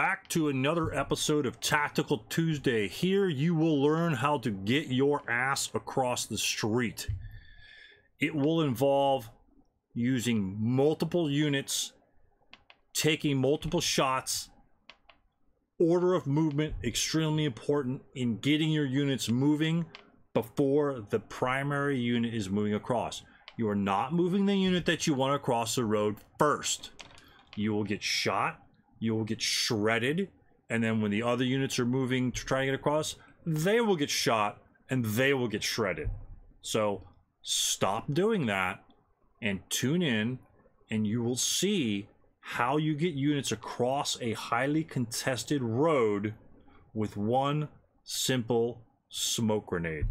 back to another episode of Tactical Tuesday. Here you will learn how to get your ass across the street. It will involve using multiple units, taking multiple shots. Order of movement extremely important in getting your units moving before the primary unit is moving across. You are not moving the unit that you want to cross the road first. You will get shot, you will get shredded, and then when the other units are moving to try to get across, they will get shot and they will get shredded. So stop doing that and tune in, and you will see how you get units across a highly contested road with one simple smoke grenade.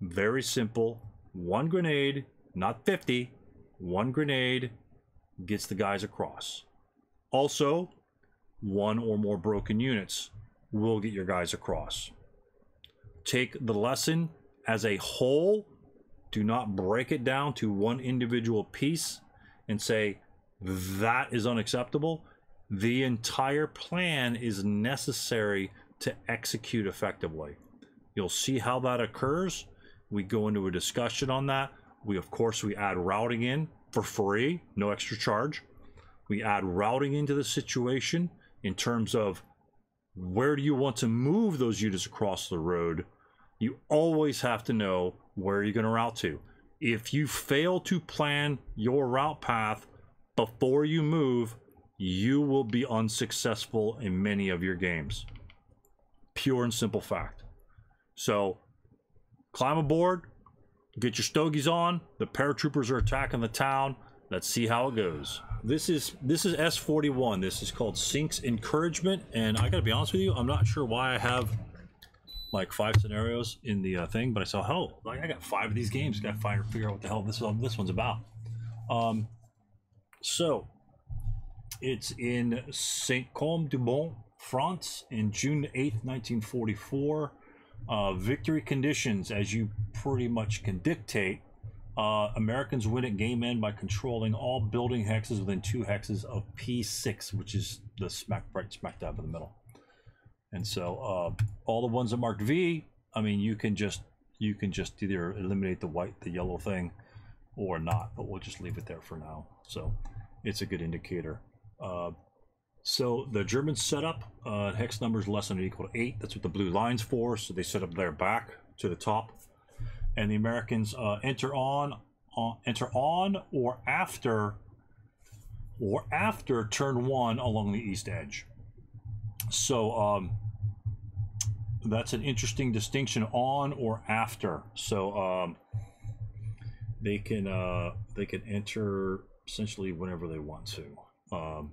Very simple. One grenade, not 50. One grenade gets the guys across. Also, one or more broken units will get your guys across. Take the lesson as a whole. Do not break it down to one individual piece and say, that is unacceptable. The entire plan is necessary to execute effectively. You'll see how that occurs. We go into a discussion on that. We, of course, we add routing in for free, no extra charge. We add routing into the situation in terms of where do you want to move those units across the road. You always have to know where you're going to route to. If you fail to plan your route path before you move, you will be unsuccessful in many of your games. Pure and simple fact. So, climb aboard, get your stogies on. The paratroopers are attacking the town. Let's see how it goes. This is this is S41. This is called Sinks Encouragement, and I gotta be honest with you, I'm not sure why I have like five scenarios in the uh, thing, but I saw, hell, like I got five of these games. Got to figure out what the hell this one this one's about. Um, so it's in Saint Côme du Mont, France, in June 8th, 1944. Uh, victory conditions, as you pretty much can dictate. Uh, Americans win at game end by controlling all building hexes within two hexes of P6, which is the smack right smack dab in the middle. And so uh, all the ones that marked V, I mean, you can just you can just either eliminate the white, the yellow thing, or not. But we'll just leave it there for now. So it's a good indicator. Uh, so the Germans set up uh, hex numbers less than or equal to eight. That's what the blue line's for. So they set up their back to the top, and the Americans uh, enter on, on enter on or after or after turn one along the east edge. So um, that's an interesting distinction on or after. So um, they can uh, they can enter essentially whenever they want to. Um,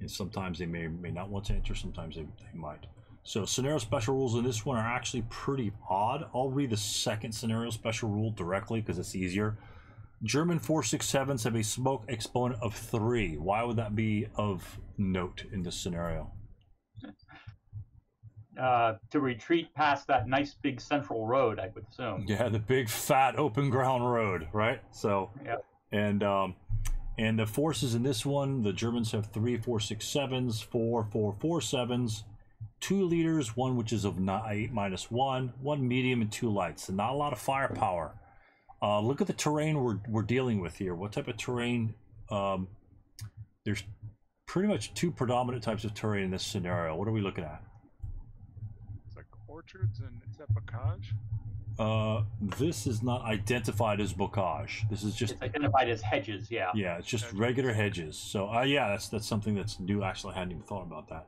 and sometimes they may may not want to enter, sometimes they, they might. So scenario special rules in this one are actually pretty odd. I'll read the second scenario special rule directly because it's easier. German 467s have a smoke exponent of 3. Why would that be of note in this scenario? Uh, to retreat past that nice big central road, I would assume. Yeah, the big fat open ground road, right? So, yeah. And um, and the forces in this one, the Germans have three four six sevens, four four four sevens, two leaders, one which is of eight minus one, one medium, and two lights. So not a lot of firepower. Uh, look at the terrain we're we're dealing with here. What type of terrain? Um, there's pretty much two predominant types of terrain in this scenario. What are we looking at? It's like orchards and it's that bocage? Uh, this is not identified as bocage. This is just It's identified as hedges, yeah. yeah, it's just Hedges. regular hedges. So uh, yeah, that's that's something that's new. Actually, I hadn't even thought about that.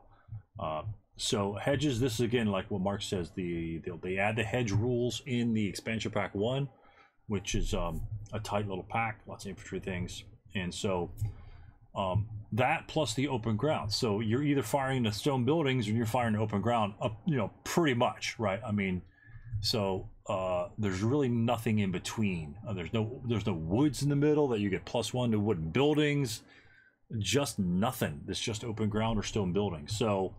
Uh, so hedges. This is again like what Mark says. The they, they add the hedge rules in the expansion pack one, which is um, a tight little pack, lots of infantry things, and so um, that plus the open ground. So you're either firing the stone buildings or you're firing the open ground. Up, you know, pretty much, right? I mean, so uh, there's really nothing in between. Uh, there's no there's no woods in the middle that you get plus one to wooden buildings. Just nothing. It's just open ground or stone buildings. So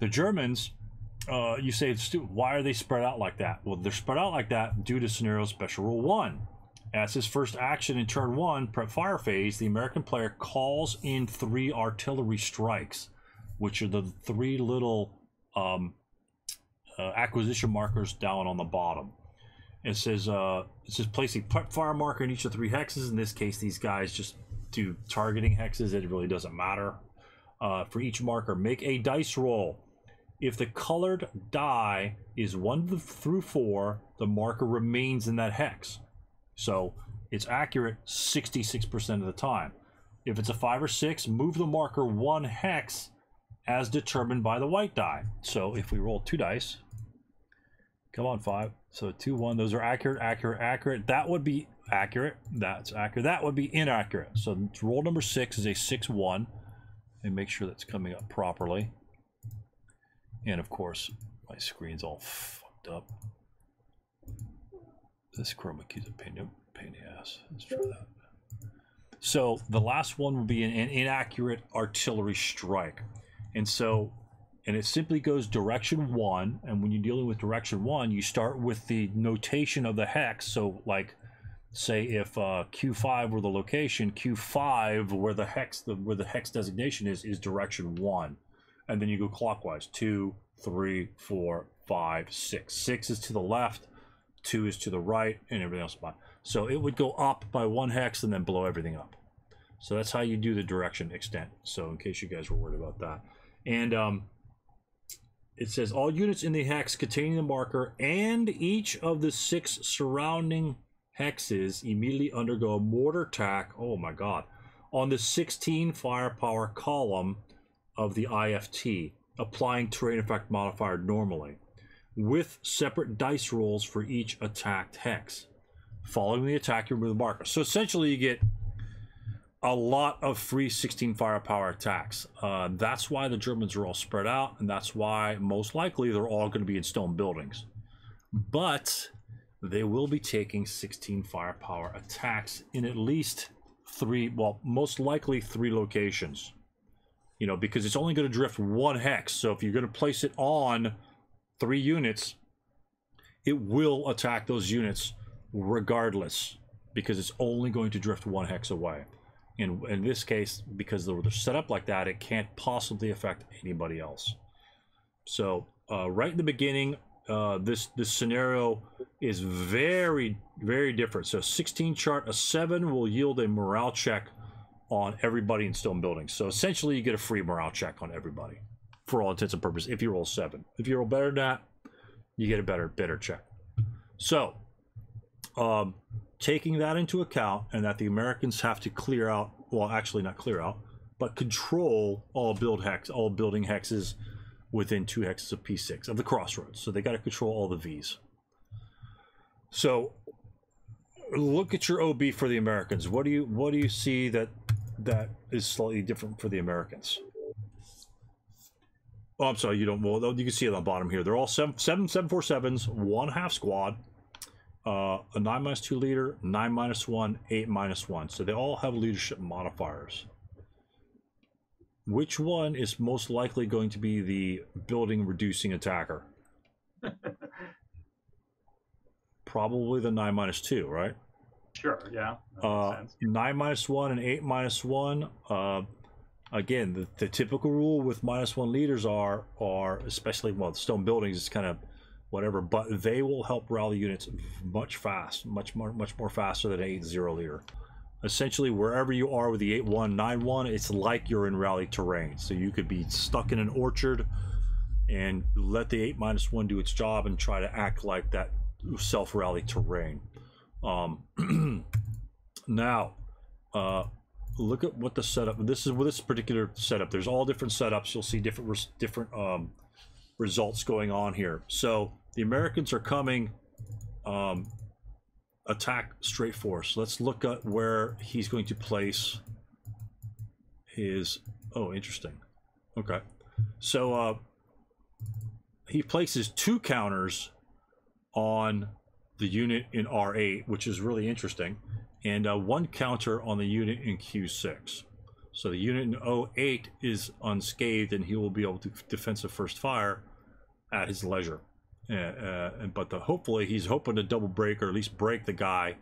the Germans, uh, you say, "Stew, why are they spread out like that? Well, they're spread out like that due to scenario special rule one. As his first action in turn one, prep fire phase, the American player calls in three artillery strikes, which are the three little um, uh, acquisition markers down on the bottom. It says uh, it says placing prep fire marker in each of three hexes. In this case, these guys just do targeting hexes. It really doesn't matter. Uh, for each marker, make a dice roll. If the colored die is one through four, the marker remains in that hex. So it's accurate 66% of the time. If it's a five or six, move the marker one hex as determined by the white die. So if we roll two dice, come on, five. So two, one, those are accurate, accurate, accurate. That would be accurate. That's accurate. That would be inaccurate. So roll number six is a six, one. And make sure that's coming up properly. And of course, my screen's all fucked up. This chroma key's a pain, pain in the ass. Let's try that. So the last one will be an, an inaccurate artillery strike. And so, and it simply goes direction one. And when you're dealing with direction one, you start with the notation of the hex. So, like, say if uh, Q5 were the location, Q5 where the hex the where the hex designation is is direction one, and then you go clockwise two, three, four, five, six. Six is to the left, two is to the right, and everything else by. So it would go up by one hex and then blow everything up. So that's how you do the direction extent. So in case you guys were worried about that, and um, it says all units in the hex containing the marker and each of the six surrounding hexes immediately undergo a mortar attack. Oh my god. On the 16 firepower column of the IFT, applying terrain effect modifier normally, with separate dice rolls for each attacked hex. Following the attack, you remove the marker. So essentially, you get a lot of free 16 firepower attacks. Uh, that's why the Germans are all spread out, and that's why most likely they're all going to be in stone buildings. But they will be taking 16 firepower attacks in at least three, well, most likely three locations. You know, because it's only going to drift one hex. So if you're going to place it on three units, it will attack those units regardless because it's only going to drift one hex away. In, in this case, because they're set up like that, it can't possibly affect anybody else. So, uh, right in the beginning, uh, this this scenario is very very different. So 16 chart, a seven will yield a morale check on everybody in stone buildings. So essentially, you get a free morale check on everybody for all intents and purposes. If you roll seven, if you roll better than that, you get a better better check. So, um, taking that into account, and that the Americans have to clear out, well, actually not clear out, but control all build hex, all building hexes within two hexes of P6 of the crossroads. So they got to control all the V's. So look at your OB for the Americans. What do you what do you see that that is slightly different for the Americans? Oh, I'm sorry, you don't. Well, you can see it on the bottom here. They're all seven seven seven four sevens, one half squad, uh, a nine minus two leader, nine minus one, eight minus one. So they all have leadership modifiers. Which one is most likely going to be the building reducing attacker? Probably the 9 minus 2, right? Sure, yeah. Uh, sense. 9 minus 1 and 8 minus 1. Uh, again, the, the typical rule with minus 1 leaders are, are especially, well, stone buildings is kind of whatever, but they will help rally units much fast, much more, much more faster than an 8 0 leader. Essentially, wherever you are with the 8 1, 9 1, it's like you're in rally terrain. So you could be stuck in an orchard and let the 8 minus 1 do its job and try to act like that self rally terrain. Um, now, uh, look at what the setup. This is with this particular setup. There's all different setups. You'll see different res- different um, results going on here. So the Americans are coming um, attack straight force. Let's look at where he's going to place his. Oh, interesting. Okay, so uh, he places two counters on the unit in R8, which is really interesting, and uh, one counter on the unit in Q6. So the unit in O8 is unscathed, and he will be able to defensive first fire at his leisure. Uh, uh, but the, hopefully he's hoping to double break or at least break the guy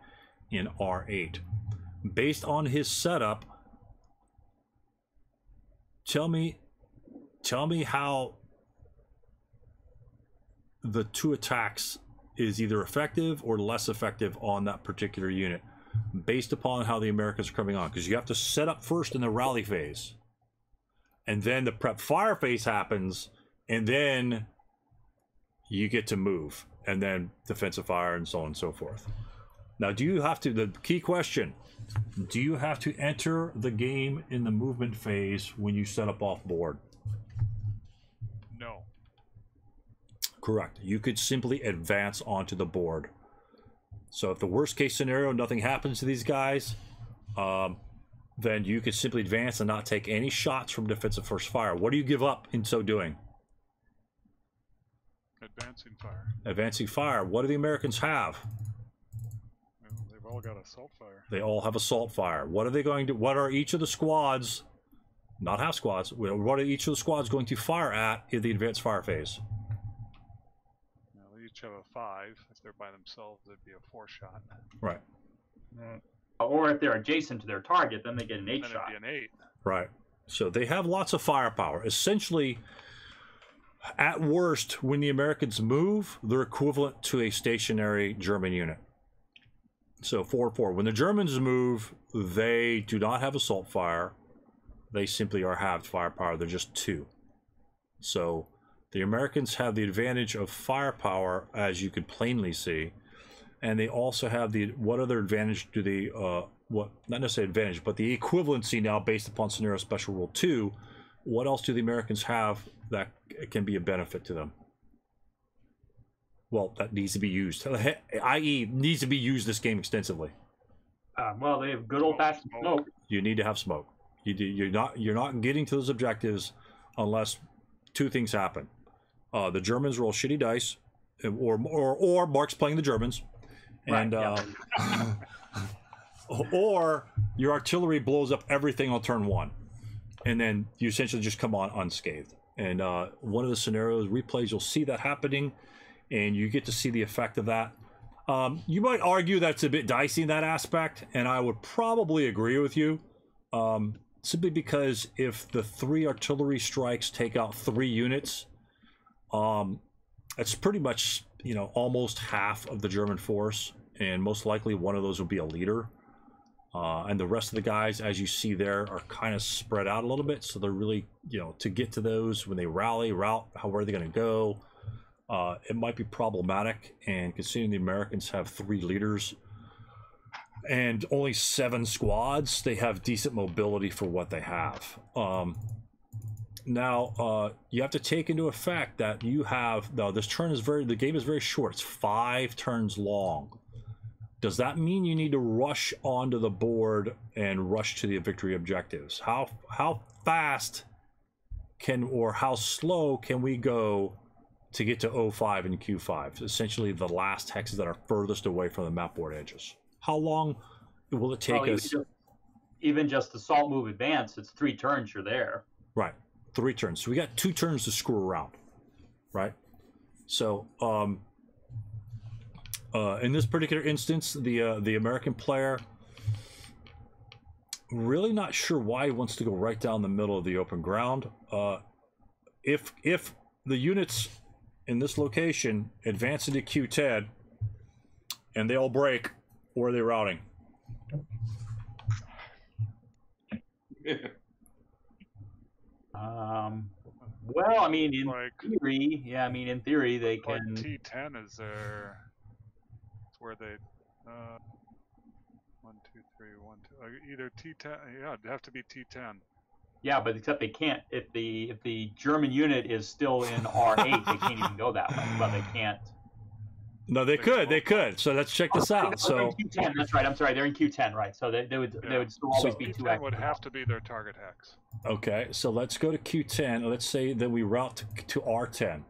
in R8. Based on his setup, tell me tell me how the two attacks is either effective or less effective on that particular unit based upon how the Americans are coming on. Because you have to set up first in the rally phase and then the prep fire phase happens and then you get to move and then defensive fire and so on and so forth. Now do you have to the key question do you have to enter the game in the movement phase when you set up off board No. Correct. You could simply advance onto the board. So if the worst case scenario, nothing happens to these guys, um, then you could simply advance and not take any shots from defensive first fire. What do you give up in so doing? Advancing fire. Advancing fire. What do the Americans have? Well, they've all got assault fire. They all have assault fire. What are they going to? What are each of the squads? Not half squads. What are each of the squads going to fire at in the advanced fire phase? Now, each have a five. If they're by themselves, it'd be a four shot. Right. Mm. Or if they're adjacent to their target, then they get an eight Then shot. it'd be an eight. Right. So they have lots of firepower. Essentially, at worst, when the Americans move, they're equivalent to a stationary German unit. So 4 4. When the Germans move, they do not have assault fire. They simply are halved firepower. They're just two. So the Americans have the advantage of firepower, as you could plainly see. And they also have the what other advantage do they uh what not necessarily advantage, but the equivalency now based upon scenario special rule two, what else do the Americans have that can be a benefit to them? Well, that needs to be used, i.e., needs to be used this game extensively. Uh, well, they have good old fashioned Smoke. smoke. You need to have smoke. You do, you're not you're not getting to those objectives unless two things happen. Uh, the Germans roll shitty dice, or or or Mark's playing the Germans, and Right, uh, or your artillery blows up everything on turn one, and then you essentially just come on unscathed. And uh, one of the scenarios replays, you'll see that happening, and you get to see the effect of that. Um, you might argue that's a bit dicey in that aspect, and I would probably agree with you. Um, simply because if the three artillery strikes take out three units, um, it's pretty much you know almost half of the German force, and most likely one of those will be a leader. Uh, and the rest of the guys, as you see there, are kind of spread out a little bit. So they're really, you know, to get to those when they rally, route, how are they going to go? Uh, it might be problematic. And considering the Americans have three leaders and only seven squads, they have decent mobility for what they have. Um, now, uh, you have to take into effect that you have now this turn is very the game is very short. It's five turns long. Does that mean you need to rush onto the board and rush to the victory objectives? How how fast can or how slow can we go to get to O5 and Q5? Essentially, the last hexes that are furthest away from the map board edges. How long will it take us? just, even just assault move advance, it's three turns. You're there. Right. Three turns. So we got two turns to screw around. Right? So, um uh in this particular instance, the uh the American player really not sure why he wants to go right down the middle of the open ground. Uh if if the units in this location advance into Q10 and they all break, where are they routing? Um, well, I mean, in Like, theory, yeah, I mean, in theory, they can. Like can. T10 is there. It's where they. Uh, one, two, three, one, two. Uh, either T10. Yeah, it'd have to be T10. Yeah, but except they can't. If the if the German unit is still in R8, they can't even go that way. Well, they can't. No, they They could, they could. So let's check this Oh, out. they're in So Q10. That's right. I'm sorry. They're in Q10, right? So they, they would they would still always So- be two T10 would have to be their target hex. Okay, so let's go to Q10. Let's say that we route to, to R10.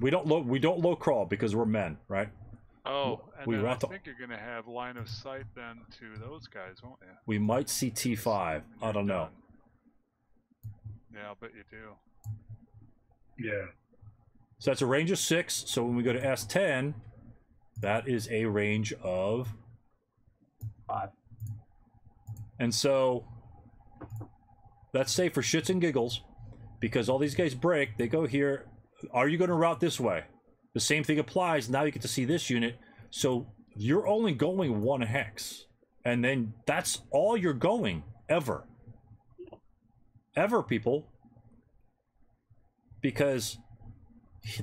We don't low we don't low crawl because we're men, right? Oh, and we then I route the- think you're going to have line of sight then to those guys, won't you? We might see T5. I don't know. Yeah, I'll bet you do. Yeah. So that's a range of six. So when we go to S10, that is a range of five. And so, let's say for shits and giggles, because all these guys break, they go here. Are you going to route this way? The same thing applies. Now you get to see this unit. So you're only going one hex. And then that's all you're going ever. Ever, people. Because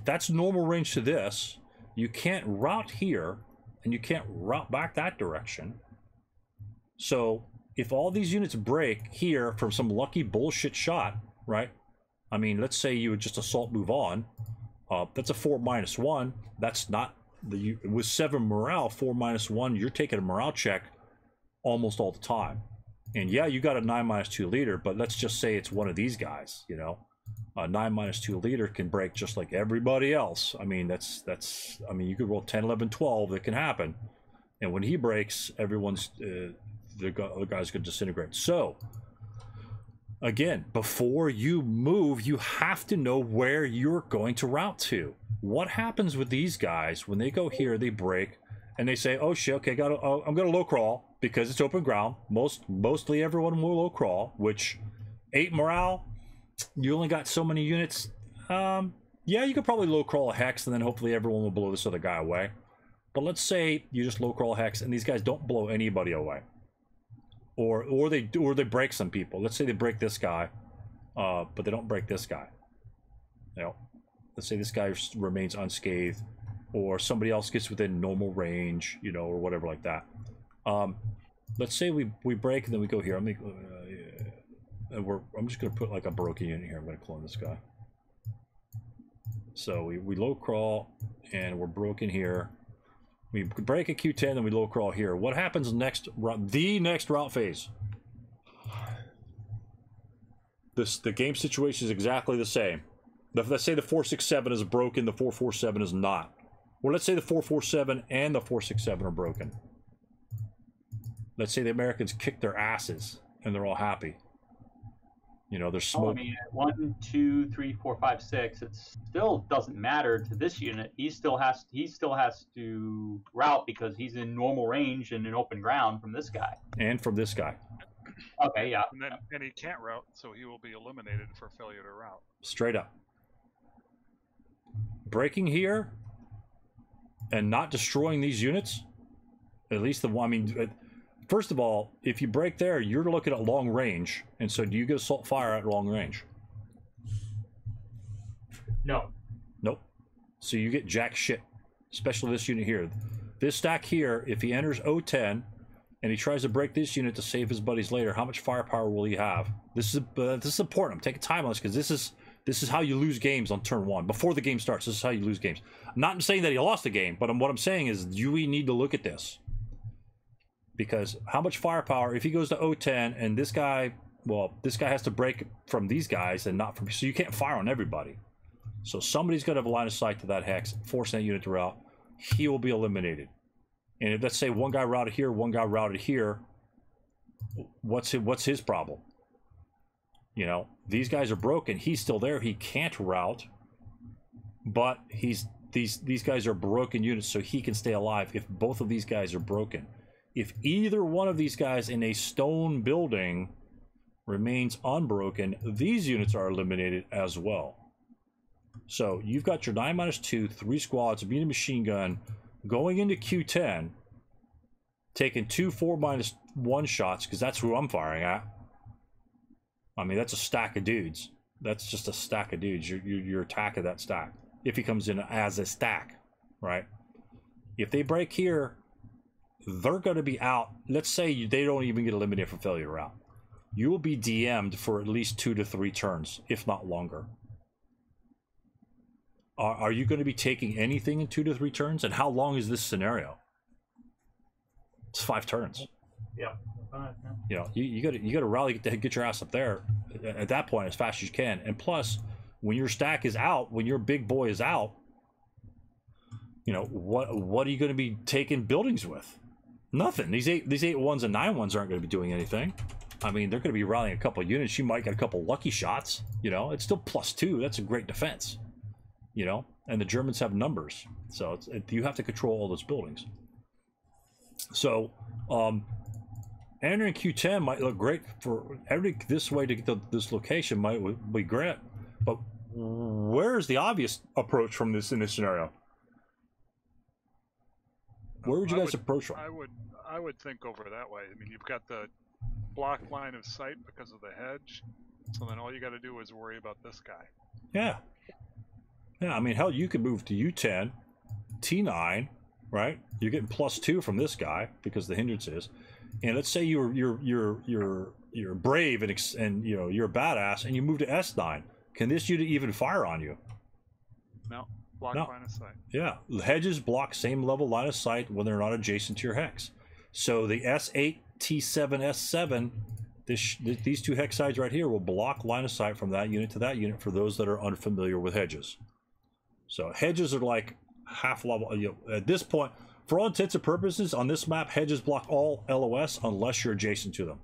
that's normal range to this. You can't route here, and you can't route back that direction. So if all these units break here from some lucky bullshit shot, right? I mean, let's say you would just assault move on. Uh, that's a four minus one. That's not the with seven morale, four minus one. You're taking a morale check almost all the time. And yeah, you got a nine minus two leader, but let's just say it's one of these guys. You know, a nine minus two leader can break just like everybody else. I mean, that's that's. I mean, you could roll 10, 11, 12. It can happen. And when he breaks, everyone's uh, the other guy's going to disintegrate. So again, before you move, you have to know where you're going to route to. What happens with these guys when they go here, they break, and they say, "Oh shit, okay, got oh, I'm gonna low crawl because it's open ground." Most mostly everyone will low crawl, which eight morale. You only got so many units. Um, yeah, you could probably low crawl a hex, and then hopefully everyone will blow this other guy away. But let's say you just low crawl hex, and these guys don't blow anybody away or or they or they break some people. Let's say they break this guy, uh, but they don't break this guy. You know, let's say this guy remains unscathed, or somebody else gets within normal range, you know, or whatever like that. Um, let's say we we break and then we go here. I'm uh, yeah. And we're I'm just gonna put like a broken unit here. I'm gonna clone this guy. So we, we low crawl and we're broken here. We break a Q10, then we low crawl here. What happens next? The next route phase. This the game situation is exactly the same. Let's say the 467 is broken, the 447 is not. Or let's say the 447 and the 467 are broken. Let's say the Americans kick their asses and they're all happy. You know, there's oh, smoke. Oh, I mean, one, two, three, four, five, six. It still doesn't matter to this unit. He still has he still has to route because he's in normal range and in open ground from this guy. And from this guy. Okay, yeah. And then and he can't route, so he will be eliminated for failure to route. Straight up. Breaking here and not destroying these units. At least the one. I mean First of all, if you break there, you're looking at long range, and so do you get assault fire at long range? No. Nope. So you get jack shit, especially this unit here. This stack here, if he enters O10 and he tries to break this unit to save his buddies later, how much firepower will he have? This is uh, this is important. I'm taking time on this because this is this is how you lose games on turn one. Before the game starts, this is how you lose games. I'm not saying that he lost the game, but what I'm saying is you need to look at this because how much firepower if he goes to O10 and this guy, well, this guy has to break from these guys and not from so you can't fire on everybody. So somebody's going to have a line of sight to that hex, forcing that unit to route. He will be eliminated. And if let's say one guy routed here, one guy routed here, what's his, what's his problem? You know, these guys are broken. He's still there. He can't route, but he's these these guys are broken units, so he can stay alive if both of these guys are broken if either one of these guys in a stone building remains unbroken, these units are eliminated as well. So you've got your 9 minus 2, 3 squads, a machine gun, going into Q10, taking two 4 minus 1 shots, because that's who I'm firing at. I mean, that's a stack of dudes. That's just a stack of dudes. You're, you're attacking that stack. If he comes in as a stack, right? If they break here, they're going to be out. Let's say they don't even get eliminated for failure route. You will be DM'd for at least two to three turns, if not longer. Are, are you going to be taking anything in two to three turns? And how long is this scenario? It's five turns. Yeah. You know, you, you got to you got to rally get, get your ass up there at that point as fast as you can. And plus, when your stack is out, when your big boy is out, you know what what are you going to be taking buildings with? Nothing. These eight these eight ones and nine ones aren't going to be doing anything. I mean, they're going to be rallying a couple units. You might get a couple lucky shots. You know, it's still plus two. That's a great defense. You know, and the Germans have numbers, so it, you have to control all those buildings. So, um, entering Q10 might look great for every this way to get to this location might be great, but where's the obvious approach from this in this scenario? Where would you I guys approach from? I would I would think over that way. I mean, you've got the block line of sight because of the hedge, so then all you got to do is worry about this guy. Yeah. Yeah, I mean, hell, you could move to U10, T9, right? You're getting plus two from this guy because the hindrance is. And let's say you're you're you're you're you're brave and ex- and you know you're a badass, and you move to S9. Can this unit even fire on you? No, block No. line of sight. Yeah, hedges block same level line of sight when they're not adjacent to your hex. So the S8, T7, S7, this, th- these two hex sides right here will block line of sight from that unit to that unit for those that are unfamiliar with hedges. So hedges are like half level. You know, at this point, for all intents and purposes, on this map, hedges block all LOS unless you're adjacent to them.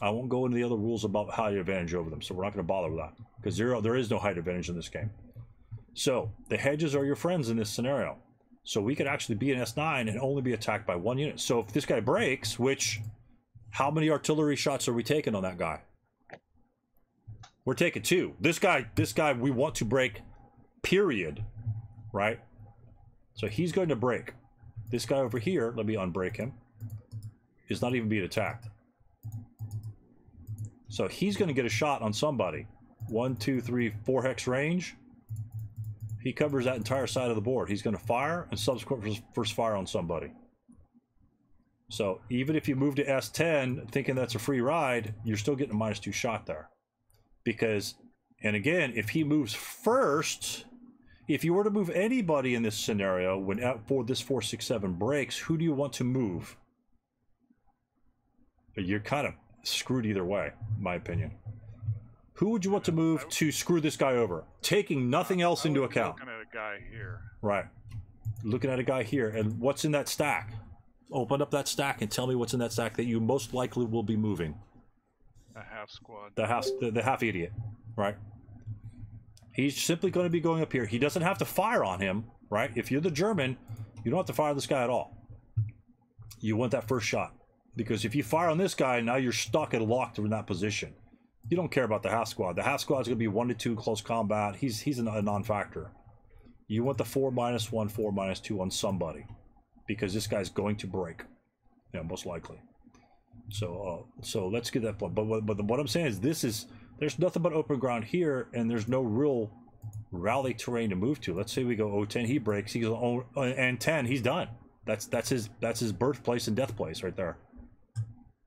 I won't go into the other rules about how you advantage over them, so we're not going to bother with that because there there is no height advantage in this game. So the hedges are your friends in this scenario. So we could actually be in S9 and only be attacked by one unit. So if this guy breaks, which how many artillery shots are we taking on that guy? We're taking two. This guy, this guy we want to break, period. Right? So he's going to break. This guy over here, let me unbreak him, is not even being attacked. So he's going to get a shot on somebody. One, two, three, four hex range. He covers that entire side of the board. He's going to fire and subsequent first, fire on somebody. So even if you move to S10 thinking that's a free ride, you're still getting a minus two shot there. Because, and again, if he moves first, if you were to move anybody in this scenario when for this 467 breaks, who do you want to move? You're kind of screwed either way, in my opinion. Who would you want to move to screw this guy over, taking nothing else into account? Looking at a guy here. Right. Looking at a guy here, and what's in that stack? Open up that stack and tell me what's in that stack that you most likely will be moving. A half squad. The half, the, the half idiot, right? He's simply going to be going up here. He doesn't have to fire on him, right? If you're the German, you don't have to fire this guy at all. You want that first shot because if you fire on this guy, now you're stuck and locked in that position. You don't care about the half squad. The half squad is going to be one to two close combat. He's he's a non-factor. You want the four minus one, four minus two on somebody because this guy's going to break. Yeah, most likely. So uh, so let's get that point. But what, but what I'm saying is this is there's nothing but open ground here, and there's no real rally terrain to move to. Let's say we go O10, he breaks. He goes oh, uh, and 10, he's done. That's that's his that's his birthplace and death place right there.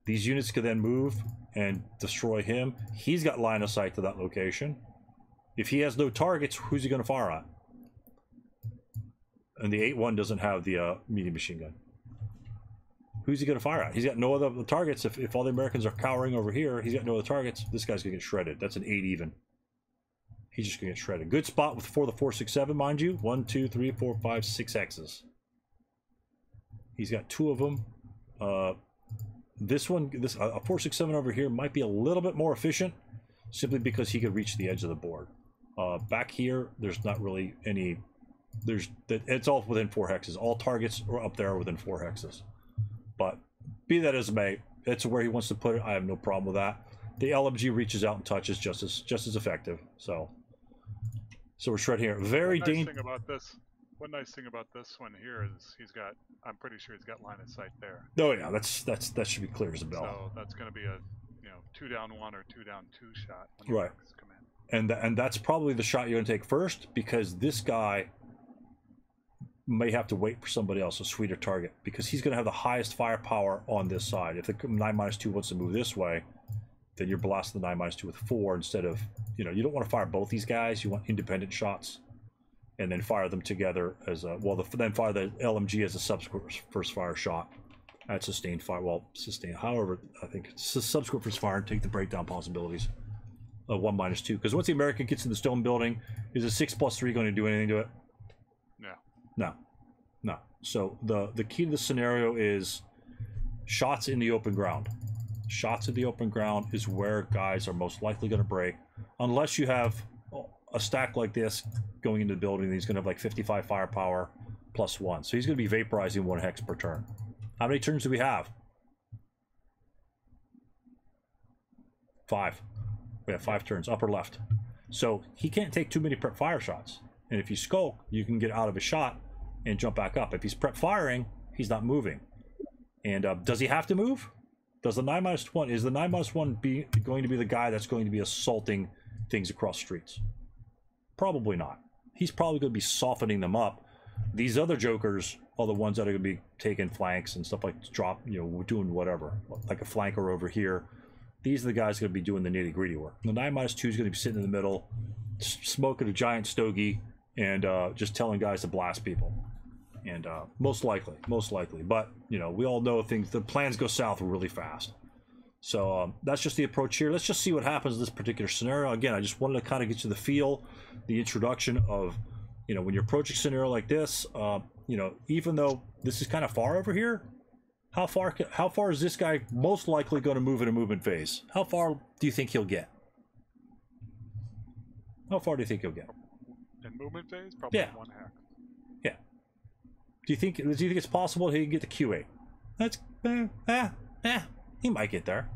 These units could then move and destroy him. He's got line of sight to that location. If he has no targets, who's he going to fire at? And the 8-1 doesn't have the uh, medium machine gun. Who's he going to fire at? He's got no other targets. If, if all the Americans are cowering over here, he's got no other targets. This guy's going to get shredded. That's an 8 even. He's just going to get shredded. Good spot with for the 467, mind you. One, two, three, four, five, six hexes. He's got two of them. Uh, this one, this a 467 over here might be a little bit more efficient, simply because he could reach the edge of the board. Uh, back here, there's not really any. There's that it's all within four hexes. All targets are up there within four hexes. But be that as it may, it's where he wants to put it. I have no problem with that. The LMG reaches out and touches just as just as effective. So, so we're shred here. Very dangerous. thing about this. One nice thing about this one here is he's got. I'm pretty sure he's got line of sight there. Oh yeah, that's that's that should be clear as a bell. So that's going to be a you know two down one or two down two shot Right. Bucks come in. and and that's probably the shot you're going to take first because this guy may have to wait for somebody else, a sweeter target, because he's going to have the highest firepower on this side. If the nine minus two wants to move this way, then you're blasting the nine minus two with four instead of you know you don't want to fire both these guys. You want independent shots, and then fire them together as a well. The, then fire the LMG as a subsequent first fire shot at sustained fire. Well, sustained. However, I think subsequent first fire and take the breakdown possibilities uh, one minus two. Because once the American gets in the stone building, is a six plus three going to do anything to it? No. No, no. So the the key to the scenario is shots in the open ground. Shots in the open ground is where guys are most likely going to break, unless you have a stack like this going into the building. He's going to have like 55 firepower plus one, so he's going to be vaporizing one hex per turn. How many turns do we have? Five. We have five turns, upper left. So he can't take too many prep fire shots. And if you skulk, you can get out of a shot and jump back up. If he's prep firing, he's not moving. And uh, does he have to move? Does the 9 minus 1, is the 9 minus 1 be, going to be the guy that's going to be assaulting things across streets? Probably not. He's probably going to be softening them up. These other jokers are the ones that are going to be taking flanks and stuff like drop, you know, doing whatever, like a flanker over here. These are the guys going to be doing the nitty gritty work. The 9 minus 2 is going to be sitting in the middle, smoking a giant stogie, and uh, just telling guys to blast people. And uh, most likely, most likely. But, you know, we all know things, the plans go south really fast. So um, that's just the approach here. Let's just see what happens in this particular scenario. Again, I just wanted to kind of get you the feel, the introduction of, you know, when you're approaching a scenario like this, uh, you know, even though this is kind of far over here, how far how far is this guy most likely going to move in a movement phase? How far do you think he'll get? How far do you think he'll get? In movement phase, probably Yeah. one hex. Yeah. Do you think do you think it's possible he can get to Q8? That's eh, eh, eh, he might get there.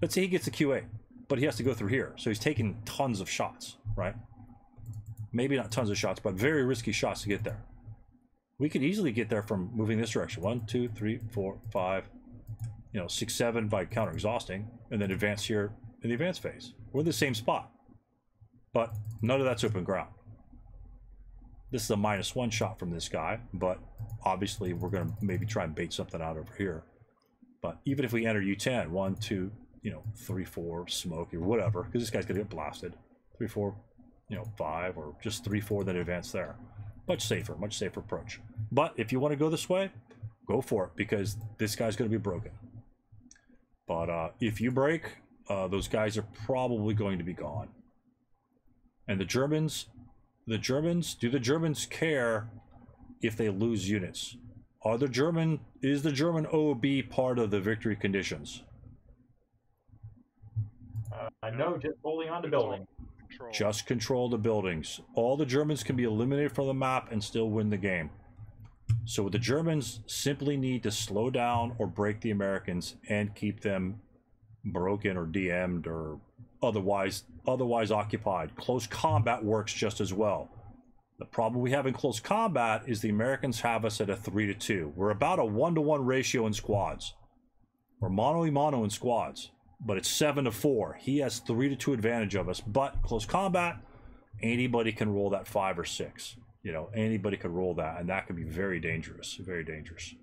Let's say he gets to Q8, but he has to go through here, so he's taking tons of shots, right? Maybe not tons of shots, but very risky shots to get there. We could easily get there from moving this direction. One, two, three, four, five, you know, six, seven by counter exhausting, and then advance here in the advance phase. We're in the same spot, but none of that's open ground. This is a minus one shot from this guy, but obviously we're going to maybe try and bait something out over here. But even if we enter U10, one, two, you know, three, four, smoke or whatever, because this guy's to get blasted. Three, four, you know, five, or just three, four, then advance there. Much safer, much safer approach. But if you want to go this way, go for it because this guy's going to be broken. But uh, if you break, uh, those guys are probably going to be gone. And the Germans, the Germans, do the Germans care if they lose units? Are the German is the German OB part of the victory conditions? Uh, I know just holding on to It's all building. Control. Just control the buildings. All the Germans can be eliminated from the map and still win the game. So the Germans simply need to slow down or break the Americans and keep them broken or DM'd or otherwise otherwise occupied. Close combat works just as well. The problem we have in close combat is the Americans have us at a three to two. We're about a one to one ratio in squads. We're mono mono in squads, but it's seven to four. He has three to two advantage of us. But close combat, anybody can roll that five or six. You know, anybody could roll that, and that could be very dangerous. Very dangerous.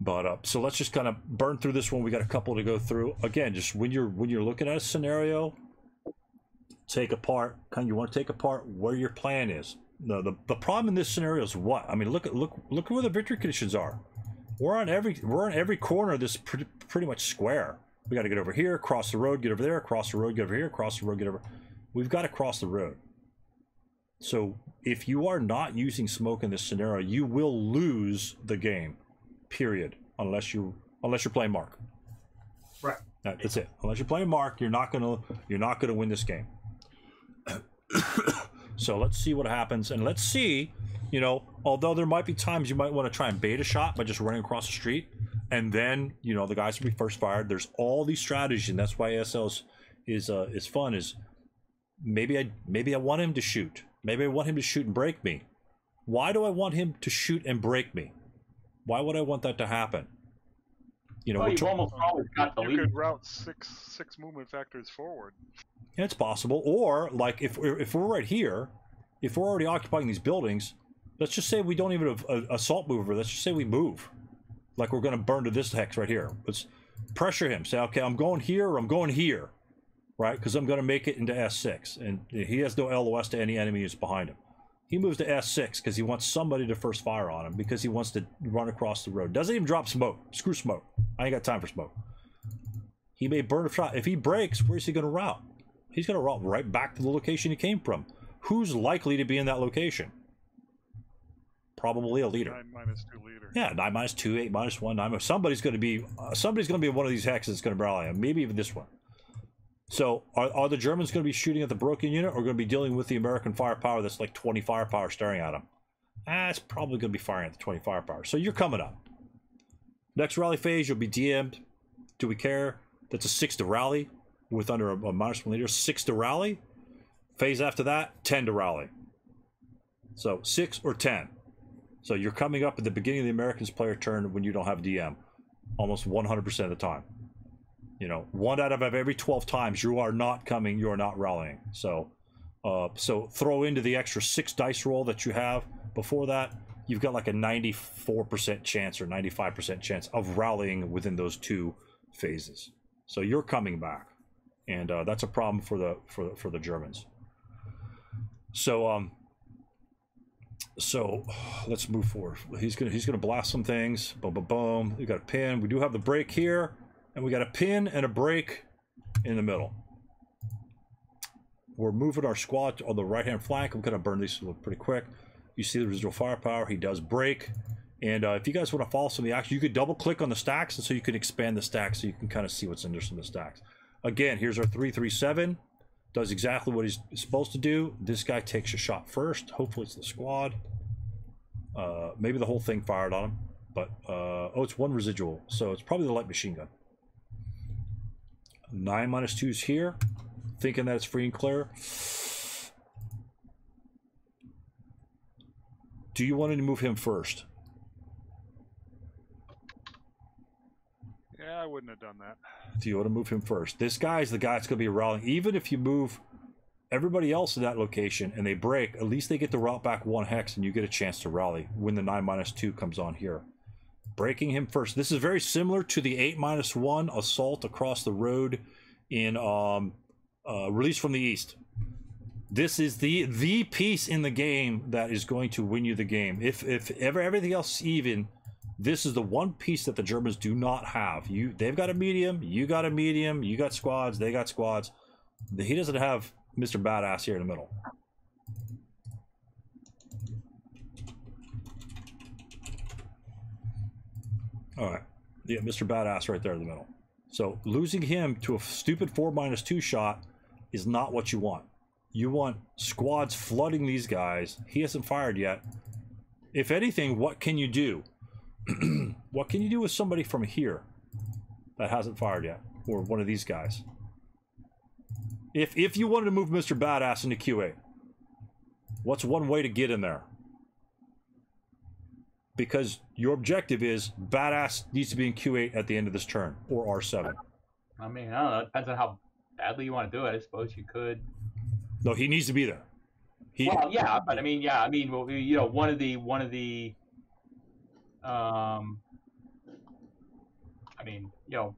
But uh, so let's just kind of burn through this one. We got a couple to go through. Again, just when you're when you're looking at a scenario, take apart. Kind of you want to take apart where your plan is. The, the the problem in this scenario is what? I mean, look at look look at where the victory conditions are. We're on every we're on every corner of this pretty, pretty much square. We got to get over here, cross the road, get over there, cross the road, get over here, cross the road, get over. We've got to cross the road. So if you are not using smoke in this scenario, you will lose the game. Period. Unless you unless you're playing Mark. Right. That's it. Unless you're playing Mark, you're not gonna you're not gonna win this game. So let's see what happens, and let's see. You know, although there might be times you might want to try and bait a shot by just running across the street, and then you know the guys will be first fired. There's all these strategies, and that's why ASL is is, uh, is fun. Is maybe I maybe I want him to shoot. Maybe I want him to shoot and break me. Why do I want him to shoot and break me? Why would I want that to happen? You know, Well, we're you've almost always got the you lead. could route six six movement factors forward. Yeah, it's possible. Or like if we're, if we're right here, if we're already occupying these buildings, let's just say we don't even have a, assault mover. Let's just say we move, like we're going to burn to this hex right here. Let's pressure him. Say, okay, I'm going here or I'm going here, right? Because I'm going to make it into S6, and he has no LOS to any enemy who's behind him. He moves to S6 because he wants somebody to first fire on him because he wants to run across the road. Doesn't even drop smoke. Screw smoke. I ain't got time for smoke. He may burn a shot. If he breaks, where's he going to route? He's going to route right back to the location he came from. Who's likely to be in that location? Probably a leader. Nine minus two leader. Yeah, nine minus two, eight minus one, nine. Somebody's going to be uh, somebody's going to be one of these hexes that's going to rally him. Maybe even this one. So, are, are the Germans going to be shooting at the broken unit, or going to be dealing with the American firepower that's like twenty firepower staring at them? Ah, it's probably going to be firing at the twenty firepower. So you're coming up. Next rally phase, you'll be DM'd. Do we care? That's a six to rally. With under a, a minus one leader, six to rally. Phase after that, 10 to rally. So six or 10. So you're coming up at the beginning of the Americans player turn when you don't have DM almost 100% of the time. You know, one out of every 12 times you are not coming, you are not rallying. So, uh, so throw into the extra six dice roll that you have before that. You've got like a 94% chance or 95% chance of rallying within those two phases. So you're coming back, and uh, that's a problem for the for for the Germans. So um, so let's move forward. He's gonna he's gonna blast some things. Boom, boom, boom. We got a pin. We do have the break here, and we got a pin and a break in the middle. We're moving our squad on the right hand flank. I'm gonna burn these pretty quick. You see the residual firepower. He does break. And uh, if you guys want to follow some of the action, you could double click on the stacks, and so you can expand the stacks so you can kind of see what's under some of the stacks. Again, here's our 337. Does exactly what he's supposed to do. This guy takes a shot first. Hopefully, it's the squad. Uh, maybe the whole thing fired on him, but uh, oh, it's one residual, so it's probably the light machine gun. Nine minus two is here, thinking that it's free and clear. Do you want to move him first? Yeah, I wouldn't have done that. Do you want to move him first? This guy's the guy that's going to be rallying. Even if you move everybody else in that location and they break, at least they get to route back one hex and you get a chance to rally when the 9 minus 2 comes on here. Breaking him first. This is very similar to the 8 minus 1 assault across the road in um, uh, Release from the East. This is the the piece in the game that is going to win you the game. If if ever everything else is even, this is the one piece that the Germans do not have. You they've got a medium, you got a medium, you got squads, they got squads. He doesn't have Mr. Badass here in the middle. All right. Yeah, Mr. Badass right there in the middle. So losing him to a stupid 4 minus 2 shot is not what you want. You want squads flooding these guys. He hasn't fired yet. If anything, what can you do? what can you do with somebody from here that hasn't fired yet? Or one of these guys? If if you wanted to move Mr. Badass into Q8, what's one way to get in there? Because your objective is Badass needs to be in Q8 at the end of this turn, or R7. I mean, I don't know. It depends on how badly you want to do it. I suppose you could. No, he needs to be there. He, Well, yeah, but I mean, yeah, I mean, well, you know, one of the one of the, um, I mean, you know,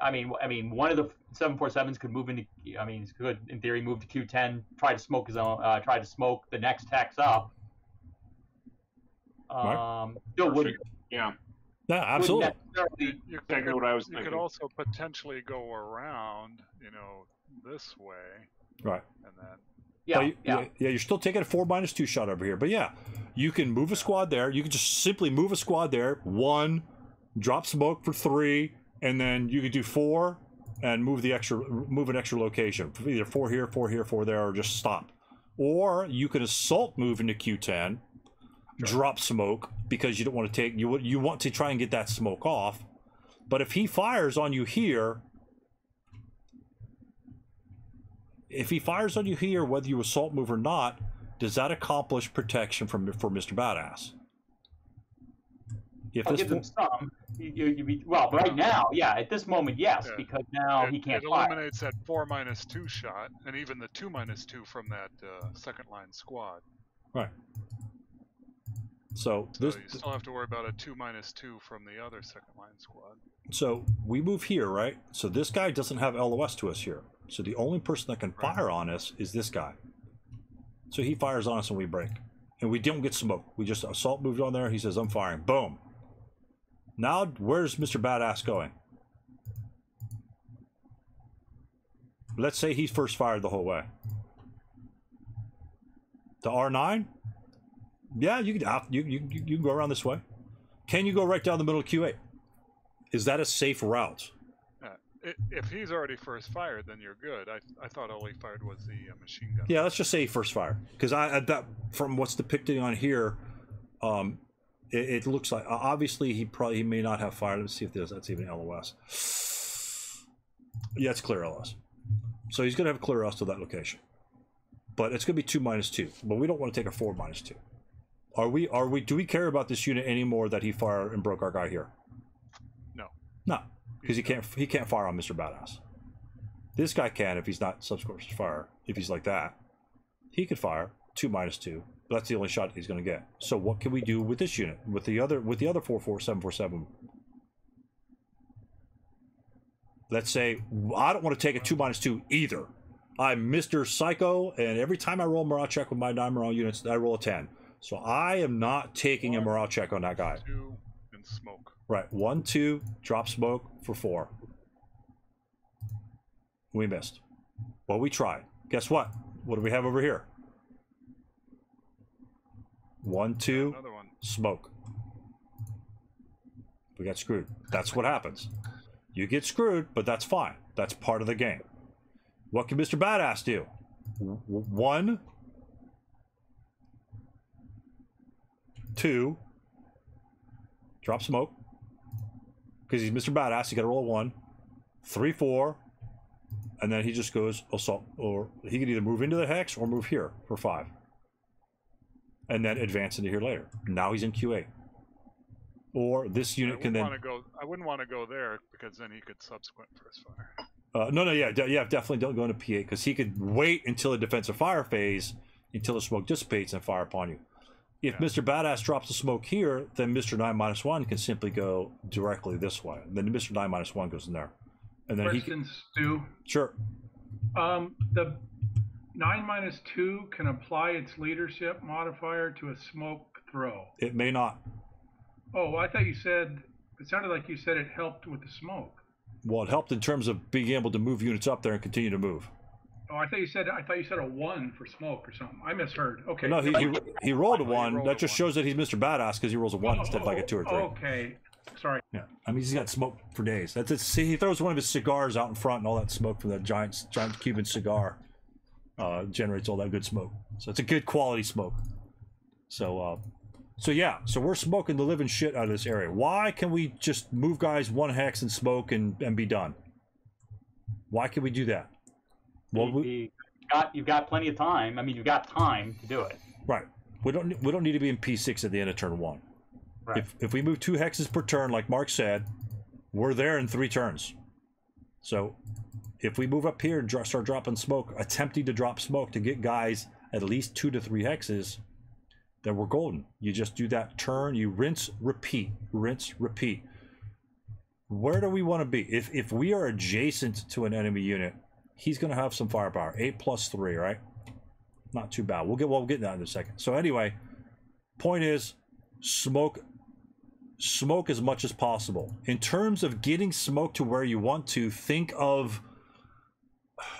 I mean, I mean, one of the seven four sevens could move into. I mean, could in theory move to Q ten, try to smoke his own, uh, try to smoke the next hex up. Um, still wouldn't, Yeah, yeah, absolutely. wouldn't. You could, what I was you thinking. could also potentially go around, you know, this way, Right. and then Yeah, you- yeah. yeah, you're still taking a four minus two shot over here. But yeah, you can move a squad there. You can just simply move a squad there. One, drop smoke for three, and then you could do four and move the extra, move an extra location. Either four here, four here, four there, or just stop. Or you can assault move into Q10, drop smoke because you don't want to take you you want to try and get that smoke off. But if he fires on you here, if he fires on you here, whether you assault move or not, does that accomplish protection from for Mr. Badass? If I'll this give them some. You, you, you well, right now, yeah, at this moment, yes, Yeah. because now it, he can't it fire. eliminates that four minus two shot, and even the two minus two from that uh, second line squad. right. So So this you still have to worry about a two minus two from the other second line squad. so we move here, right? So this guy doesn't have LOS to us here. So the only person that can fire on us is this guy. So he fires on us and we break. And we don't get smoke. We just assault moved on there. He says, I'm firing. Boom. Now where's Mr. Badass going? Let's say he's first fired the whole way. To R9? Yeah, you can you, you you can go around this way. Can you go right down the middle of Q8? Is that a safe route? If he's already first fired, then you're good. I, I thought all he fired was the uh, machine gun. Yeah, let's just say first fire, because I at that from what's depicted on here, um, it, it looks like obviously he probably he may not have fired. Let's see if there's that's even LOS. Yeah, it's clear LOS. So he's going to have clear LOS to that location. But it's going to be two minus two. But we don't want to take a four minus two. Are we? Are we? Do we care about this unit anymore that he fired and broke our guy here? No. No, because he can't. He can't fire on Mister Badass. This guy can if he's not subscourse fire. If he's like that, he could fire two minus two. But that's the only shot he's going to get. So what can we do with this unit? With the other? With the other four four seven four seven? Let's say I don't want to take a two minus two either. I'm Mr. Psycho, and every time I roll a morale check with my nine morale units, I roll a 10. So I am not taking a morale check on that guy. Two and smoke. Right, one, two, drop smoke for four. We missed. Well, we tried. Guess what? What do we have over here? One, two, one. smoke. We got screwed. That's what happens. You get screwed, but that's fine. That's part of the game. What can Mr. Badass do? W- One, two, drop smoke. Because he's Mr. Badass, you gotta roll a one. Three, four, and then he just goes assault. Or he can either move into the hex or move here for five. And then advance into here later. Now he's in Q8. Or this unit can then. go. I wouldn't want to go there because then he could subsequent first fire. Uh, no, no, yeah, de- yeah, definitely don't go into P8 because he could wait until the defensive fire phase until the smoke dissipates and fire upon you. If Yeah. Mr. Badass drops the smoke here, then Mr. 9 minus 1 can simply go directly this way. And Then Mr. 9 minus 1 goes in there. And then he can. Question, Stew. Sure. Um, the nine minus two can apply its leadership modifier to a smoke throw. It may not. Oh, I thought you said it sounded like you said it helped with the smoke. Well, it helped in terms of being able to move units up there and continue to move. Oh, I thought you said I thought you said a one for smoke or something. I misheard. Okay. No, he, he, he rolled a 1. rolled that just one. shows that he's Mr. Badass because he rolls a 1 instead of like a 2 or 3. Okay. Sorry. Yeah, I mean he's got smoke for days. That's it. See, he throws one of his cigars out in front, and all that smoke from that giant, giant Cuban cigar uh, generates all that good smoke. So it's a good quality smoke. So, uh, so yeah, so we're smoking the living shit out of this area. Why can we just move guys one hex and smoke and and be done? Why can we do that? Well, You- we, you got you've got plenty of time. I mean, you've got time to do it. right. We don't we don't need to be in P six at the end of turn one. Right. If if we move two hexes per turn, like Mark said, we're there in three turns. So if we move up here and start dropping smoke, attempting to drop smoke to get guys at least two to three hexes, then we're golden. You just do that turn, you rinse, repeat, rinse, repeat. Where do we want to be? If if we are adjacent to an enemy unit, he's going to have some firepower. Eight plus three, right? Not too bad. We'll get we'll get that in a second. So anyway, point is, smoke smoke as much as possible. In terms of getting smoke to where you want to, think of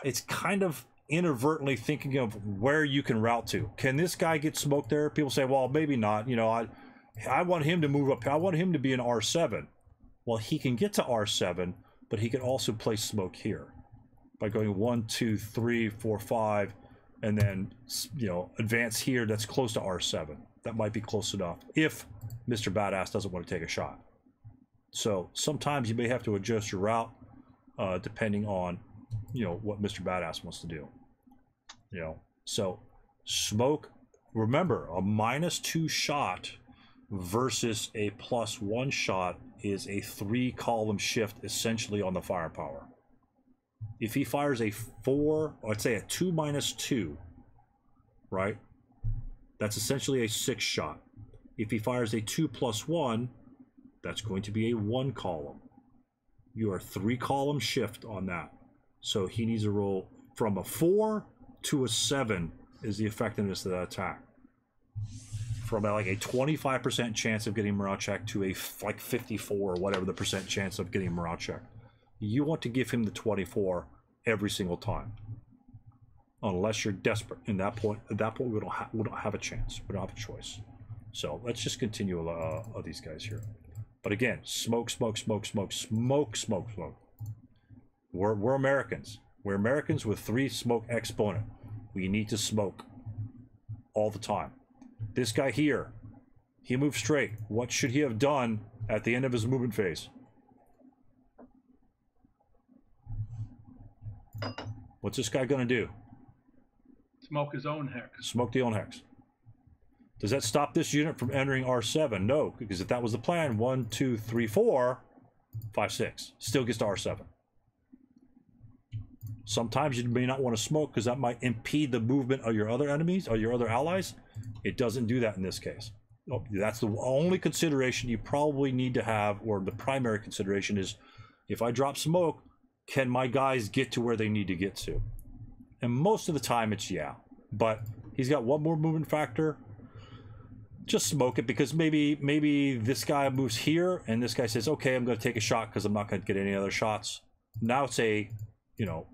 it's kind of inadvertently thinking of where you can route to. Can this guy get smoke there? People say, well, maybe not. You know, I I want him to move up. I want him to be an R7. Well, he can get to R7, but he can also place smoke here by going one, two, three, four, five, and then you know advance here. That's close to R7. That might be close enough if Mr. Badass doesn't want to take a shot. So sometimes you may have to adjust your route uh, depending on you know what Mr. Badass wants to do. You know, so smoke. Remember, a minus two shot versus a plus one shot is a three column shift essentially on the firepower. If he fires a four, or let's say a two minus two, right? That's essentially a six shot. If he fires a two plus one, that's going to be a one column. You are three column shift on that. So he needs to roll from a four to a seven is the effectiveness of that attack. From like a 25% chance of getting morale check to a like 54 or whatever the percent chance of getting morale check. You want to give him the 24 every single time. Unless you're desperate. In that point, at that point, we don't, ha- we don't have a chance. We don't have a choice. So let's just continue uh, of these guys here. But again, smoke, smoke, smoke, smoke, smoke, smoke, smoke. We're, we're Americans. We're Americans with three smoke exponent. We need to smoke all the time. This guy here, he moved straight. What should he have done at the end of his movement phase? What's this guy going to do? Smoke his own hex. Smoke the own hex. Does that stop this unit from entering R7? No, because if that was the plan, one, two, three, four, five, six, still gets to R7. Sometimes you may not want to smoke because that might impede the movement of your other enemies or your other allies. It doesn't do that in this case. That's the only consideration you probably need to have, or the primary consideration is if I drop smoke, can my guys get to where they need to get to? And most of the time it's yeah. But he's got one more movement factor. Just smoke it because maybe maybe this guy moves here and this guy says, okay, I'm going to take a shot because I'm not going to get any other shots. Now it's a, you know,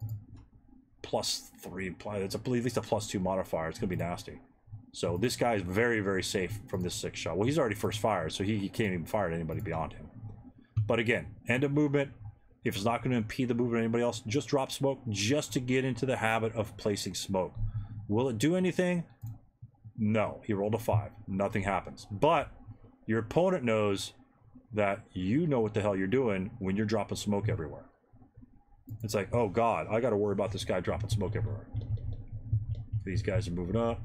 plus three. It's a, at least a plus two modifier. It's going to be nasty. So this guy is very, very safe from this six shot. Well, he's already first fired, so he, he can't even fire at anybody beyond him. But again, end of movement. If it's not going to impede the movement of anybody else, just drop smoke just to get into the habit of placing smoke. Will it do anything? No. He rolled a five. Nothing happens. But your opponent knows that you know what the hell you're doing when you're dropping smoke everywhere. It's like, oh god, I got to worry about this guy dropping smoke everywhere. These guys are moving up.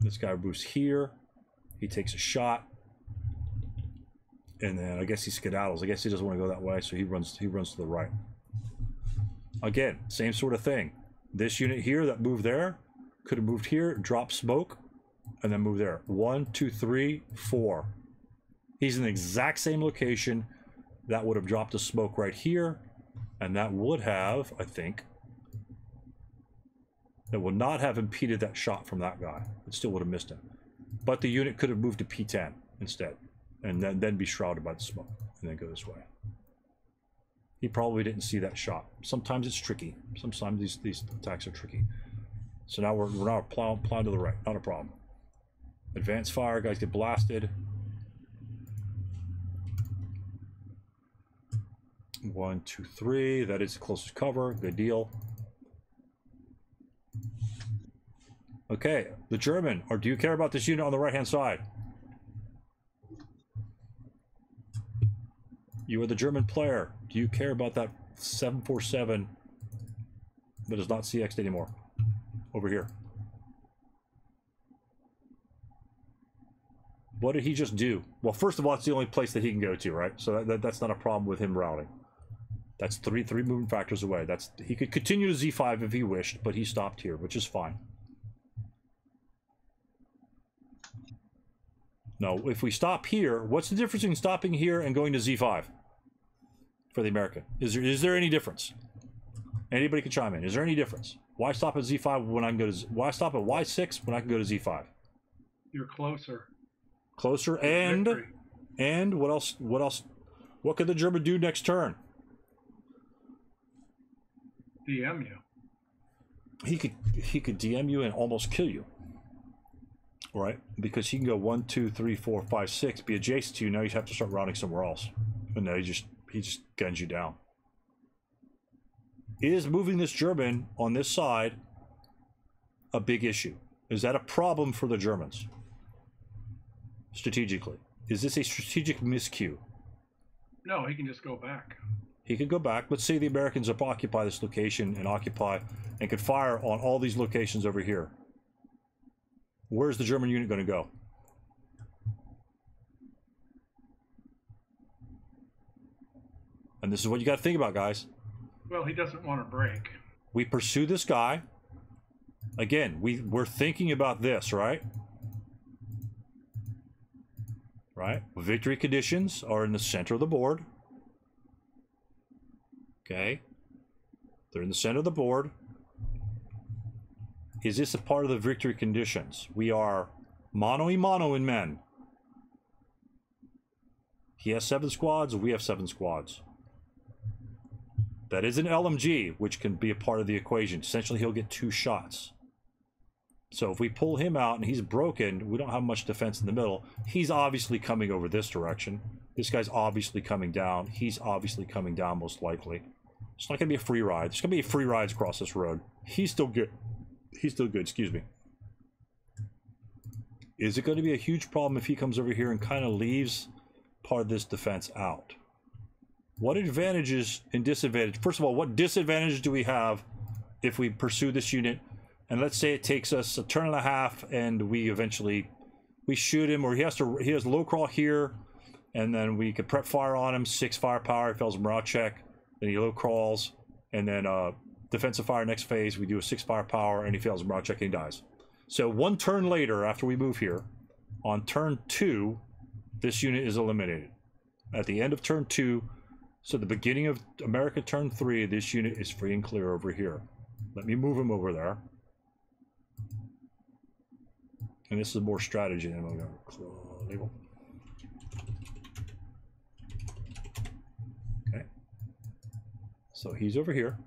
This guy moves here. He takes a shot. And then I guess he skedaddles. I guess he doesn't want to go that way, so he runs he runs to the right. Again, same sort of thing. This unit here that moved there could have moved here, drop smoke, and then move there. One, two, three, four. He's in the exact same location. That would have dropped a smoke right here, and that would have, I think, that would not have impeded that shot from that guy. It still would have missed him. But the unit could have moved to P10 instead, and then, then be shrouded by the smoke, and then go this way. He probably didn't see that shot. Sometimes it's tricky. Sometimes these, these attacks are tricky. So now we're, we're now plowing, to the right. Not a problem. Advance fire, guys get blasted. One, two, three. That is the closest cover. Good deal. Okay, the German. Or do you care about this unit on the right-hand side? You are the German player. Do you care about that 747 that is not CX'd anymore? Over here. What did he just do? Well, first of all, it's the only place that he can go to, right? So that, that, that's not a problem with him routing. That's three three movement factors away. That's he could continue to Z5 if he wished, but he stopped here, which is fine. No, if we stop here, what's the difference between stopping here and going to Z5 for the American? Is there is there any difference? Anybody can chime in. Is there any difference? Why stop at Z5 when I can go to Z why stop at Y6 when I can go to Z5? You're closer. Closer and Victory. and what else what else what could the German do next turn? DM you. He could he could DM you and almost kill you. Right? Because he can go one, two, three, four, five, six, be adjacent to you. Now you have to start routing somewhere else. And now he just he just guns you down. Is moving this German on this side a big issue? Is that a problem for the Germans? Strategically. Is this a strategic miscue? No, he can just go back. He could go back. Let's say the Americans up occupy this location and occupy and could fire on all these locations over here. Where's the German unit going to go? And this is what you got to think about, guys. Well, he doesn't want to break. We pursue this guy. Again, we, we're thinking about this, right? Right? Victory conditions are in the center of the board. Okay. They're in the center of the board. Is this a part of the victory conditions? We are mono y mono in men. He has seven squads, we have seven squads. That is an LMG, which can be a part of the equation. Essentially, he'll get two shots. So if we pull him out and he's broken, we don't have much defense in the middle. He's obviously coming over this direction. This guy's obviously coming down. He's obviously coming down most likely. It's not going to be a free ride. There's going to be free rides across this road. He's still good. He's still good, excuse me. Is it going to be a huge problem if he comes over here and kind of leaves part of this defense out? What advantages and disadvantages? First of all, what disadvantages do we have if we pursue this unit, and let's say it takes us a turn and a half, and we eventually we shoot him, or he has to he has low crawl here, and then we could prep fire on him, six firepower, he fails morale check, then he low crawls, and then uh, defensive fire next phase, we do a six firepower, and he fails a morale check and he dies. So one turn later, after we move here, on turn two, this unit is eliminated. At the end of turn two, so the beginning of America turn three, this unit is free and clear over here. Let me move him over there. And this is more strategy than I'm going to label. Okay. So he's over here.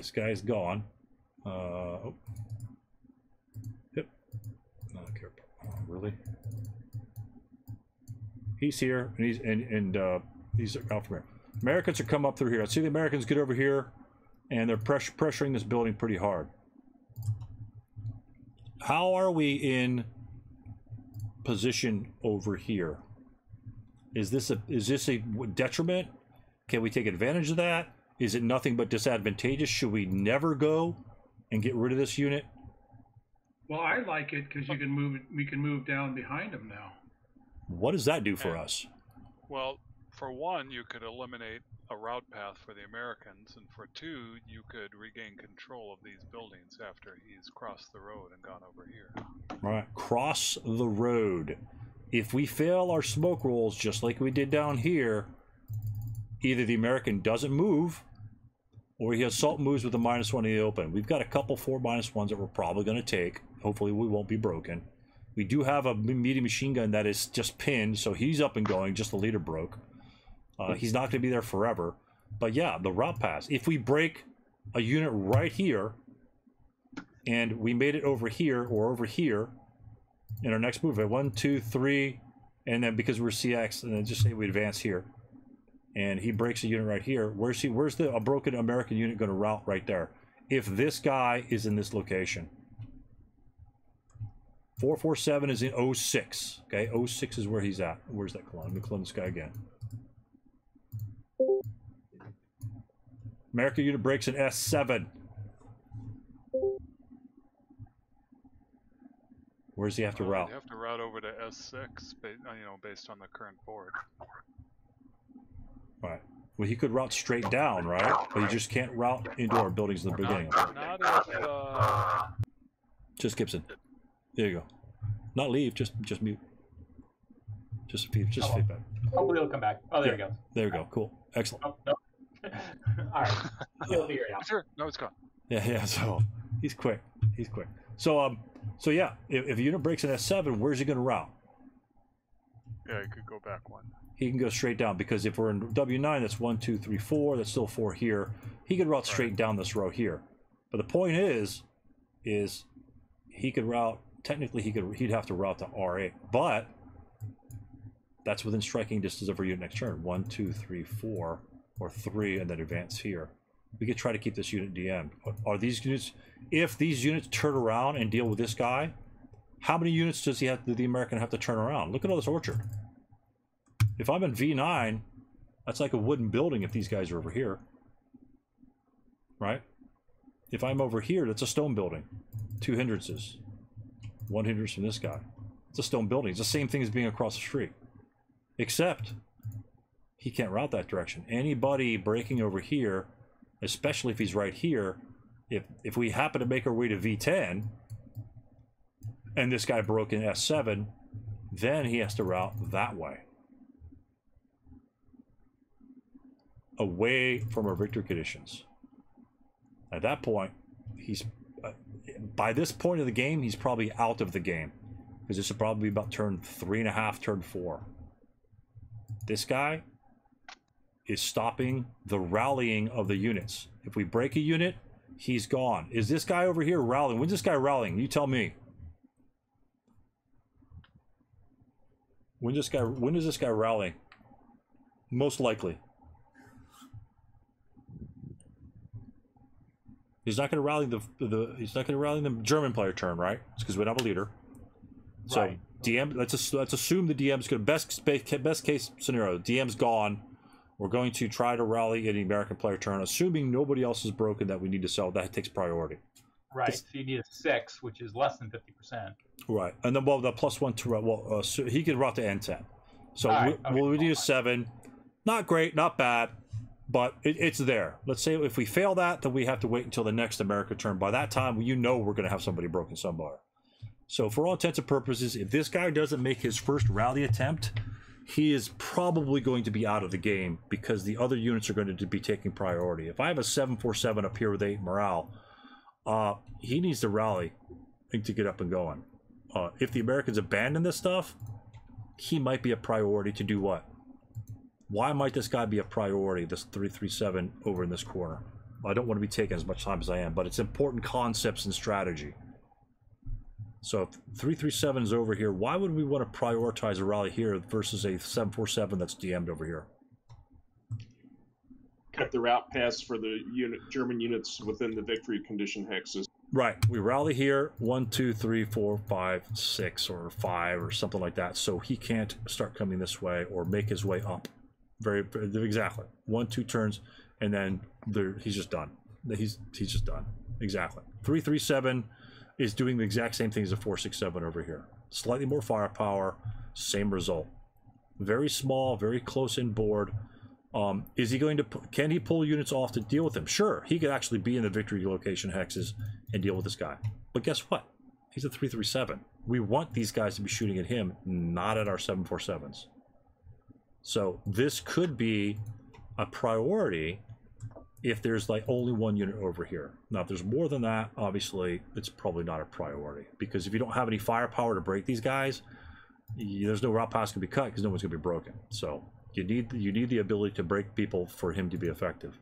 This guy's gone. Uh, oh. Yep. Not care. Oh, really? He's here, and he's and and uh, he's out from here. Americans are come up through here. I see the Americans get over here, and they're press pressuring this building pretty hard. How are we in position over here? Is this a is this a detriment? Can we take advantage of that? Is it nothing but disadvantageous? Should we never go and get rid of this unit? Well, I like it because you can move. it- We can move down behind them now. What does that do for Yeah. us? Well, for one, you could eliminate a route path for the Americans, and for two, you could regain control of these buildings after he's crossed the road and gone over here. All right, cross the road. If we fail our smoke rolls, just like we did down here, either the American doesn't move, or he has assault moves with a minus one in the open. We've got a couple four minus ones that we're probably going to take. Hopefully, we won't be broken. We do have a medium machine gun that is just pinned, so he's up and going. Just the leader broke. Uh, he's not going to be there forever. But yeah, the route pass. If we break a unit right here, and we made it over here or over here in our next move at one, two, three, and then because we're CX, and then just say we advance here, and he breaks a unit right here. Where's he? Where's the a broken American unit going to route right there? If this guy is in this location. 447 is in 06. Okay, 06 is where he's at. Where's that clone? Let me clone this guy again. American unit breaks in S7. Where does he have to route? You have to route over to S6, uh, you know, based on the current board. Right. Well, he could route straight down, right? But he just can't route into our buildings in the beginning. Not, not if, uh, Just Gibson. There you go. Not leave, just just mute. Just feed, just Oh. feedback. Hopefully he'll come back. Oh, there he go. There you go. Cool. Excellent. Oh, no. All right. He'll figure it out. sure, no, it's gone. Yeah, yeah. So he's quick. He's quick. So um, so yeah, if, if a unit breaks in S seven, where's he going to route? Yeah, he could go back one. He can go straight down because if we're in W nine, that's one, two, three, four. That's still four here. He could route straight down this row here. But the point is, is he could route. Technically, he could. He'd have to route to R eight, but that's within striking distance of our unit next turn. One, two, three, four, or three, and then advance here. We could try to keep this unit DM'd. Are these units? If these units turn around and deal with this guy, how many units does he have? do the American have to turn around? Look at all this orchard. If I'm in V9, that's like a wooden building. If these guys are over here, right? If I'm over here, that's a stone building. Two hindrances. One hindrance from this guy. It's a stone building. It's the same thing as being across the street. Except he can't route that direction. Anybody breaking over here, especially if he's right here, if if we happen to make our way to V10 and this guy broke in S7, then he has to route that way. Away from our victory conditions. At that point, he's uh, by this point of the game, he's probably out of the game because this will probably be about turn three and a half, turn four. This guy is stopping the rallying of the units. If we break a unit, he's gone. Is this guy over here rallying? When's this guy rallying? You tell me. When this guy? When is this guy rallying? Most likely. He's not going to rally the the. He's not going to rally the German player turn, right? It's because we don't have a leader. So Right. DM. Let's let's assume the DM's going to best best case scenario. DM's gone. We're going to try to rally any American player turn, assuming nobody else is broken that we need to sell. That takes priority. Right. So you need a six, which is less than fifty percent. Right, and then well, the plus one to. Well, uh, so he can route to N ten. So right, we, okay, well, we need a seven. Not great, not bad, but it, it's there. Let's say if we fail that, then we have to wait until the next America turn. By that time, you know we're going to have somebody broken somewhere. So for all intents and purposes, if this guy doesn't make his first rally attempt, he is probably going to be out of the game because the other units are going to be taking priority. If I have a seven four seven up here with eight morale, uh, he needs to rally to get up and going. Uh, if the Americans abandon this stuff, he might be a priority to do what? Why might this guy be a priority, this 337 over in this corner? I don't want to be taking as much time as I am, but it's important concepts and strategy. So if 337 is over here, why would we want to prioritize a rally here versus a 747 that's DM'd over here? Cut the route paths for the unit German units within the victory condition hexes. Right. We rally here one, two, three, four, five, six, or five, or something like that. So he can't start coming this way or make his way up. Very, exactly. One, two turns, and then there, he's just done. He's he's just done. Exactly. Three, three, seven is doing the exact same thing as a four, six, seven over here. Slightly more firepower, same result. Very small, very close in board. Um, is he going to? Can he pull units off to deal with him? Sure, he could actually be in the victory location hexes and deal with this guy. But guess what? He's a three three seven. We want these guys to be shooting at him, not at our seven four sevens. So this could be a priority if there's like only one unit over here. Now, if there's more than that, obviously it's probably not a priority because if you don't have any firepower to break these guys, y- there's no route pass can be cut because no one's gonna be broken. So you need you need the ability to break people for him to be effective.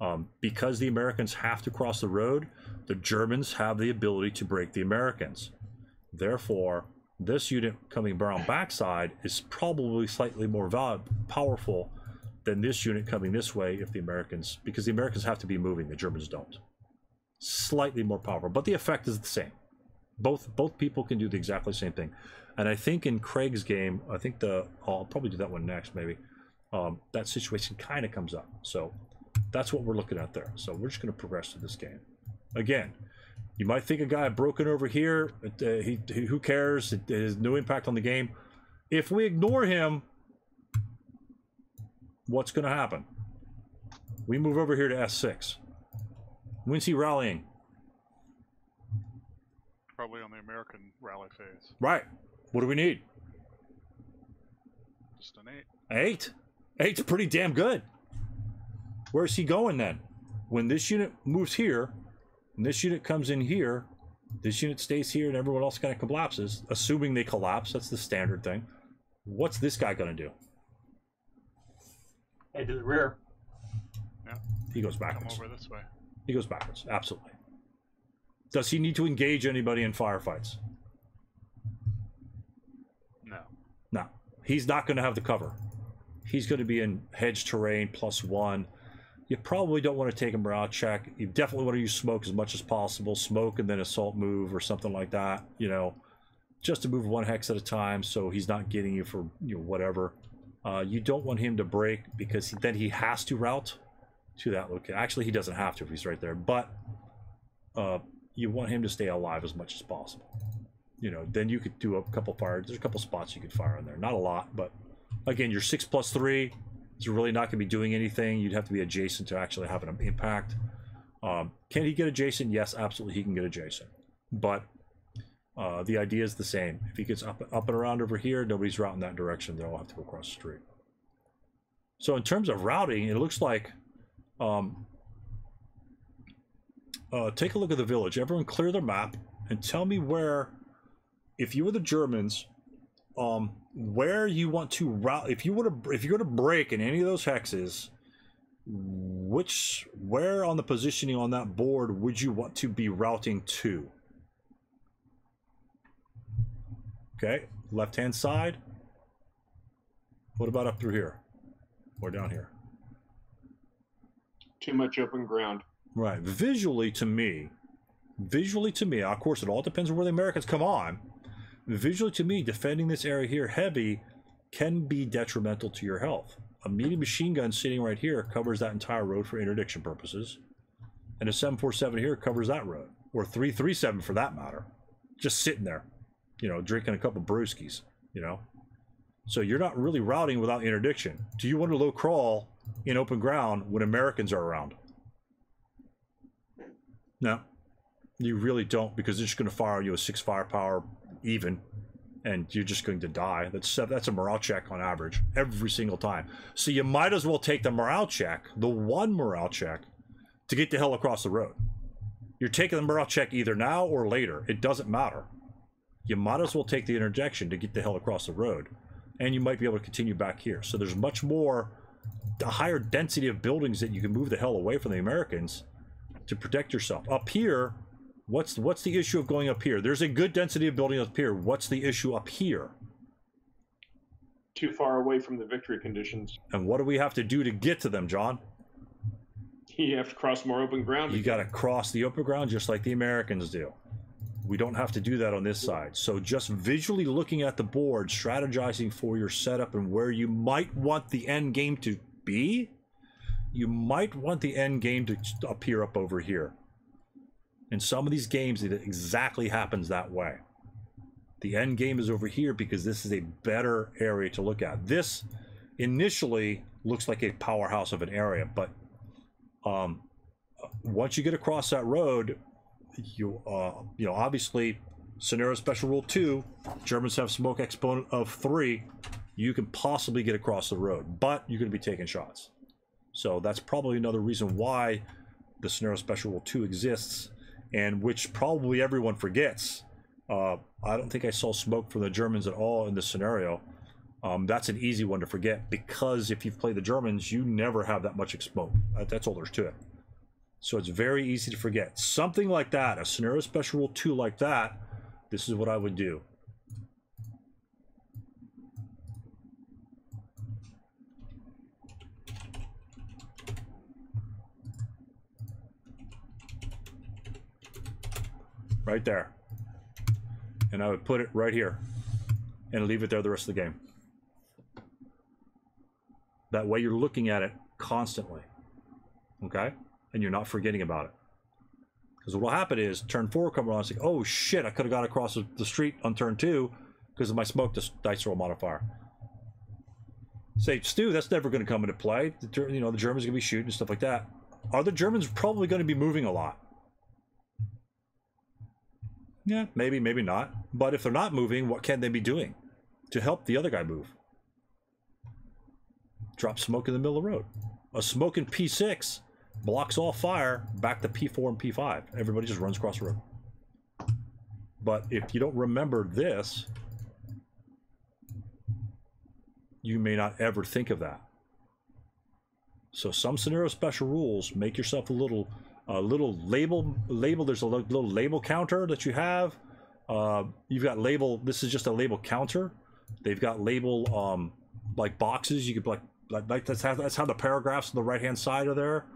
Um, because the Americans have to cross the road, the Germans have the ability to break the Americans. Therefore, this unit coming around backside is probably slightly more powerful than this unit coming this way if the Americans, because the Americans have to be moving, the Germans don't. Slightly more powerful, but the effect is the same. Both both people can do the exactly same thing, and I think in Craig's game, I think the I'll probably do that one next maybe. Um, that situation kind of comes up, so that's what we're looking at there. So we're just going to progress to this game. Again, you might think a guy broken over here, uh, he, he- who cares? It, it has no impact on the game. If we ignore him, what's going to happen? We move over here to S6. When's he rallying? Probably on the American rally phase. Right. What do we need? Just an eight. Eight. Eight's pretty damn good. Where's he going then? When this unit moves here, and this unit comes in here, this unit stays here, and everyone else kind of collapses. Assuming they collapse, that's the standard thing. What's this guy going to do? Head to the rear. Yeah. He goes Come backwards. over this way. He goes backwards. Absolutely. Does he need to engage anybody in firefights? No. No. He's not going to have the cover. He's going to be in hedge terrain plus one. You probably don't want to take a morale check. You definitely want to use smoke as much as possible. Smoke and then assault move or something like that. You know, just to move one hex at a time, so he's not getting you for you know whatever. Uh, you don't want him to break because then he has to route to that location. Actually, he doesn't have to if he's right there, but uh, you want him to stay alive as much as possible. You know, then you could do a couple fires. There's a couple spots you could fire on there. Not a lot, but again, your six plus three is really not going to be doing anything. You'd have to be adjacent to actually have an impact. Um, can he get adjacent? Yes, absolutely, he can get adjacent. But uh, the idea is the same. If he gets up, up and around over here, nobody's routing that direction. They'll have to go across the street. So in terms of routing, it looks like. Um, uh, take a look at the village. Everyone, clear their map and tell me where, if you were the Germans, um, where you want to route. If you want to, if you're going to break in any of those hexes, which where on the positioning on that board would you want to be routing to? Okay, left hand side. What about up through here? Or down here? Too much open ground. Right. Visually to me, visually to me, of course, it all depends on where the Americans come on. Visually to me, defending this area here heavy can be detrimental to your health. A medium machine gun sitting right here covers that entire road for interdiction purposes. And a 747 here covers that road. Or 337 for that matter. Just sitting there, you know, drinking a couple of brewskis, you know. So you're not really routing without interdiction. Do you want to low crawl in open ground when Americans are around? No. You really don't because they're just going to fire you a six firepower even and you're just going to die. That's that's a morale check on average every single time. So you might as well take the morale check, the one morale check, to get the hell across the road. You're taking the morale check either now or later. It doesn't matter. You might as well take the interdiction to get the hell across the road, and you might be able to continue back here. So there's much more, a higher density of buildings that you can move the hell away from the Americans to protect yourself. Up here, What's what's the issue of going up here? There's a good density of building up here. What's the issue up here? Too far away from the victory conditions. And what do we have to do to get to them, John? You have to cross more open ground. You got to cross the open ground just like the Americans do. We don't have to do that on this side. So just visually looking at the board, strategizing for your setup and where you might want the end game to be, you might want the end game to appear up over here. In some of these games, it exactly happens that way. The end game is over here because this is a better area to look at. This initially looks like a powerhouse of an area, but um, once you get across that road, you uh, you know obviously scenario special rule two, Germans have smoke exponent of three. You can possibly get across the road, but you're going to be taking shots. So that's probably another reason why the scenario special rule two exists and which probably everyone forgets. Uh, I don't think I saw smoke from the Germans at all in this scenario. Um, that's an easy one to forget because if you've played the Germans, you never have that much smoke. Uh, that's all there's to it. So it's very easy to forget. Something like that, a scenario special rule 2 like that, this is what I would do. Right there. And I would put it right here and leave it there the rest of the game. That way you're looking at it constantly. Okay? And you're not forgetting about it. Because what will happen is turn four come around and say, oh shit, I could have got across the street on turn two because of my smoke dice roll modifier. Say, Stew, that's never going to come into play. The, you know, the Germans are going to be shooting and stuff like that. Are the Germans probably going to be moving a lot? Yeah, maybe, maybe not. But if they're not moving, what can they be doing to help the other guy move? Drop smoke in the middle of the road. A smoking P6 blocks all fire back to P4 and P5. Everybody just runs across the road. But if you don't remember this, you may not ever think of that. So some scenario special rules make yourself a little a little label label there's a little label counter that you have. Uh, you've got label this is just a label counter. They've got label um, like boxes. You could like like that's how that's how the paragraphs on the right hand side are there.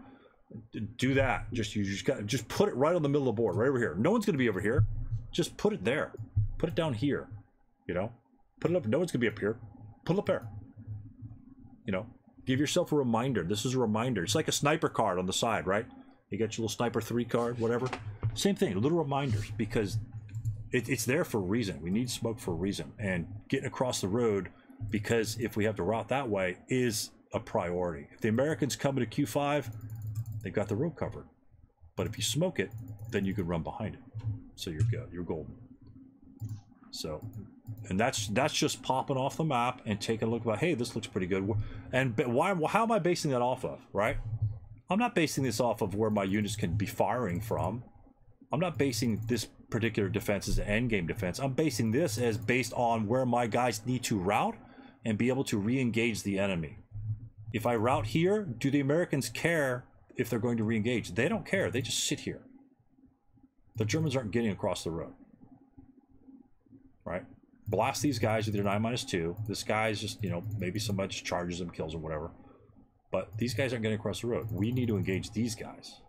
Do that. Just you just got just put it right on the middle of the board right over here. No one's going to be over here. Just put it there. Put it down here you know? Put it up no one's going to be up here. Put it up there you know? Give yourself a reminder. This is a reminder. It's like a sniper card on the side right you got your little sniper three card, whatever. Same thing, little reminders because it, it's there for a reason. We need smoke for a reason, and getting across the road because if we have to route that way is a priority. If the Americans come into Q5, they've got the road covered. But if you smoke it, then you can run behind it. So you're good. You're golden. So, and that's that's just popping off the map and taking a look about, hey, this looks pretty good. And why? How am I basing that off of? Right? I'm not basing this off of where my units can be firing from. I'm not basing this particular defense as an endgame defense. I'm basing this as based on where my guys need to route and be able to re-engage the enemy. If I route here, do the Americans care if they're going to re-engage? They don't care. They just sit here. The Germans aren't getting across the road. Right? Blast these guys with your 9 minus 2. This guy's just, you know, maybe somebody just charges them, kills them, whatever. But these guys aren't getting across the road. We need to engage these guys.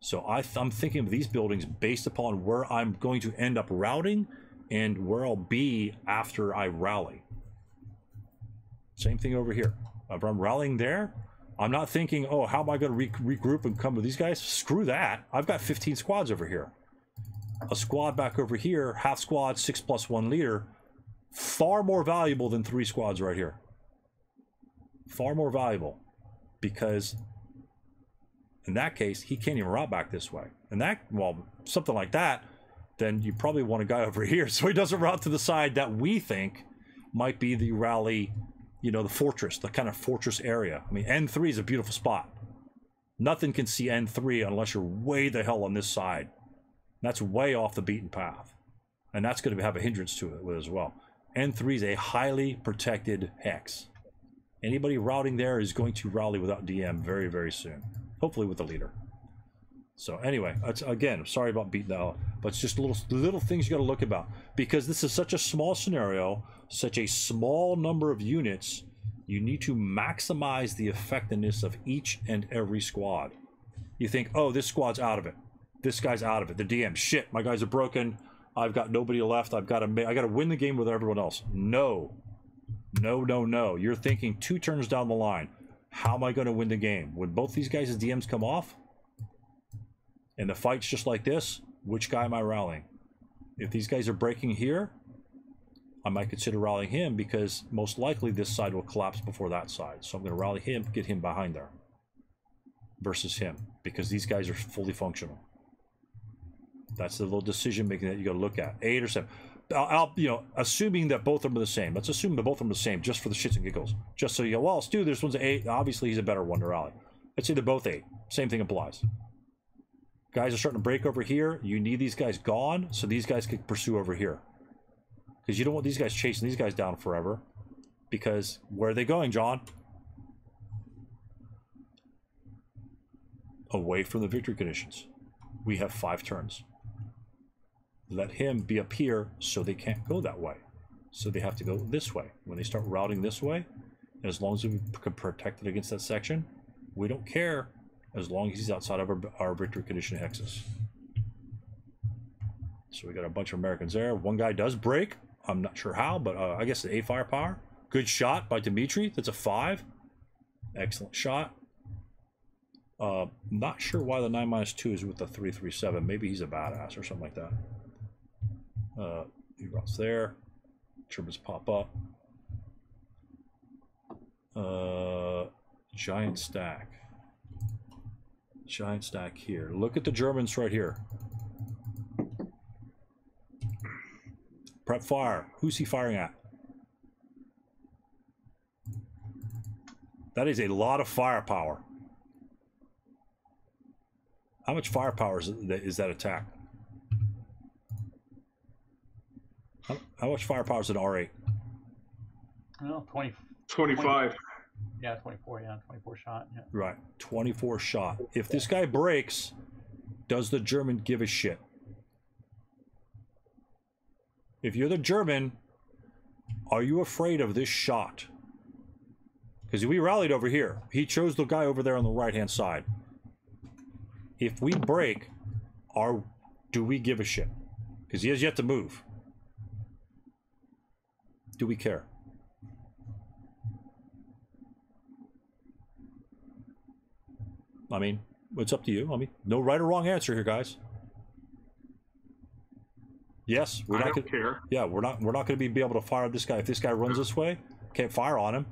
So I am thinking of these buildings based upon where I'm going to end up routing and where I'll be after I rally. Same thing over here. If I'm rallying there, I'm not thinking, oh, how am I going to re- regroup and come with these guys? Screw that. I've got 15 squads over here. A squad back over here, half squad, six plus one leader, far more valuable than three squads right here. Far more valuable because in that case, he can't even route back this way. And that, well, something like that, then you probably want a guy over here so he doesn't route to the side that we think might be the rally, you know, the fortress, the kind of fortress area. I mean, N3 is a beautiful spot. Nothing can see N3 unless you're way the hell on this side. That's way off the beaten path. And that's going to have a hindrance to it as well. N3 is a highly protected hex. Anybody routing there is going to rally without DM very, very soon. Hopefully with the leader. So anyway, again, sorry about beating that, but it's just little little things you got to look about because this is such a small scenario, such a small number of units. You need to maximize the effectiveness of each and every squad. You think, oh, this squad's out of it. This guy's out of it. The DM, shit, my guys are broken. I've got nobody left. I've got to, I got to win the game with everyone else. No, no, no, no. You're thinking two turns down the line. How am I going to win the game? When both these guys' DMs come off, and the fight's just like this, which guy am I rallying? If these guys are breaking here, I might consider rallying him because most likely this side will collapse before that side. So I'm going to rally him, get him behind there versus him because these guys are fully functional. That's the little decision making that you got to look at. Eight or seven. I'll, you know, assuming that both of them are the same. Let's assume that both of them are the same, just for the shits and giggles. Just so you go, well, Stew, this one's eight. Obviously, he's a better one to rally. Let's say they're both eight. Same thing applies. Guys are starting to break over here. You need these guys gone so these guys can pursue over here. Because you don't want these guys chasing these guys down forever. Because where are they going, John? Away from the victory conditions. We have five turns let him be up here so they can't go that way. So they have to go this way. When they start routing this way, as long as we can protect it against that section, we don't care as long as he's outside of our, our victory condition hexes. So we got a bunch of Americans there. One guy does break. I'm not sure how, but uh, I guess the A firepower. Good shot by Dimitri. That's a five. Excellent shot. Uh, not sure why the 9 minus 2 is with the 337. Maybe he's a badass or something like that. Uh, he routes there. Turbines pop up. Uh, giant stack. Giant stack here. Look at the Germans right here. Prep fire. Who's he firing at? That is a lot of firepower. How much firepower is, that attack? How, how much firepower is an R8? Well, 20, 25. yeah, 24, yeah, 24 shot. Yeah. Right, 24 shot. If this guy breaks, does the German give a shit? If you're the German, are you afraid of this shot? Because we rallied over here. He chose the guy over there on the right hand side. If we break, are do we give a shit? Because he has yet to move. Do we care? I mean, it's up to you. I mean, no right or wrong answer here, guys. Yes, we're I not don't gonna, care. yeah, we're not we're not going to be, be able to fire this guy if this guy runs this way. Can't fire on him.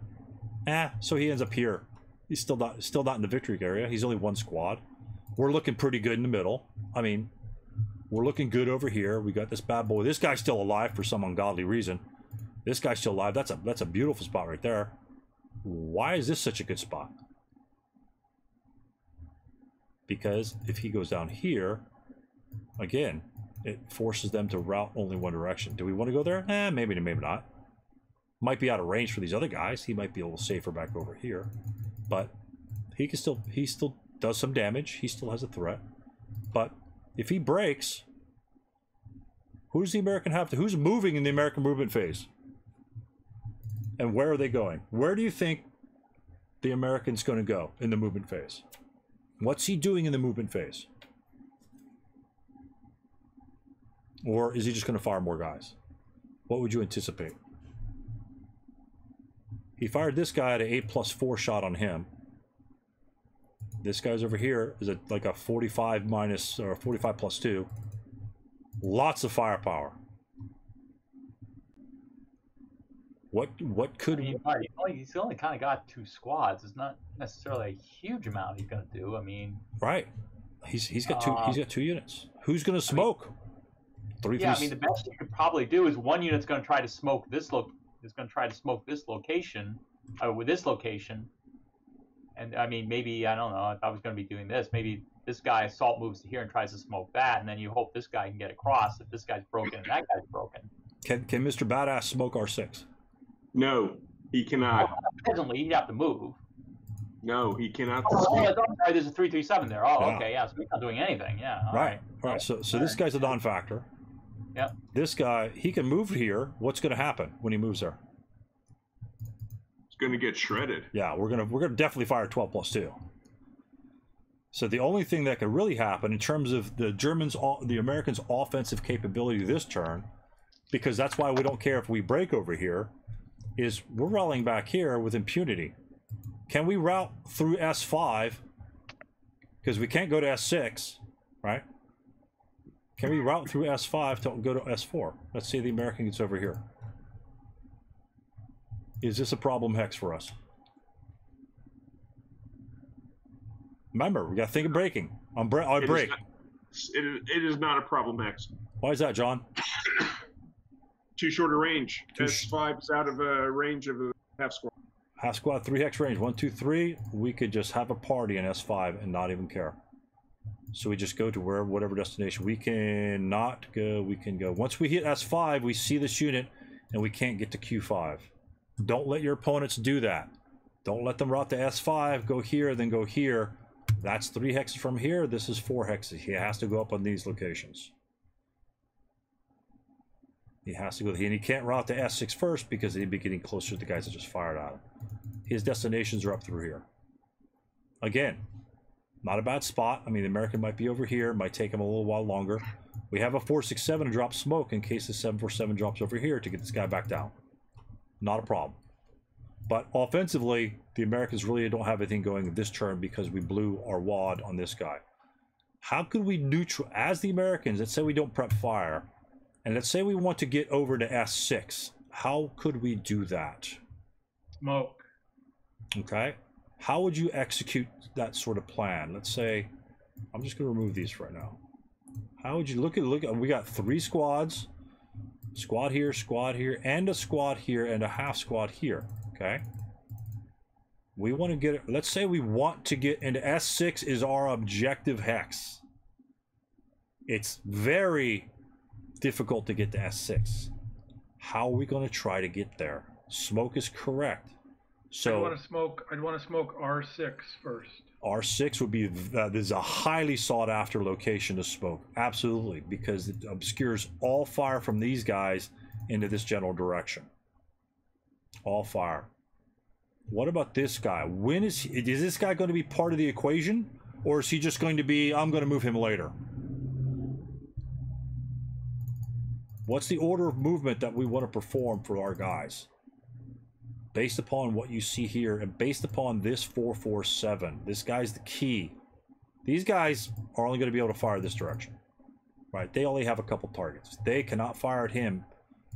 Eh, so he ends up here. He's still not still not in the victory area. He's only one squad. We're looking pretty good in the middle. I mean, we're looking good over here. We got this bad boy. This guy's still alive for some ungodly reason. This guy's still alive. That's a that's a beautiful spot right there. Why is this such a good spot? Because if he goes down here, again, it forces them to route only one direction. Do we want to go there? Eh, maybe, maybe not. Might be out of range for these other guys. He might be a little safer back over here, but he can still he still does some damage. He still has a threat, but if he breaks, who does the American have to? Who's moving in the American movement phase? And where are they going? Where do you think the American's going to go in the movement phase? What's he doing in the movement phase? Or is he just going to fire more guys? What would you anticipate? He fired this guy at an 8 plus 4 shot on him. This guy's over here is a, like a 45 minus or 45 plus 2. Lots of firepower. What what I could mean, all right, he's only, he's only kind of got two squads. It's not necessarily a huge amount he's going to do. I mean, right? He's he's got two Uh, he's got two units. Who's gonna smoke? Three yeah, I mean, the best you could probably do is one unit's going to try to smoke this look. Is going to try to smoke this location, uh, with this location. And I mean, maybe I don't know if I was going to be doing this. Maybe this guy salt moves to here and tries to smoke that, and then you hope this guy can get across. If this guy's broken and that guy's broken, Can can Mr. Badass smoke R six? No, he cannot. presently he'd have to move. No, he cannot. Oh, yeah, I'm sorry, there's a three three seven there. Oh, Yeah. okay, yeah. So he's not doing anything. Yeah. all Right. All right. So so this guy's a non-factor. Yep. This guy he can move here. What's gonna happen when he moves there? He's going to get shredded. Yeah, we're gonna we're gonna definitely fire 12 plus two. So the only thing that could really happen in terms of the Germans, o- the Americans' offensive capability this turn, because that's why we don't care if we break over here, is we're rallying back here with impunity. Can we route through S5? Because we can't go to S6, right? Can we route through S5 to go to S4? Let's say the American gets over here. Is this a problem hex for us? Remember, we got to think of breaking. I'm bre- I It is break. not- It is, it is not a problem, hex. Why is that, John? Too short a range. Too sh- S5 is out of a range of a half square. Half squad, three hex range, one, two, three. We could just have a party in S5 and not even care. So we just go to wherever, whatever destination. We can not go. We can go. Once we hit S5, we see this unit, and we can't get to Q5. Don't let your opponents do that. Don't let them route to S5. Go here, then go here. That's three hexes from here. This is four hexes. He has to go up on these locations. He has to go, here, and he can't route to S6 first because he'd be getting closer to the guys that just fired at him. His destinations are up through here. Again, not a bad spot. I mean, the American might be over here, might take him a little while longer. We have a 467 to drop smoke in case the 747 drops over here to get this guy back down. Not a problem. But offensively, the Americans really don't have anything going this turn because we blew our wad on this guy. How could we neutral as the Americans? Let's say we don't prep fire, and let's say we want to get over to S6. How could we do that? Smoke. Okay. How would you execute that sort of plan? Let's say, I'm just going to remove these right now. How would you look at look? at We got three squads, squad here, squad here, and a squad here, and a half squad here. Okay. We want to get it. Let's say we want to get into S6 is our objective hex. It's very difficult to get to S6. How are we going to try to get there? Smoke is correct. So I'd want to smoke. I'd want to smoke R6 first. R6 would be uh, this is a highly sought after location to smoke. Absolutely, because it obscures all fire from these guys into this general direction. All fire. What about this guy? When is he, is this guy going to be part of the equation, or is he just going to be? I'm going to move him later. What's the order of movement that we want to perform for our guys? based upon what you see here and based upon this 447 this guy's the key. These guys are only going to be able to fire this direction right? They only have a couple targets. They cannot fire at him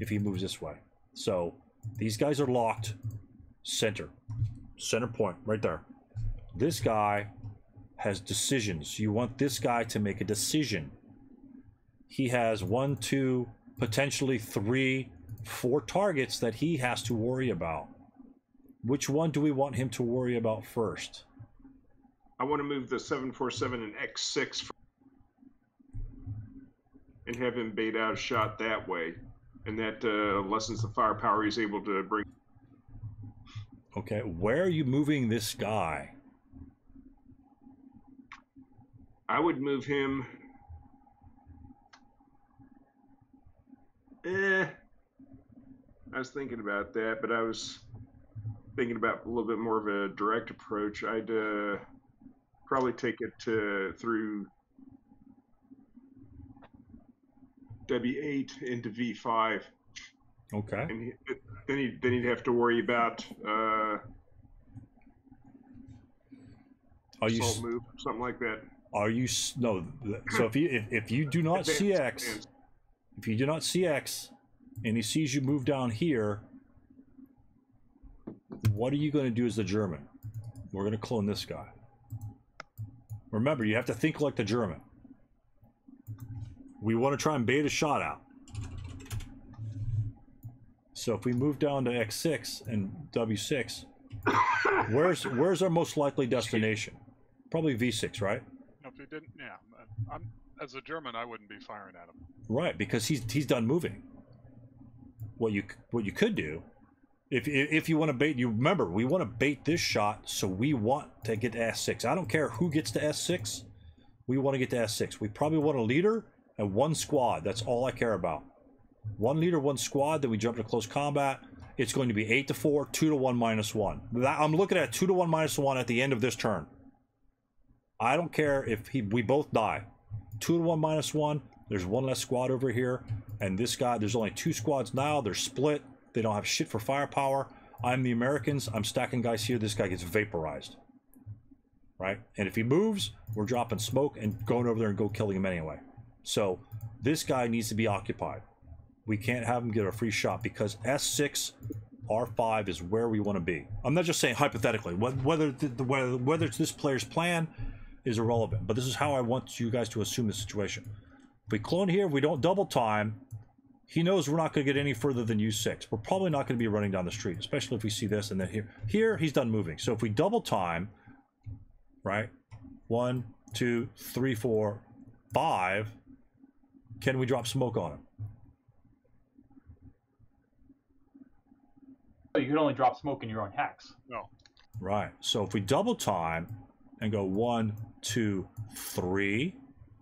if he moves this way. So these guys are locked. Center. Center point right there. This guy has decisions. You want this guy to make a decision. He has one two potentially three four targets that he has to worry about which one do we want him to worry about first? I want to move the 747 and X6 for, and have him bait out a shot that way. And that uh, lessens the firepower he's able to bring. Okay, where are you moving this guy? I would move him. Eh. I was thinking about that, but I was thinking about a little bit more of a direct approach. I'd uh, probably take it to, through W8 into V5. Okay. and he, then he then he'd have to worry about uh, Are you assault move, something like that. are you no? So if you if, if you do not Advanced, see X, advanced. If you do not see X, and he sees you move down here, what are you going to do as the German? We're going to clone this guy. Remember, you have to think like the German. We want to try and bait a shot out. So if we move down to X6 and W6, where's where's our most likely destination? Probably V6, right? No, If he didn't, yeah. I'm, as a German, I wouldn't be firing at him. Right, because he's he's done moving. What you what you could do, if if you want to bait, you remember we want to bait this shot, so we want to get to S6. I don't care who gets to S6, we want to get to S6. We probably want a leader and one squad. That's all I care about. One leader, one squad. Then we jump to close combat. It's going to be eight to four, two to one minus one. That, I'm looking at two to one minus one at the end of this turn. I don't care if he we both die. Two to one minus one. There's one less squad over here, and this guy. There's only two squads now. They're split. They don't have shit for firepower. I'm the Americans. I'm stacking guys here. This guy gets vaporized. Right, and if he moves, we're dropping smoke and going over there and go killing him anyway. So this guy needs to be occupied. We can't have him get a free shot because S6 R5 is where we want to be. I'm not just saying hypothetically. Whether the, the- whether whether it's this player's plan is irrelevant, but this is how I want you guys to assume the situation. If we clone here, if we don't double time, he knows we're not going to get any further than U6. We're probably not going to be running down the street, especially if we see this and then here. Here, he's done moving. So if we double time, right? One, two, three, four, five. Can we drop smoke on him? You can only drop smoke in your own hex. No. Right. So if we double time and go one, two, three,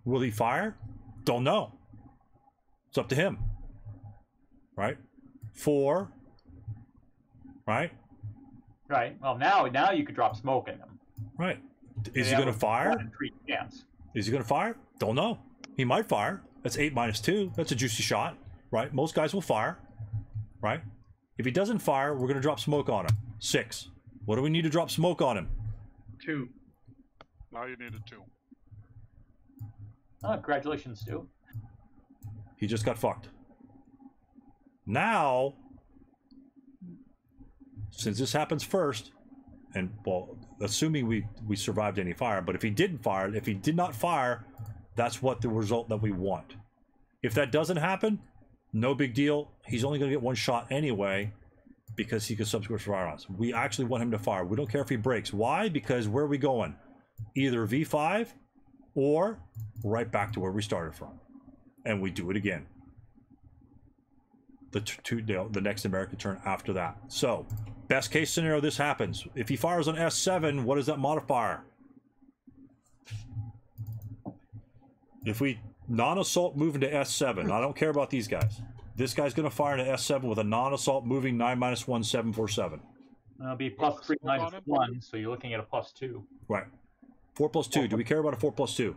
will he fire? Don't know. It's up to him. Right? Four. Right? Right. Well, now now you could drop smoke in them. Right. Is he going to fire? three chance. Is he going to fire? Don't know. He might fire. That's eight minus two. That's a juicy shot. Right? Most guys will fire. Right? If he doesn't fire, we're going to drop smoke on him. Six. What do we need to drop smoke on him? Two. Now you needed two. Oh, ah, congratulations, Stew. He just got fucked. Now, since this happens first, and well, assuming we we survived any fire, but if he didn't fire, if he did not fire, that's what the result that we want. If that doesn't happen, no big deal. He's only going to get one shot anyway because he can subsequent fire on us. We actually want him to fire. We don't care if he breaks. Why? Because where are we going? Either V5 or right back to where we started from and we do it again. The t- two, the, the next American turn after that. So, best case scenario, this happens. If he fires on S7, what is that modifier? If we non-assault move into S7, I don't care about these guys. This guy's going to fire into S7 with a non-assault moving nine minus one seven four seven. That'll be plus three Smoke minus on him? one, so you're looking at a plus two. Right. Four plus two. Do we care about a four plus two?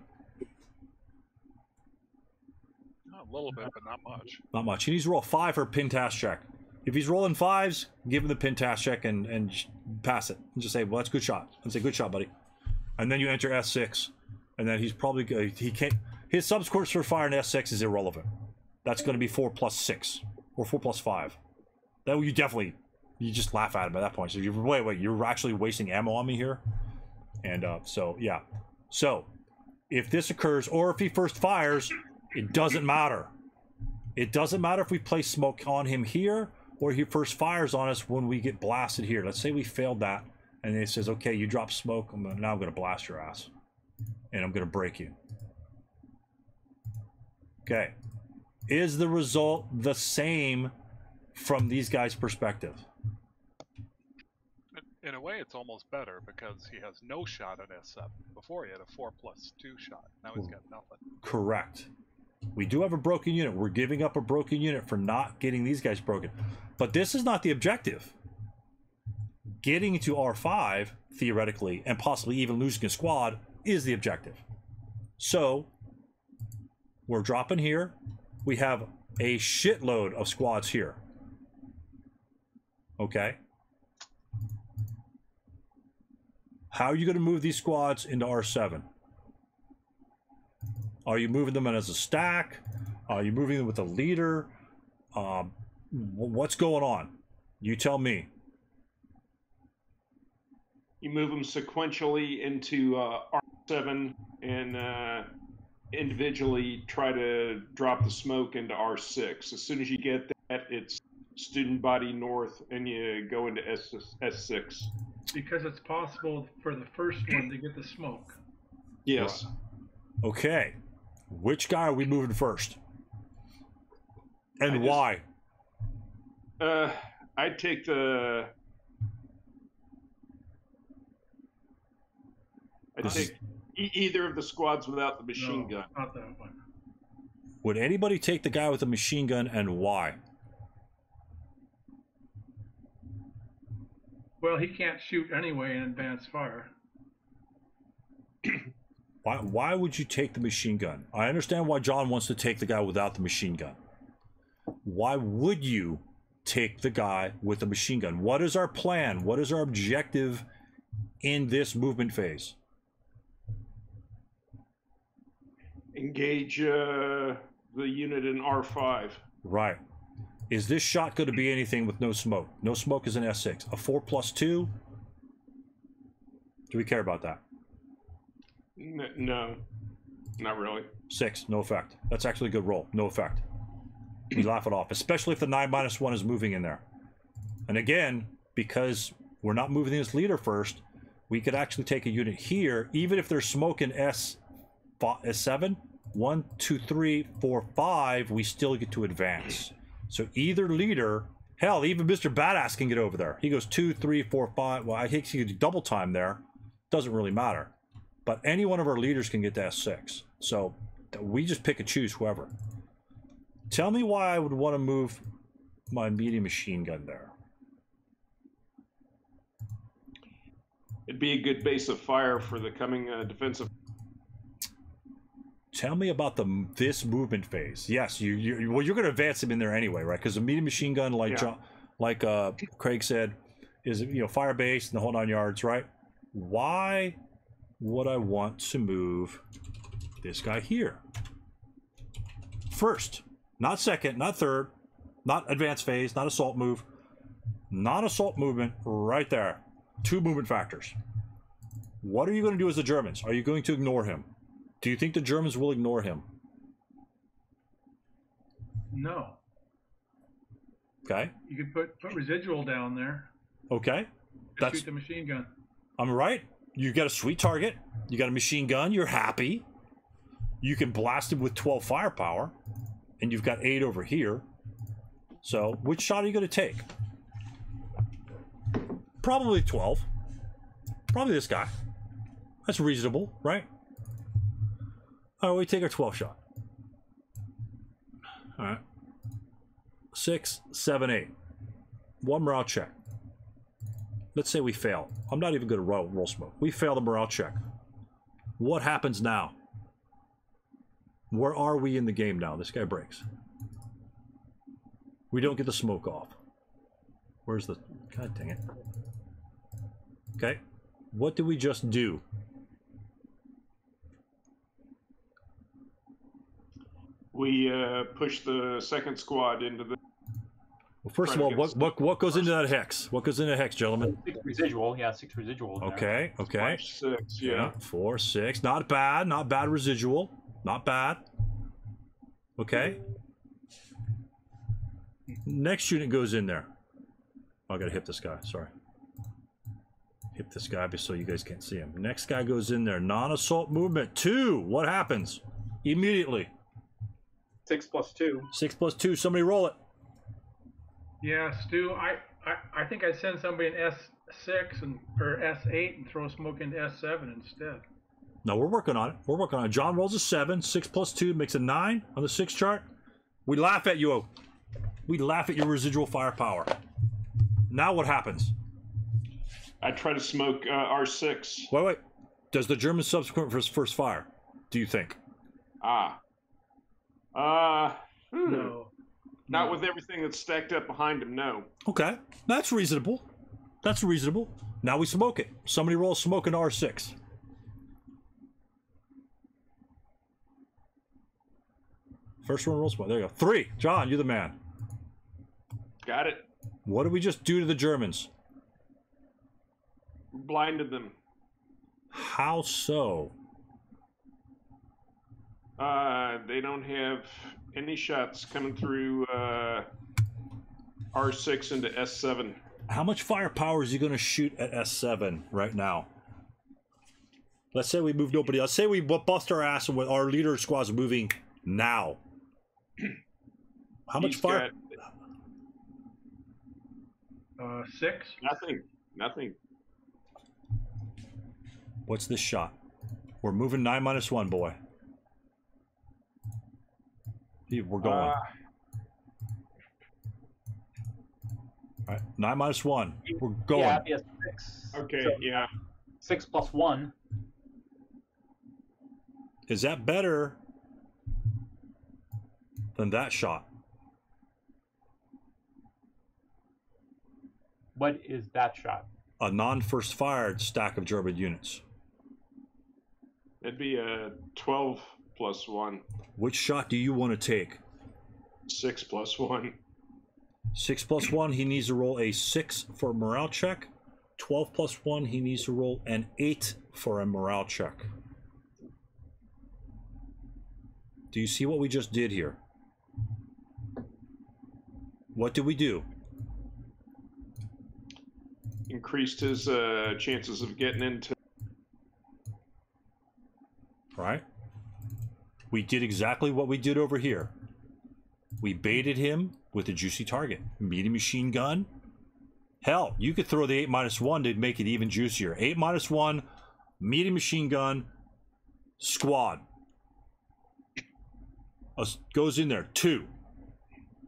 A little bit, but not much. Not much. He needs to roll five for a pin task check. If he's rolling fives, give him the pin task check and, and pass it. And just say, well, that's a good shot. And say, good shot, buddy. And then you enter S6. And then he's probably, he can't, his subscores for fire in S6 is irrelevant. That's going to be four plus six or four plus five. That you definitely, you just laugh at him at that point. So you're wait, wait, you're actually wasting ammo on me here. And uh, so, yeah. So if this occurs, or if he first fires, it doesn't matter. It doesn't matter if we place smoke on him here or he first fires on us when we get blasted here. Let's say we failed that and it says, okay, you drop smoke. I'm gonna, now I'm going to blast your ass and I'm going to break you. Okay. Is the result the same from these guys' perspective? In- a way, it's almost better because he has no shot at S7. Before he had a 4 plus 2 shot. Now he's hmm. got nothing. Correct. We do have a broken unit. We're giving up a broken unit for not getting these guys broken. But this is not the objective. Getting to R5, theoretically, and possibly even losing a squad is the objective. So, we're dropping here. We have a shitload of squads here. Okay. How are you going to move these squads into R7? Are you moving them in as a stack? Are you moving them with a leader? Wh- what's going on? You tell me. You move them sequentially into uh, R7 and uh, individually try to drop the smoke into R6. As soon as you get that, it's student body north, and you go into S S6. Because it's possible for the first one to get the smoke. Yes. Okay. Which guy are we moving first? And I just- why? Uh, I'd take the. I'd This is- take e- either of the squads without the machine no, gun. Not that one. Would anybody take the guy with the machine gun and why? Well, he can't shoot anyway in advanced fire. Why, why would you take the machine gun? I understand why John wants to take the guy without the machine gun. Why would you take the guy with the machine gun? What is our plan? What is our objective in this movement phase? Engage uh, the unit in R5. Right. Is this shot going to be anything with no smoke? No smoke is an S6. A 4 plus 2? Do we care about that? No, not really. 6, no effect. That's actually a good roll. No effect. We laugh it off, especially if the 9 minus 1 is moving in there. And again, because we're not moving this leader first, we could actually take a unit here, even if there's smoke in S S7. 1, 2, 3, 4, 5, we still get to advance. So either leader, hell, even Mr. Badass can get over there. He goes 2, 3, 4, 5. Well, I think he could do double time there. Doesn't really matter. But any one of our leaders can get to S6. So we just pick and choose whoever. Tell me why I would want to move my medium machine gun there. It'd be a good base of fire for the coming uh, defensive. Tell me about the this movement phase. Yes, you you well you're going to advance him in there anyway, right? Because the medium machine gun, like Yeah. John, like uh, Craig said, is you know fire based and the whole nine yards, right? Why would I want to move this guy here first? Not second, not third, not advanced phase, not assault move, non assault movement, right there. Two movement factors. What are you going to do as the Germans? Are you going to ignore him? Do you think the Germans will ignore him? No. Okay. You could put put residual down there. Okay. That's shoot the machine gun. I'm right. You got a sweet target. You got a machine gun. You're happy. You can blast him with 12 firepower, and you've got eight over here. So, which shot are you going to take? Probably 12. Probably this guy. That's reasonable, right? All right, we take our 12 shot. All right. Six, seven, eight. One morale check. Let's say we fail. I'm not even going to roll, roll smoke. We fail the morale check. What happens now? Where are we in the game now? This guy breaks. We don't get the smoke off. Where's the. God dang it. Okay. What did we just do? We uh, push the second squad into the. Well, first of all, what, what, what goes into that hex? What goes into the hex, gentlemen? Six residual, yeah, six residual. in there. Okay, okay. Six, Yeah, yeah. four, six. Not bad. Not bad residual. Not bad. Okay. Next unit goes in there. Oh, I gotta hit this guy. Sorry. Hit this guy just so you guys can't see him. Next guy goes in there. Non-assault movement. Two. What happens? Immediately. Six plus two. Six plus two. Somebody roll it. Yeah, Stew. I, I I think I'd send somebody an S six and or S eight and throw smoke into S seven instead. No, we're working on it. We're working on it. John rolls a seven. Six plus two makes a nine on the six chart. We laugh at you. We laugh at your residual firepower. Now what happens? I try to smoke uh, R6. Wait, wait. Does the German subsequent first, first fire? Do you think? Ah. Uh, hmm. No. Not with everything that's stacked up behind him. No. Okay, that's reasonable. That's reasonable. Now we smoke it. Somebody roll smoke into R6. First one rolls smoke. There you go. Three. John, you're the man. Got it. What did we just do to the Germans? Blinded them. How so? Uh, they don't have any shots coming through uh, R6 into S7. How much firepower is he going to shoot at S7 right now? Let's say we move nobody. Let's say we bust our ass and our leader squad's moving now. How much He's fire? got Uh, six. nothing. Nothing. What's this shot? We're moving nine minus one, boy. Hey, We're going. Uh, All right, nine minus one. We're going. Yeah, it'd be a six. okay. So Yeah. six plus one. Is that better than that shot? What is that shot? A non-first fired stack of German units. It'd be a 12 plus 1. Which shot do you want to take? 6 plus 1. Six plus one, he needs to roll a six for a morale check. Twelve plus one, he needs to roll an eight for a morale check. Do you see what we just did here? What did we do? Increased his uh, chances of getting into. Right? We did exactly what we did over here. We baited him with a juicy target. Medium machine gun. Hell, you could throw the 8 minus 1 to make it even juicier. 8 minus 1, medium machine gun, squad. Goes in there. 2.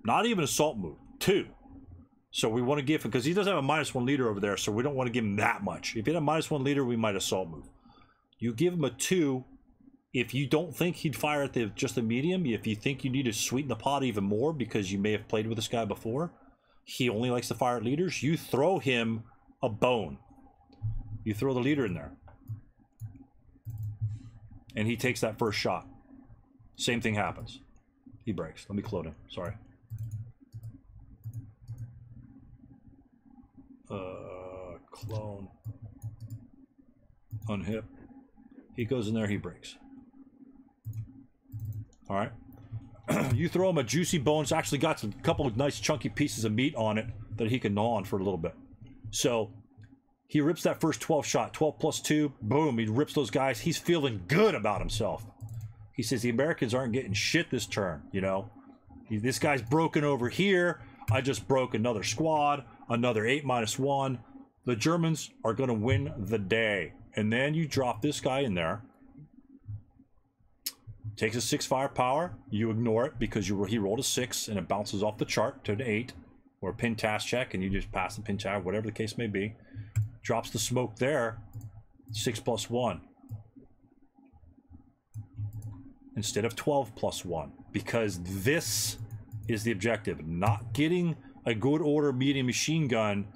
Not even assault move. 2. So we want to give him, because he doesn't have a minus 1 leader over there, so we don't want to give him that much. If he had a minus 1 leader, we might assault move. You give him a 2 if you don't think he'd fire at the just the medium, if you think you need to sweeten the pot even more because you may have played with this guy before, he only likes to fire at leaders. You throw him a bone. You throw the leader in there, and he takes that first shot. Same thing happens. He breaks. Let me clone him. Sorry. Uh, clone. Unhip. He goes in there. He breaks. All right. you throw him a juicy bone. It's actually got some couple of nice chunky pieces of meat on it that he can gnaw on for a little bit. So he rips that first 12 shot, 12 plus 2, boom, he rips those guys. He's feeling good about himself. He says the Americans aren't getting shit this turn, you know. He- This guy's broken over here. I just broke another squad, another 8 minus 1. The Germans are going to win the day. And then you drop this guy in there takes a six firepower. You ignore it because you he rolled a six and it bounces off the chart to an eight or a pin task check, and you just pass the pin tag, whatever the case may be. Drops the smoke there, six plus one instead of 12 plus one because this is the objective not getting a good order medium machine gun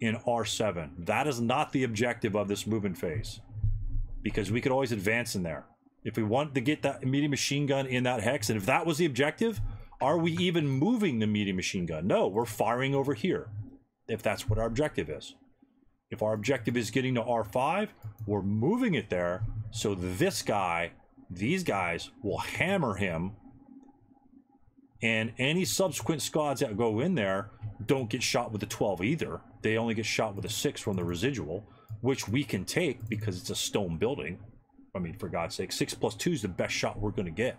in R7. That is not the objective of this movement phase because we could always advance in there. If we want to get that medium machine gun in that hex, and if that was the objective, are we even moving the medium machine gun? No, we're firing over here. If that's what our objective is. If our objective is getting to R5, we're moving it there so this guy, these guys will hammer him, and any subsequent squads that go in there don't get shot with a 12 either. They only get shot with a 6 from the residual, which we can take because it's a stone building. I mean, for God's sake, 6 plus 2 is the best shot we're going to get.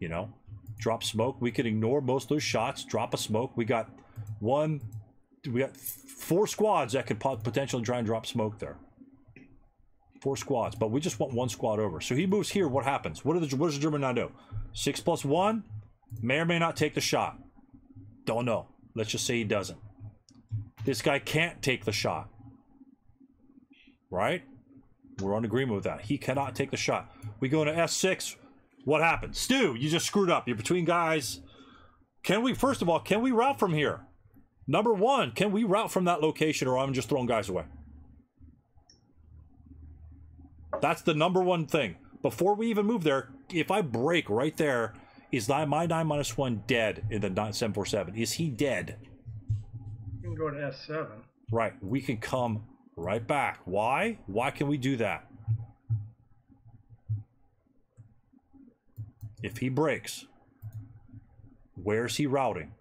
You know? Drop smoke. We can ignore most of those shots. Drop a smoke. We got one, we got four squads that could potentially try and drop smoke there. Four squads, but we just want one squad over. So he moves here. What happens? What, the, what does the German now do? Six plus one may or may not take the shot. Don't know. Let's just say he doesn't. This guy can't take the shot. Right? We're on agreement with that. He cannot take the shot. We go into S6. What happens? Stew, you just screwed up. You're between guys. Can we, first of all, can we route from here? Number one, can we route from that location or I'm just throwing guys away? That's the number one thing. Before we even move there, if I break right there, is my 9 minus 1 dead in the 747? Is he dead? You can go to S7. Right. We can come right back. Why? Why can we do that? If he breaks, where's he routing?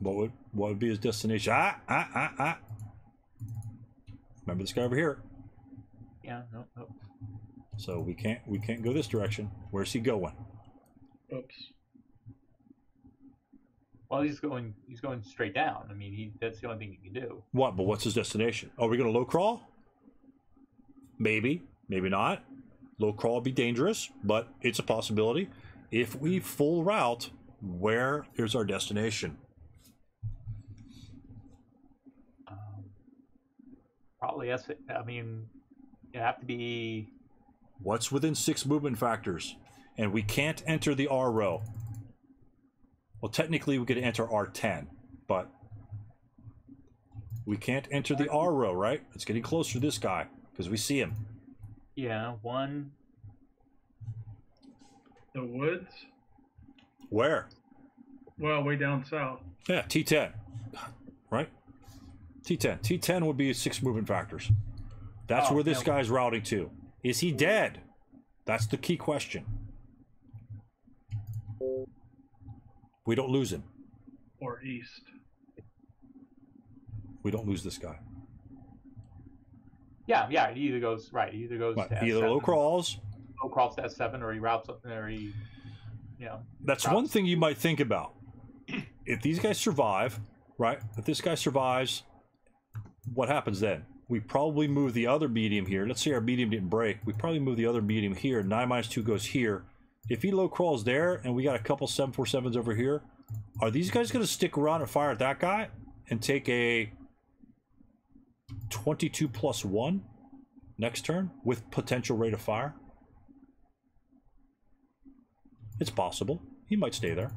What would what would be his destination? Ah, ah, ah, ah. Remember this guy over here. Yeah, no, no. So we can't we can't go this direction. Where's he going? Oops. Well, he's going. He's going straight down. I mean, he. That's the only thing he can do. What? But what's his destination? Are we going to low crawl? Maybe, maybe not. Low crawl would be dangerous, but it's a possibility. If we full route, where is our destination? Um, probably I mean, it have to be. What's within six movement factors? And we can't enter the R row. Well, technically, we could enter R10, but we can't enter the R row, right? It's getting closer to this guy because we see him. Yeah, one. The woods? Where? Well, way down south. Yeah, T10. Right? T10. T10 would be six movement factors. That's Oh, where this yeah. guy's routing to. Is he dead? That's the key question. We don't lose him. Or east. We don't lose this guy. Yeah, yeah. He either goes right. He either goes Right. to Either S7, low crawls. low crawls to S7, or he routes up, or he. You know. That's Routes. one thing you might think about. If these guys survive, right? If this guy survives, what happens then? We probably move the other medium here. Let's say our medium didn't break. We probably move the other medium here. 9 minus 2 goes here. If he low crawls there and we got a couple 747s over here, are these guys going to stick around and fire at that guy and take a 22 plus 1 next turn with potential rate of fire? It's possible. He might stay there.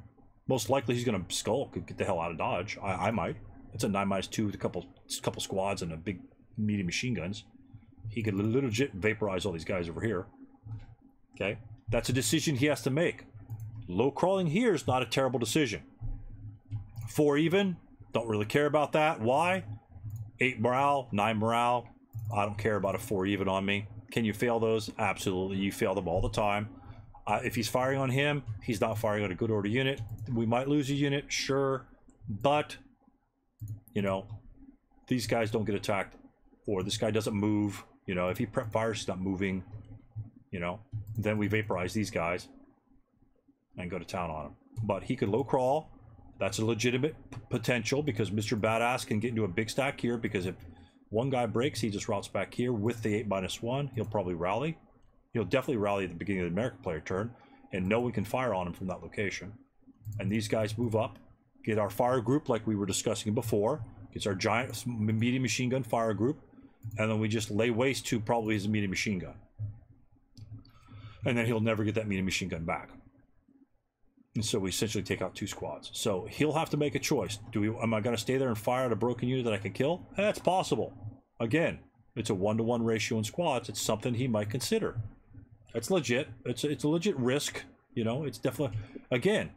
Most likely he's going to skulk and get the hell out of Dodge. I, I might. It's a 9 minus 2 with a couple couple squads and a big medium machine guns. He could legit vaporize all these guys over here. Okay? That's a decision he has to make. Low crawling here is not a terrible decision. Four even, don't really care about that. Why? Eight morale, nine morale. I don't care about a four even on me. Can you fail those? Absolutely. You fail them all the time. Uh, if he's firing on him, he's not firing on a good order unit. We might lose a unit, sure, but you know, these guys don't get attacked, or this guy doesn't move. You know, if he prep fires, he's not moving. You know, then we vaporize these guys and go to town on him. But he could low crawl. That's a legitimate potential because Mr. Badass can get into a big stack here because if one guy breaks, he just routes back here with the 8 minus 1. He'll probably rally. He'll definitely rally at the beginning of the American player turn, and no one can fire on him from that location. And these guys move up, get our fire group like we were discussing before, gets our giant medium machine gun fire group, and then we just lay waste to probably his medium machine gun. And then he'll never get that medium machine gun back. And so we essentially take out two squads. So he'll have to make a choice. Do we am I gonna stay there and fire at a broken unit that I can kill? That's possible. Again, it's a one to one ratio in squads. It's something he might consider. It's legit. It's a, it's a legit risk. You know, it's definitely again,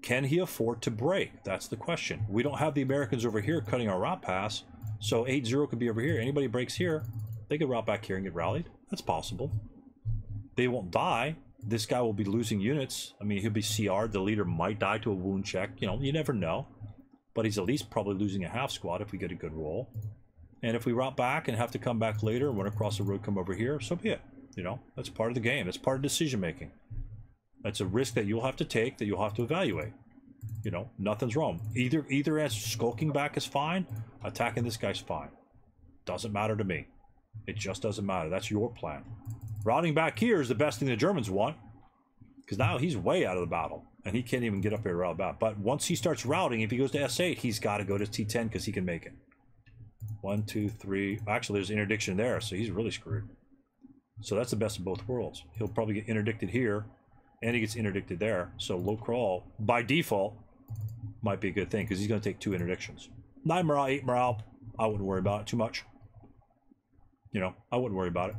can he afford to break? That's the question. We don't have the Americans over here cutting our route pass, so 8-0 could be over here. Anybody breaks here, they could route back here and get rallied. That's possible. They won't die. This guy will be losing units. I mean, he'll be CR'd. The leader might die to a wound check. You know, you never know. But he's at least probably losing a half squad if we get a good roll. And if we route back and have to come back later run across the road, come over here, so be it. You know, that's part of the game. That's part of decision making. That's a risk that you'll have to take that you'll have to evaluate. You know, nothing's wrong. Either either as skulking back is fine, attacking this guy's fine. Doesn't matter to me. It just doesn't matter. That's your plan. Routing back here is the best thing the Germans want. Because now he's way out of the battle. And he can't even get up here to route back. But once he starts routing, if he goes to S8, he's got to go to T10 because he can make it. One, two, three. Actually, there's interdiction there, so he's really screwed. So that's the best of both worlds. He'll probably get interdicted here, and he gets interdicted there. So low crawl, by default, might be a good thing, because he's going to take two interdictions. 9 morale, 8 morale. I wouldn't worry about it too much. You know, I wouldn't worry about it.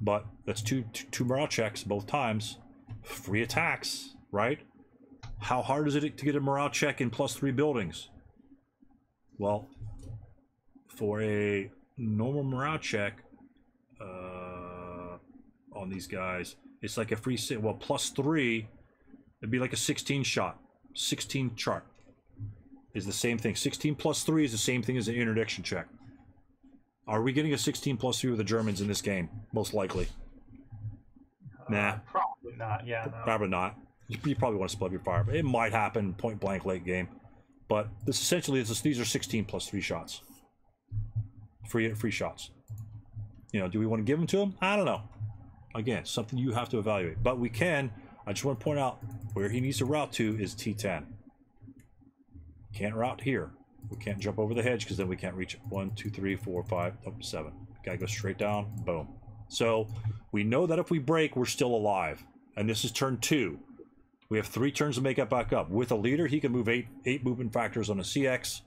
But that's two, two, morale checks both times. Free attacks, right? How hard is it to get a morale check in plus three buildings? Well, for a normal morale check uh, on these guys, it's like a free sit. Well, plus three, it'd be like a 16 shot. 16 chart is the same thing. 16 plus three is the same thing as an interdiction check. Are we getting a 16 plus three with the Germans in this game? Most likely. Nah. Uh, probably not. Yeah. No. Probably not. You, you probably want to split up your fire. But it might happen point blank late game. But this essentially is these are 16 plus three shots. Free free shots. You know, do we want to give them to him? I don't know. Again, something you have to evaluate. But we can. I just want to point out where he needs to route to is T10. Can't route here. We can't jump over the hedge because then we can't reach it. One, two, three, four, five, oh, seven. Gotta go straight down. Boom. So we know that if we break, we're still alive. And this is turn two. We have three turns to make it back up. With a leader, he can move eight eight movement factors on a CX,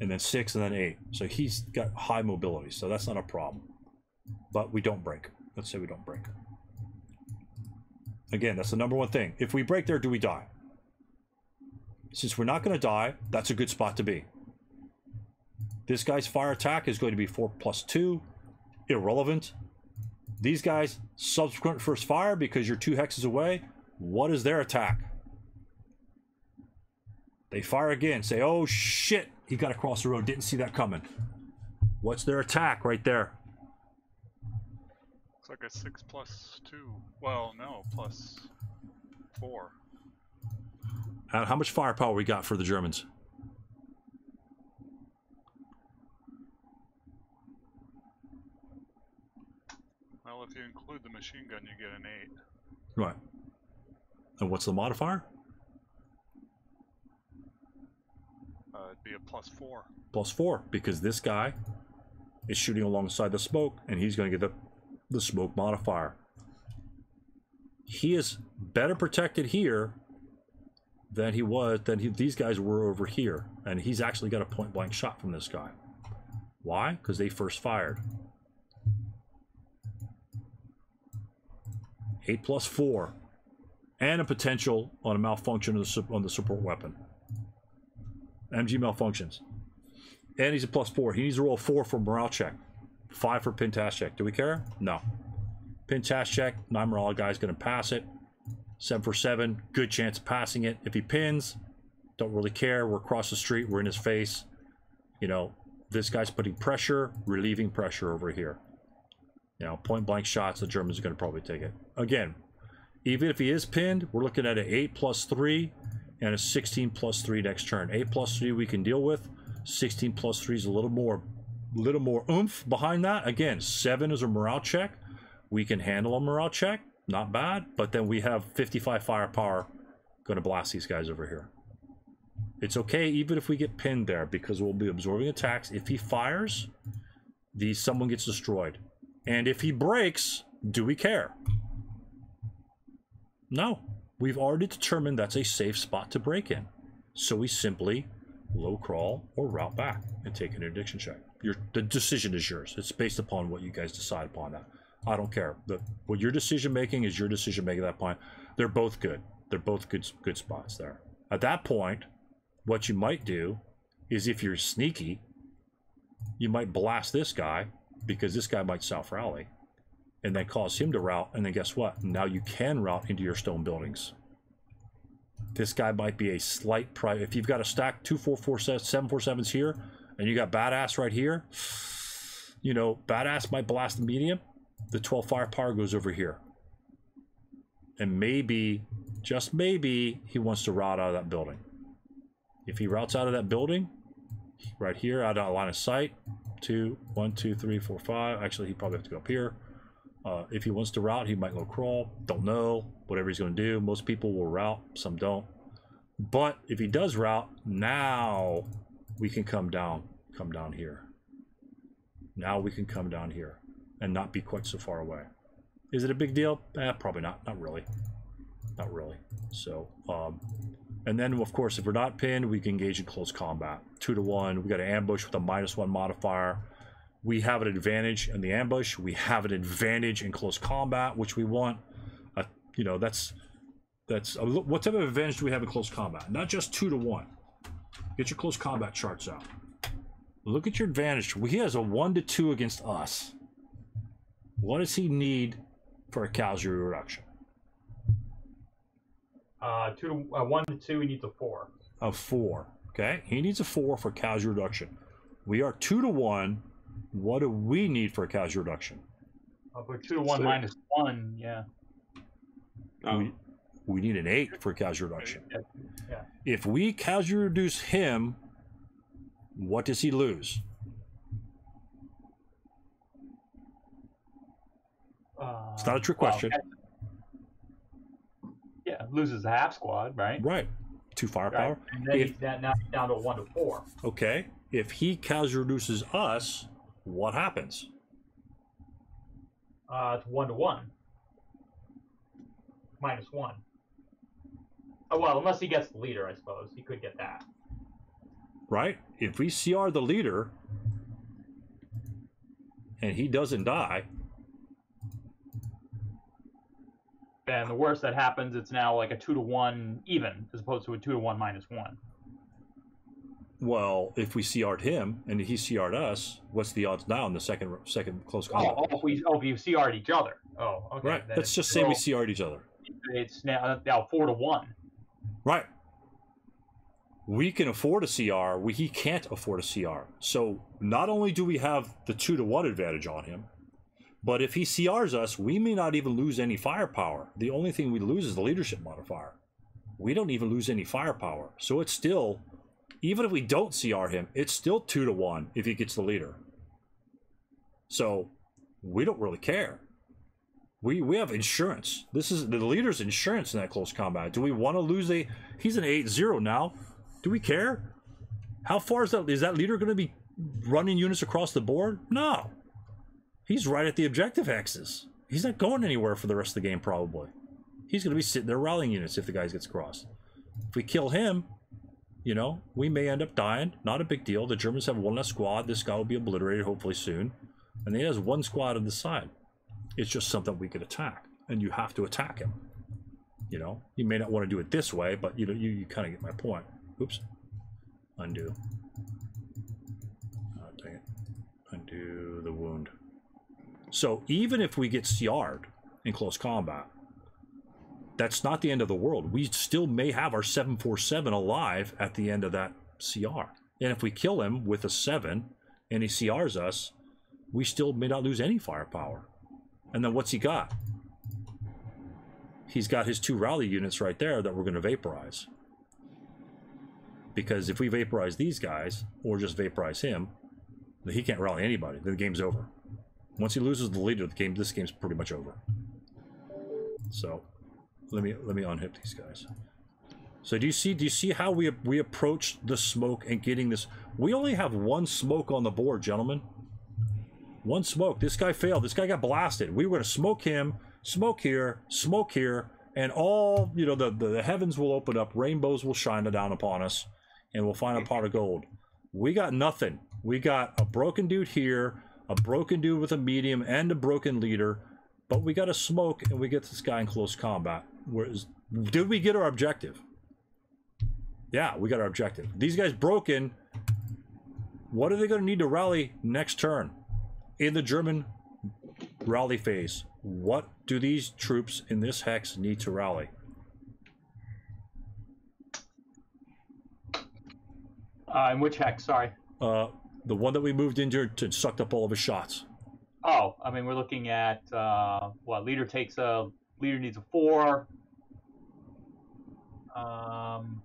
and then six, and then eight. So he's got high mobility, so that's not a problem. But we don't break. Let's say we don't break. Again, that's the number one thing. If we break there, do we die? Since we're not going to die, that's a good spot to be. This guy's fire attack is going to be 4 plus 2. Irrelevant. These guys, subsequent first fire because you're two hexes away. What is their attack? They fire again. Say, oh shit, he got across the road. Didn't see that coming. What's their attack right there? It's like a six plus two. Well, no, plus four. How, how much firepower we got for the Germans? Well, if you include the machine gun, you get an eight. Right. And what's the modifier? Uh, it'd be a plus four. Plus four, because this guy is shooting alongside the smoke, and he's going to get the, the smoke modifier. He is better protected here than he was, than he, these guys were over here. And he's actually got a point blank shot from this guy. Why? Because they first fired. 8 plus 4. And a potential on a malfunction of the, on the support weapon. MG malfunctions. And he's a plus 4. He needs to roll 4 for morale check. 5 for pin task check. Do we care? No. Pin task check. 9 morale guy's going to pass it. 7 for 7. Good chance of passing it. If he pins, don't really care. We're across the street. We're in his face. You know, this guy's putting pressure, relieving pressure over here. You know, point blank shots, the Germans are going to probably take it. Again, even if he is pinned, we're looking at an 8 plus 3 and a 16 plus 3 next turn. 8 plus 3 we can deal with. 16 plus 3 is a little more little more oomph behind that. Again, 7 is a morale check. We can handle a morale check. Not bad. But then we have 55 firepower going to blast these guys over here. It's okay even if we get pinned there because we'll be absorbing attacks. If he fires, the someone gets destroyed. And if he breaks, do we care? No. We've already determined that's a safe spot to break in. So we simply low crawl or route back and take interdiction check. Your the decision is yours. It's based upon what you guys decide upon that. I don't care. The what your decision making is your decision making at that point. They're both good. They're both good good spots there. At that point, what you might do is if you're sneaky, you might blast this guy because this guy might self rally and then cause him to route. And then guess what? Now you can route into your stone buildings. This guy might be a slight price. If you've got a stack two four four seven four sevens here, and you got badass right here, you know badass might blast the medium. The twelve firepower goes over here, and maybe, just maybe, he wants to route out of that building. If he routes out of that building, right here, out of line of sight, two, one, two, three, four, five. Actually, he probably have to go up here. Uh, if he wants to route, he might go crawl. Don't know. Whatever he's going to do. Most people will route. Some don't. But if he does route, now we can come down. come down here. Now we can come down here and not be quite so far away. Is it a big deal? Eh, probably not. Not really. Not really. So, um, and then of course, if we're not pinned, we can engage in close combat. Two to one. We got an ambush with a minus one modifier. We have an advantage in the ambush. We have an advantage in close combat, which we want. Uh, you know, that's that's lo- what type of advantage do we have in close combat? Not just two to one. Get your close combat charts out. Look at your advantage. He has a one to two against us. What does he need for a casualty reduction? Uh, two to uh, one to two. He needs a four. A four. Okay, he needs a four for casualty reduction. We are two to one. What do we need for a casualty reduction? Uh, but two to one Six. minus one. Yeah. Um, We need an eight for casualty reduction. Yeah. yeah. If we casualty reduce him, what does he lose? Uh, It's not a trick well, question. Yeah, loses a half squad, right? Right. Two firepower. Right. And then If- he's down, now he's down to one to four. Okay. If he casualty reduces us, what happens? Uh, it's one to one. Minus one. Oh well, unless he gets the leader, I suppose he could get that. Right? If we CR the leader and he doesn't die, And the worst that happens, it's now like a two to one even, as opposed to a two to one minus one. well, if we CR'd him and he CR'd us, what's the odds now in the second second close Oh, combat? oh, if we oh if you CR'd each other. Oh, okay. right. Let's just say we CR'd each other. it's now now four to one. Right. We can afford a CR. We, he can't afford a CR. So not only do we have the two to one advantage on him, but if he CRs us, we may not even lose any firepower. The only thing we lose is the leadership modifier. We don't even lose any firepower. So it's still, even if we don't CR him, it's still two to one if he gets the leader. So we don't really care. We we have insurance. This is the leader's insurance in that close combat. Do we want to lose a? He's an 8-0 now. Do we care? How far is that? Is that leader going to be running units across the board? No. He's right at the objective axis. He's not going anywhere for the rest of the game. Probably. He's going to be sitting there rallying units if the guy gets crossed. If we kill him, you know, we may end up dying. Not a big deal. The Germans have one less squad. This guy will be obliterated hopefully soon, and he has one squad on the side. It's just something we could attack, and you have to attack him. You know, you may not want to do it this way, but you know, you, you kind of get my point. Oops, undo. Oh, dang it. Undo the. So even if we get CR'd in close combat, that's not the end of the world. We still may have our 747 alive at the end of that CR. And if we kill him with a 7 and he CRs us, we still may not lose any firepower. And then what's he got? He's got his two rally units right there that we're going to vaporize. Because if we vaporize these guys, or just vaporize him, he can't rally anybody. Then the game's over. Once he loses the leader, of the game this game's pretty much over. So, let me let me unhip these guys. So do you see do you see how we we approach the smoke and getting this? We only have one smoke on the board, gentlemen. One smoke. This guy failed. This guy got blasted. We were to smoke him, smoke here, smoke here, and all, you know, the, the, the heavens will open up, rainbows will shine down upon us, and we'll find a pot of gold. We got nothing. We got a broken dude here, a broken dude with a medium, and a broken leader, but we got a smoke, and we get this guy in close combat. Whereas, did we get our objective? Yeah, we got our objective. These guys broken. What are they going to need to rally next turn? in the German rally phase, what do these troops in this hex need to rally? Uh, in which hex? Sorry. Uh, the one that we moved into to sucked up all of his shots. Oh, I mean, we're looking at uh, what leader takes a leader needs a four. Um,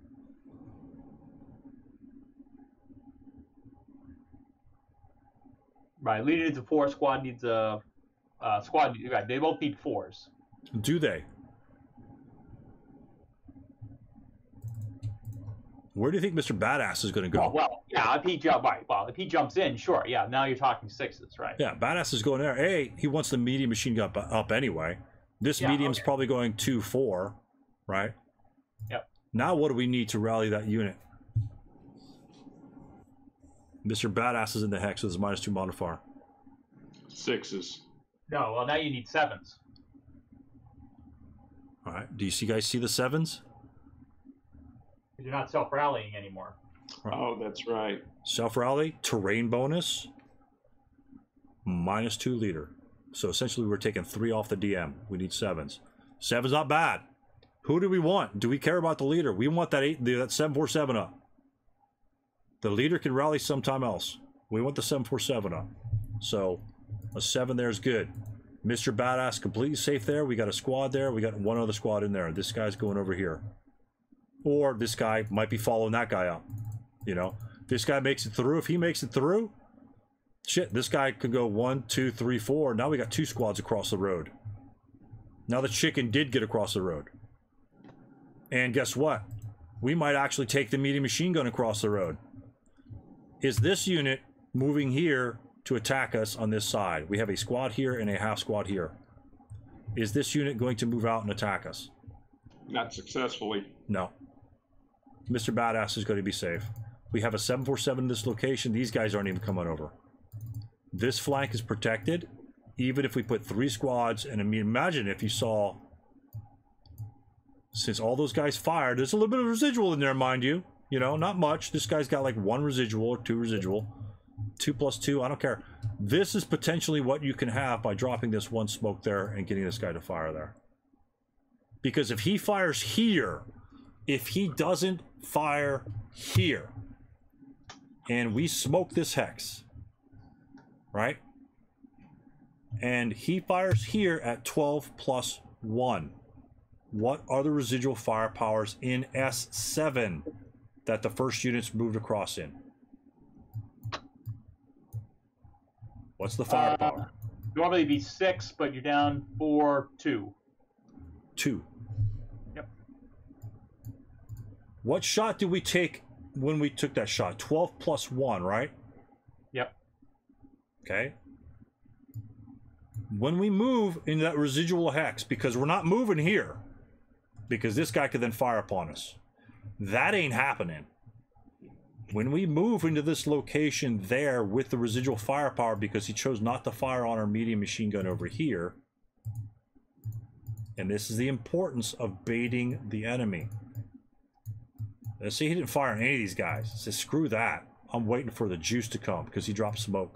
right, leader needs a four. Squad needs a uh, squad. Right, they both need fours. Do they? Where do you think Mr. Badass is going to go? well, yeah. If he jump right, well, if he jumps in, sure, yeah. Now you're talking sixes, right? Yeah, Badass is going there. A, he wants the medium machine up, up anyway. This Yeah, medium's okay. probably going 2 4, right? Yep. Now, what do we need to rally that unit? Mr. Badass is in the hex with his minus 2 modifier. Sixes. No, well, now you need sevens. All right. Do you see guys see the sevens? You're not self rallying anymore. Oh, that's right. Self rally, terrain bonus, minus two leader. So essentially, we're taking three off the DM. We need sevens. Seven's not bad. Who do we want? Do we care about the leader? We want that eight, the, that seven four seven up. The leader can rally sometime else. We want the seven four seven up. So a seven there is good. Mr. Badass completely safe there. We got a squad there. We got one other squad in there. This guy's going over here. Or this guy might be following that guy up. You know, this guy makes it through. If he makes it through, shit, this guy could go one, two, three, four. Now we got two squads across the road. Now the chicken did get across the road. And guess what? We might actually take the medium machine gun across the road. Is this unit moving here to attack us on this side? We have a squad here and a half squad here. Is this unit going to move out and attack us? Not successfully. No. Mr. Badass is going to be safe. We have a 747 in this location. These guys aren't even coming over. This flank is protected. Even if we put three squads, and I mean, imagine if you saw, since all those guys fired, there's a little bit of residual in there, mind you. You know, not much. This guy's got like one residual or two residual. Two plus two, I don't care. This is potentially what you can have by dropping this one smoke there and getting this guy to fire there. Because if he fires here, if he doesn't fire here and we smoke this hex, right? And he fires here at 12 plus 1. What are the residual firepowers in S7 that the first units moved across in? What's the firepower? Uh, normally be six, but you're down four, two. Two. Yep. What shot did we take when we took that shot? 12 plus 1, right? Yep. Okay. When we move into that residual hex, because we're not moving here, because this guy could then fire upon us. That ain't happening. When we move into this location there with the residual firepower, because he chose not to fire on our medium machine gun over here, and this is the importance of baiting the enemy. Let's see, he didn't fire on any of these guys. He says, screw that. I'm waiting for the juice to come because he dropped smoke.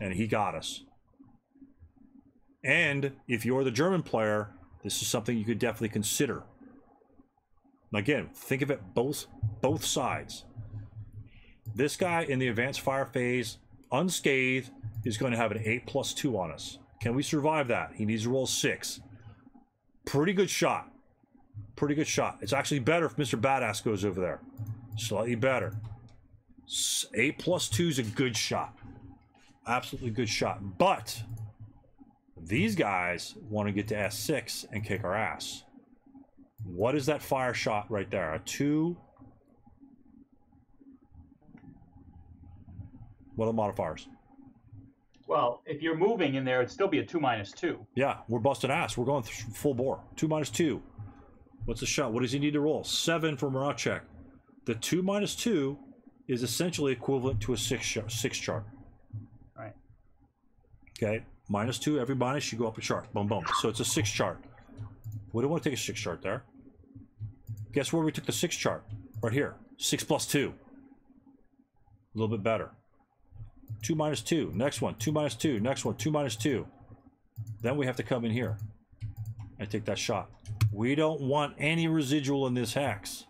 And he got us. And if you're the German player, this is something you could definitely consider. Again, think of it both both sides. This guy in the advanced fire phase, unscathed, is going to have an 8 plus 2 on us. Can we survive that? He needs to roll 6. Pretty good shot. Pretty good shot. It's actually better if Mr. Badass goes over there. Slightly better. A plus 2 is a good shot. Absolutely good shot. But these guys want to get to S6 and kick our ass. What is that fire shot right there? A 2. What are the modifiers? Well, if you're moving in there, it'd still be a two minus two. Yeah, we're busting ass. We're going full bore. Two minus two. What's the shot? What does he need to roll? Seven for morale check. The two minus two is essentially equivalent to a six sh- six chart. Right. Okay, minus two. Every minus you go up a chart. Boom, boom. So it's a six chart. We don't want to take a six chart there. Guess where we took the six chart? Right here. Six plus two. A little bit better. Two minus two. Next one. Two minus two. Next one. Two minus two. Then we have to come in here and take that shot. We don't want any residual in this hex.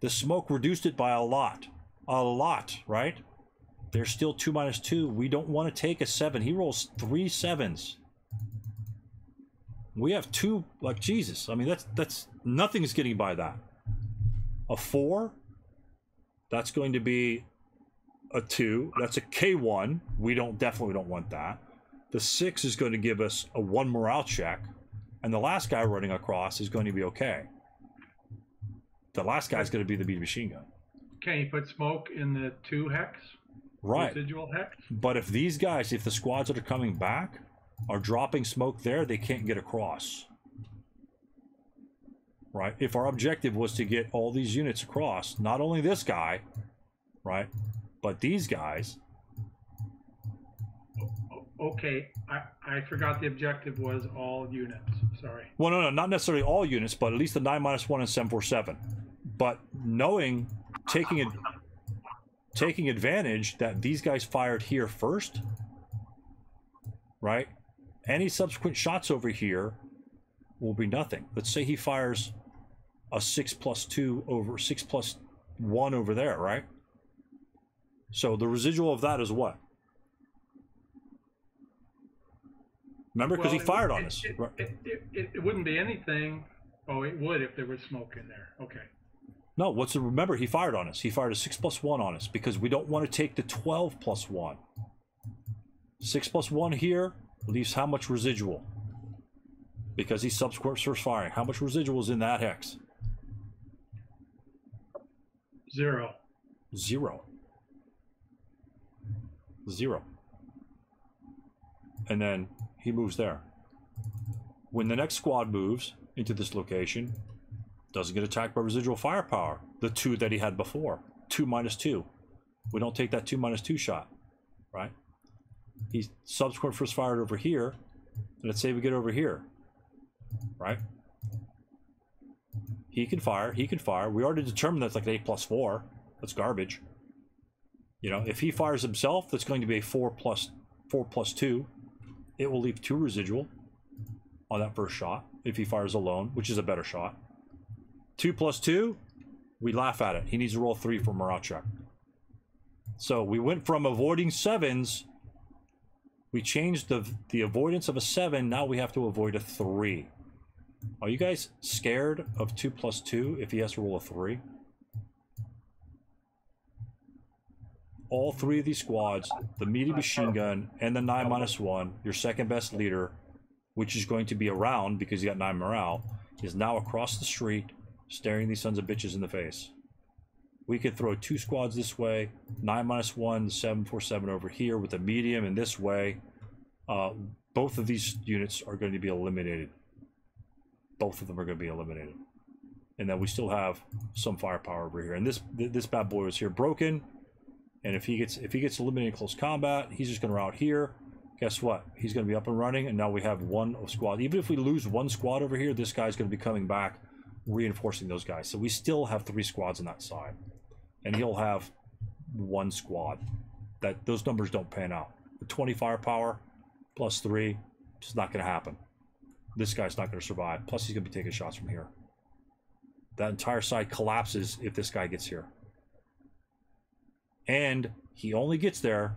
The smoke reduced it by a lot. A lot, right? There's still two minus two. We don't want to take a seven. He rolls three sevens. We have two, like Jesus. I mean, that's that's nothing's getting by that. A four, that's going to be a two. That's a K1. We don't definitely don't want that. The six is going to give us a one morale check, and the last guy running across is going to be okay. The last guy's going to be the machine gun. Can you put smoke in the two hex? Right. Residual hex? But if these guys, if the squads that are coming back are dropping smoke there, they can't get across. Right? If our objective was to get all these units across, not only this guy, right, but these guys, Okay, I, I forgot the objective was all units. Sorry. well, no, no, not necessarily all units, but at least the 9 minus 1 and 747. But knowing, taking it, taking advantage that these guys fired here first, right? Any subsequent shots over here will be nothing. Let's say he fires a six plus two over six plus one over there, right? So the residual of that is what? Remember, because Well, he fired would- on it- us. It, it, it, it, it wouldn't be anything. Oh, it would if there was smoke in there. Okay. No, what's the, remember he fired on us. He fired a six plus one on us because we don't want to take the twelve plus one. Six plus one here leaves how much residual? Because he subsequent starts firing. How much residual is in that hex? Zero. Zero. Zero. And then he moves there. When the next squad moves into this location, doesn't get attacked by residual firepower. The two that he had before. Two minus two. We don't take that two minus two shot. Right? He subsequent first fired over here. Let's say we get over here. Right? He can fire. He can fire. We already determined that's like an 8 plus 4. That's garbage. You know, if he fires himself, that's going to be a 4 plus 4 plus 2. It will leave 2 residual on that first shot if he fires alone, which is a better shot. 2 plus 2, we laugh at it. He needs to roll 3 for morale check. So we went from avoiding sevens. We changed the the avoidance of a 7. Now we have to avoid a 3. Are you guys scared of 2 plus 2 if he has to roll a 3? All three of these squads, the meaty machine gun and the 9 minus 1, your second best leader, which is going to be around because you got 9 morale, is now across the street staring these sons of bitches in the face. We could throw two squads this way, 9 minus 1, the 747 over here with a medium in this way. Uh, both of these units are going to be eliminated both of them are going to be eliminated. And then we still have some firepower over here. And this this bad boy is here broken. And if he gets if he gets eliminated in close combat, he's just going to route here. Guess what? He's going to be up and running. And now we have one squad. Even if we lose one squad over here, this guy's going to be coming back, reinforcing those guys. So we still have three squads on that side, and he'll have one squad. That those numbers don't pan out. The 20 firepower plus three, just not going to happen this guy's not going to survive. Plus, he's going to be taking shots from here. That entire side collapses if this guy gets here. And he only gets there.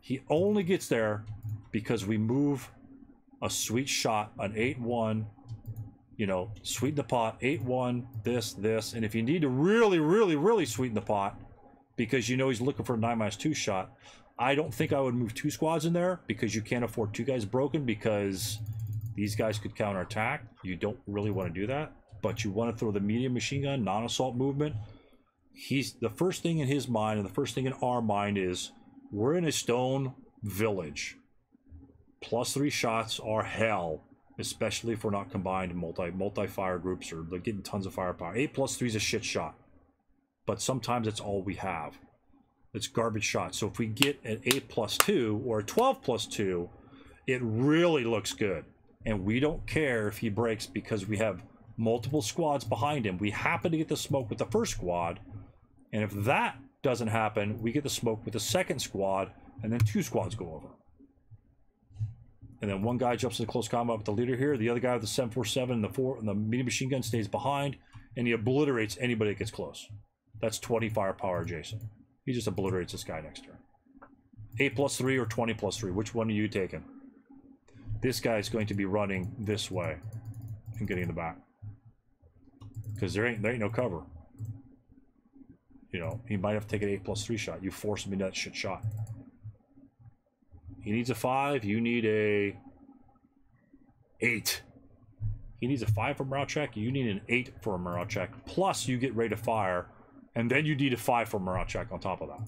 He only gets there because we move a sweet shot, an 8 1, you know, sweeten the pot, 8 1, this, this. And if you need to really, really, really sweeten the pot because you know he's looking for a 9 minus 2 shot, I don't think I would move two squads in there because you can't afford two guys broken because these guys could counterattack. You don't really want to do that, but you want to throw the medium machine gun, non-assault movement. He's the first thing in his mind, and the first thing in our mind is we're in a stone village. Plus three shots are hell, especially if we're not combined multi multi fire groups or they're getting tons of firepower. Eight plus three is a shit shot, but sometimes it's all we have. It's garbage shots. So if we get an eight plus two or a twelve plus two, it really looks good and we don't care if he breaks because we have multiple squads behind him. We happen to get the smoke with the first squad, and if that doesn't happen, we get the smoke with the second squad, and then two squads go over. And then one guy jumps into close combat with the leader here. The other guy with the 747 and the four and the medium machine gun stays behind, and he obliterates anybody that gets close. That's 20 firepower adjacent. He just obliterates this guy next turn. 8 plus 3 or 20 plus 3. Which one are you taking? this guy's going to be running this way and getting in the back because there ain't there ain't no cover. You know, he might have to take an eight plus three shot. You force him into that shit shot. He needs a five. You need a eight. He He needs a five for morale check. You need an eight for a morale check. Plus, you get ready to fire, and then you need a five for morale check on top of that.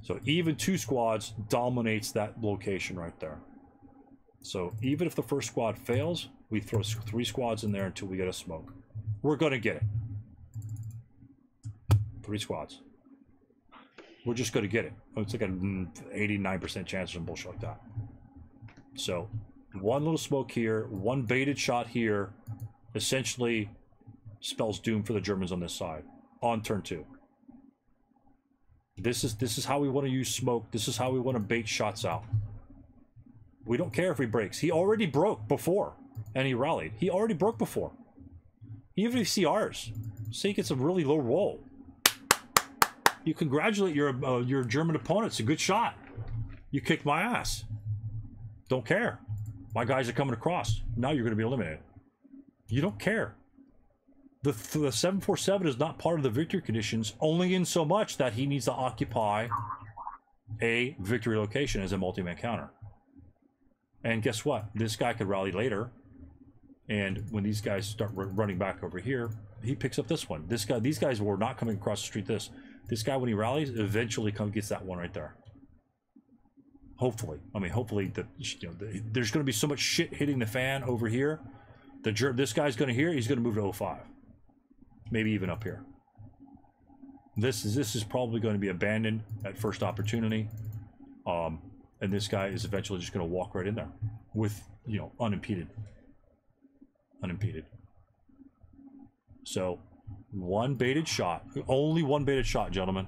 So even two squads dominates that location right there. So even if the first squad fails, we throw three squads in there until we get a smoke. We're gonna get it. Three squads. We're just gonna get it. Oh, it's like an 89% chance or some bullshit like that. So one little smoke here, one baited shot here, essentially spells doom for the Germans on this side on turn two. This is this is how we want to use smoke. This is how we want to bait shots out. We don't care if he breaks. He already broke before, and he rallied. He already broke before. Even if he CRs, say he gets a really low roll. You congratulate your uh, your German opponents. A good shot. You kicked my ass. Don't care. My guys are coming across. Now you're going to be eliminated. You don't care. The, the 747 is not part of the victory conditions, only in so much that he needs to occupy a victory location as a multi man counter. And guess what? This guy could rally later. And when these guys start running back over here, he picks up this one. This guy, these guys were not coming across the street. This, this guy, when he rallies, eventually comes gets that one right there. Hopefully, I mean, hopefully the you know the, there's going to be so much shit hitting the fan over here. The Ger- this guy's going to hear. He's going to move to O5, maybe even up here. This is this is probably going to be abandoned at first opportunity, um, and this guy is eventually just going to walk right in there with you know unimpeded, unimpeded. So, one baited shot, only one baited shot, gentlemen.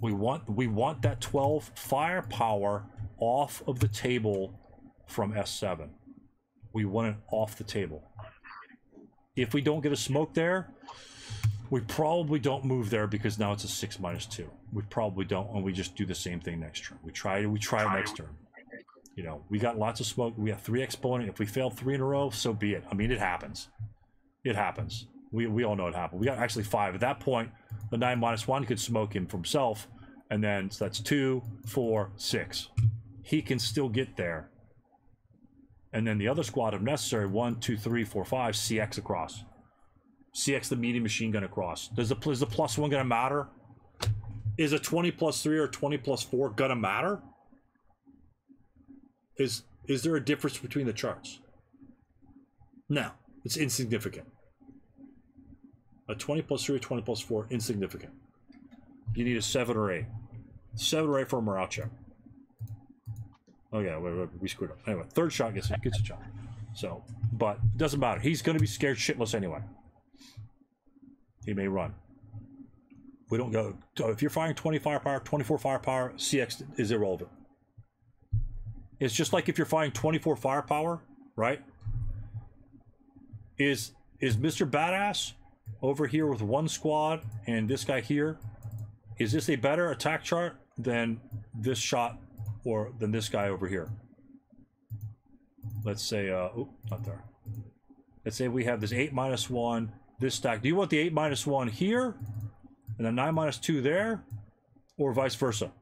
We want we want that 12 firepower off of the table from S7. We want it off the table. If we don't get a smoke there, we probably don't move there because now it's a six minus two. We probably don't, and we just do the same thing next turn. We try we try next turn. You know, we got lots of smoke. We have three exponent. If we fail three in a row, so be it. I mean, it happens. It happens. We, we all know what happened. We got actually five. At that point, the nine minus one could smoke him for himself, and then so that's two, four, six. He can still get there. And then the other squad, if necessary, one, two, three, four, five, CX across. CX the medium machine gun across. Does the is the plus one gonna matter? Is a 20 plus three or 20 plus four gonna matter? Is is there a difference between the charts? No, it's insignificant. A 20 plus 3 or 20 plus 4, insignificant. You need a 7 or 8. 7 or 8 for a morale check. Oh, yeah, we, we- we screwed up. Anyway, third shot gets, gets a shot. So, but it doesn't matter. He's going to be scared shitless anyway. He may run. We don't go. If you're firing 20 firepower, 24 firepower, CX is irrelevant. It's just like if you're firing 24 firepower, right? Is is Mr. Badass over here with one squad and this guy here? Is this a better attack chart than this shot or than this guy over here? Let's say, uh, oh, not there. Let's say we have this 8 minus 1, this stack. Do you want the 8 minus 1 here and the 9 minus 2 there? Or vice versa?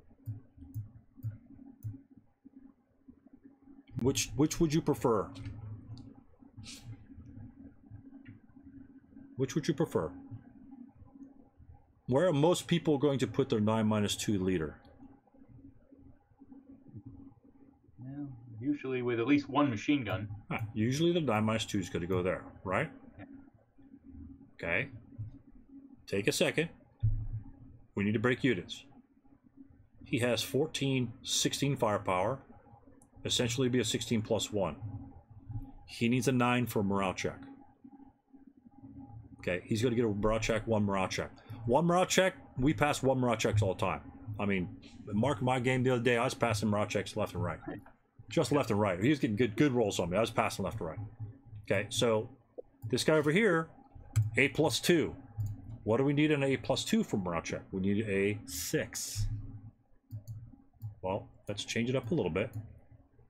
Which which would you prefer? Which would you prefer? Where are most people going to put their 9 minus 2 leader? Usually with at least one machine gun. Ah, usually the 9 minus 2 is going to go there, right? Okay. Take a second. We need to break units. He has 14, 16 firepower. Essentially be a 16 plus 1. He needs a 9 for a morale check. Okay, he's going to get a morale check, one morale check. One morale check, we pass one morale checks all the time. I mean, Mark, my game the other day, I was passing morale checks left and right. Just left and right. He was getting good good rolls on me. I was passing left and right. Okay, so this guy over here, A plus 2. What do we need an A plus 2 for check? We need a 6. Well, let's change it up a little bit.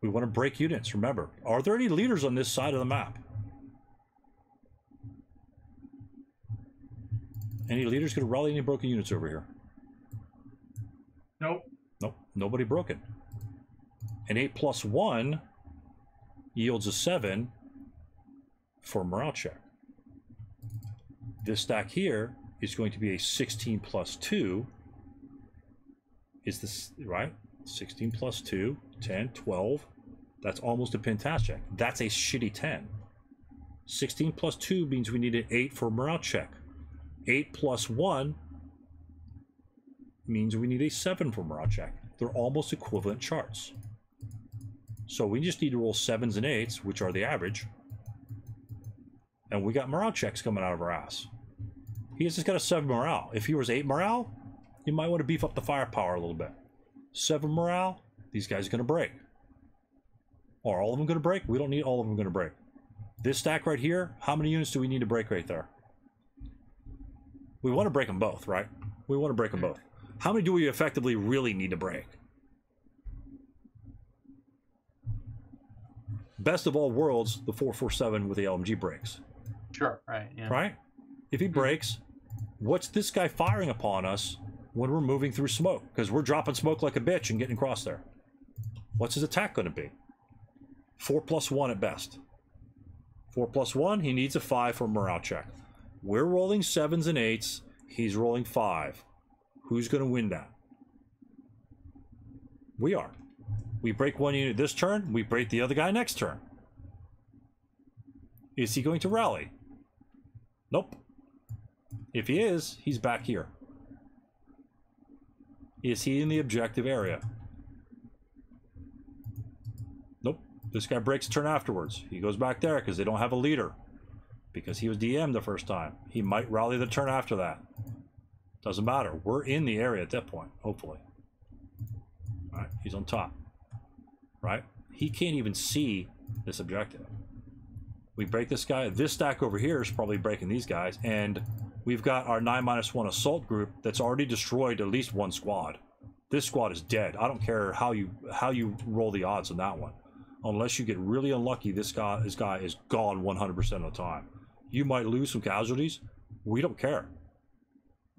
We want to break units, remember. Are there any leaders on this side of the map? Any leaders could rally any broken units over here? Nope. Nope, nobody broken. An 8 plus 1 yields a 7. for morale check. This stack here is going to be a 16 plus 2. Is this right? 16 plus 2, 10, 12. That's almost a pin task check. That's a shitty 10. 16 plus 2 means we need an 8 for morale check. 8 plus 1 means we need a 7 for morale check. They're almost equivalent charts. So we just need to roll 7s and 8s, which are the average. And we got morale checks coming out of our ass. He has just got a 7 morale. If he was 8 morale, you might want to beef up the firepower a little bit. 7 morale, these guys are going to break. Are all of them going to break? We don't need all of them going to break. This stack right here, how many units do we need to break right there? We want to break them both, right? We want to break them hmm. both. How many do we effectively really need to break? Best of all worlds, the 447 with the LMG breaks, Sure, right. Yeah. right? If he hmm. breaks, what's this guy firing upon us when we're moving through smoke? Because we're dropping smoke like a bitch and getting across there. What's his attack going to be? Four plus one at best. Four plus one, he needs a five for morale check. We're rolling sevens and eights. He's rolling five. Who's going to win that? We are. We break one unit this turn, we break the other guy next turn. Is he going to rally? Nope. If he is, he's back here. Is he in the objective area? Nope. This guy breaks turn afterwards. He goes back there because they don't have a leader. Because he was DM the first time. He might rally the turn after that. Doesn't matter. We're in the area at that point, hopefully. Alright, he's on top. Right? He can't even see this objective. We break this guy. This stack over here is probably breaking these guys. And we've got our 9 minus 1 assault group that's already destroyed at least one squad. This squad is dead. I don't care how you how you roll the odds on that one. Unless you get really unlucky, this guy this guy is gone 100% of the time. You might lose some casualties. We don't care.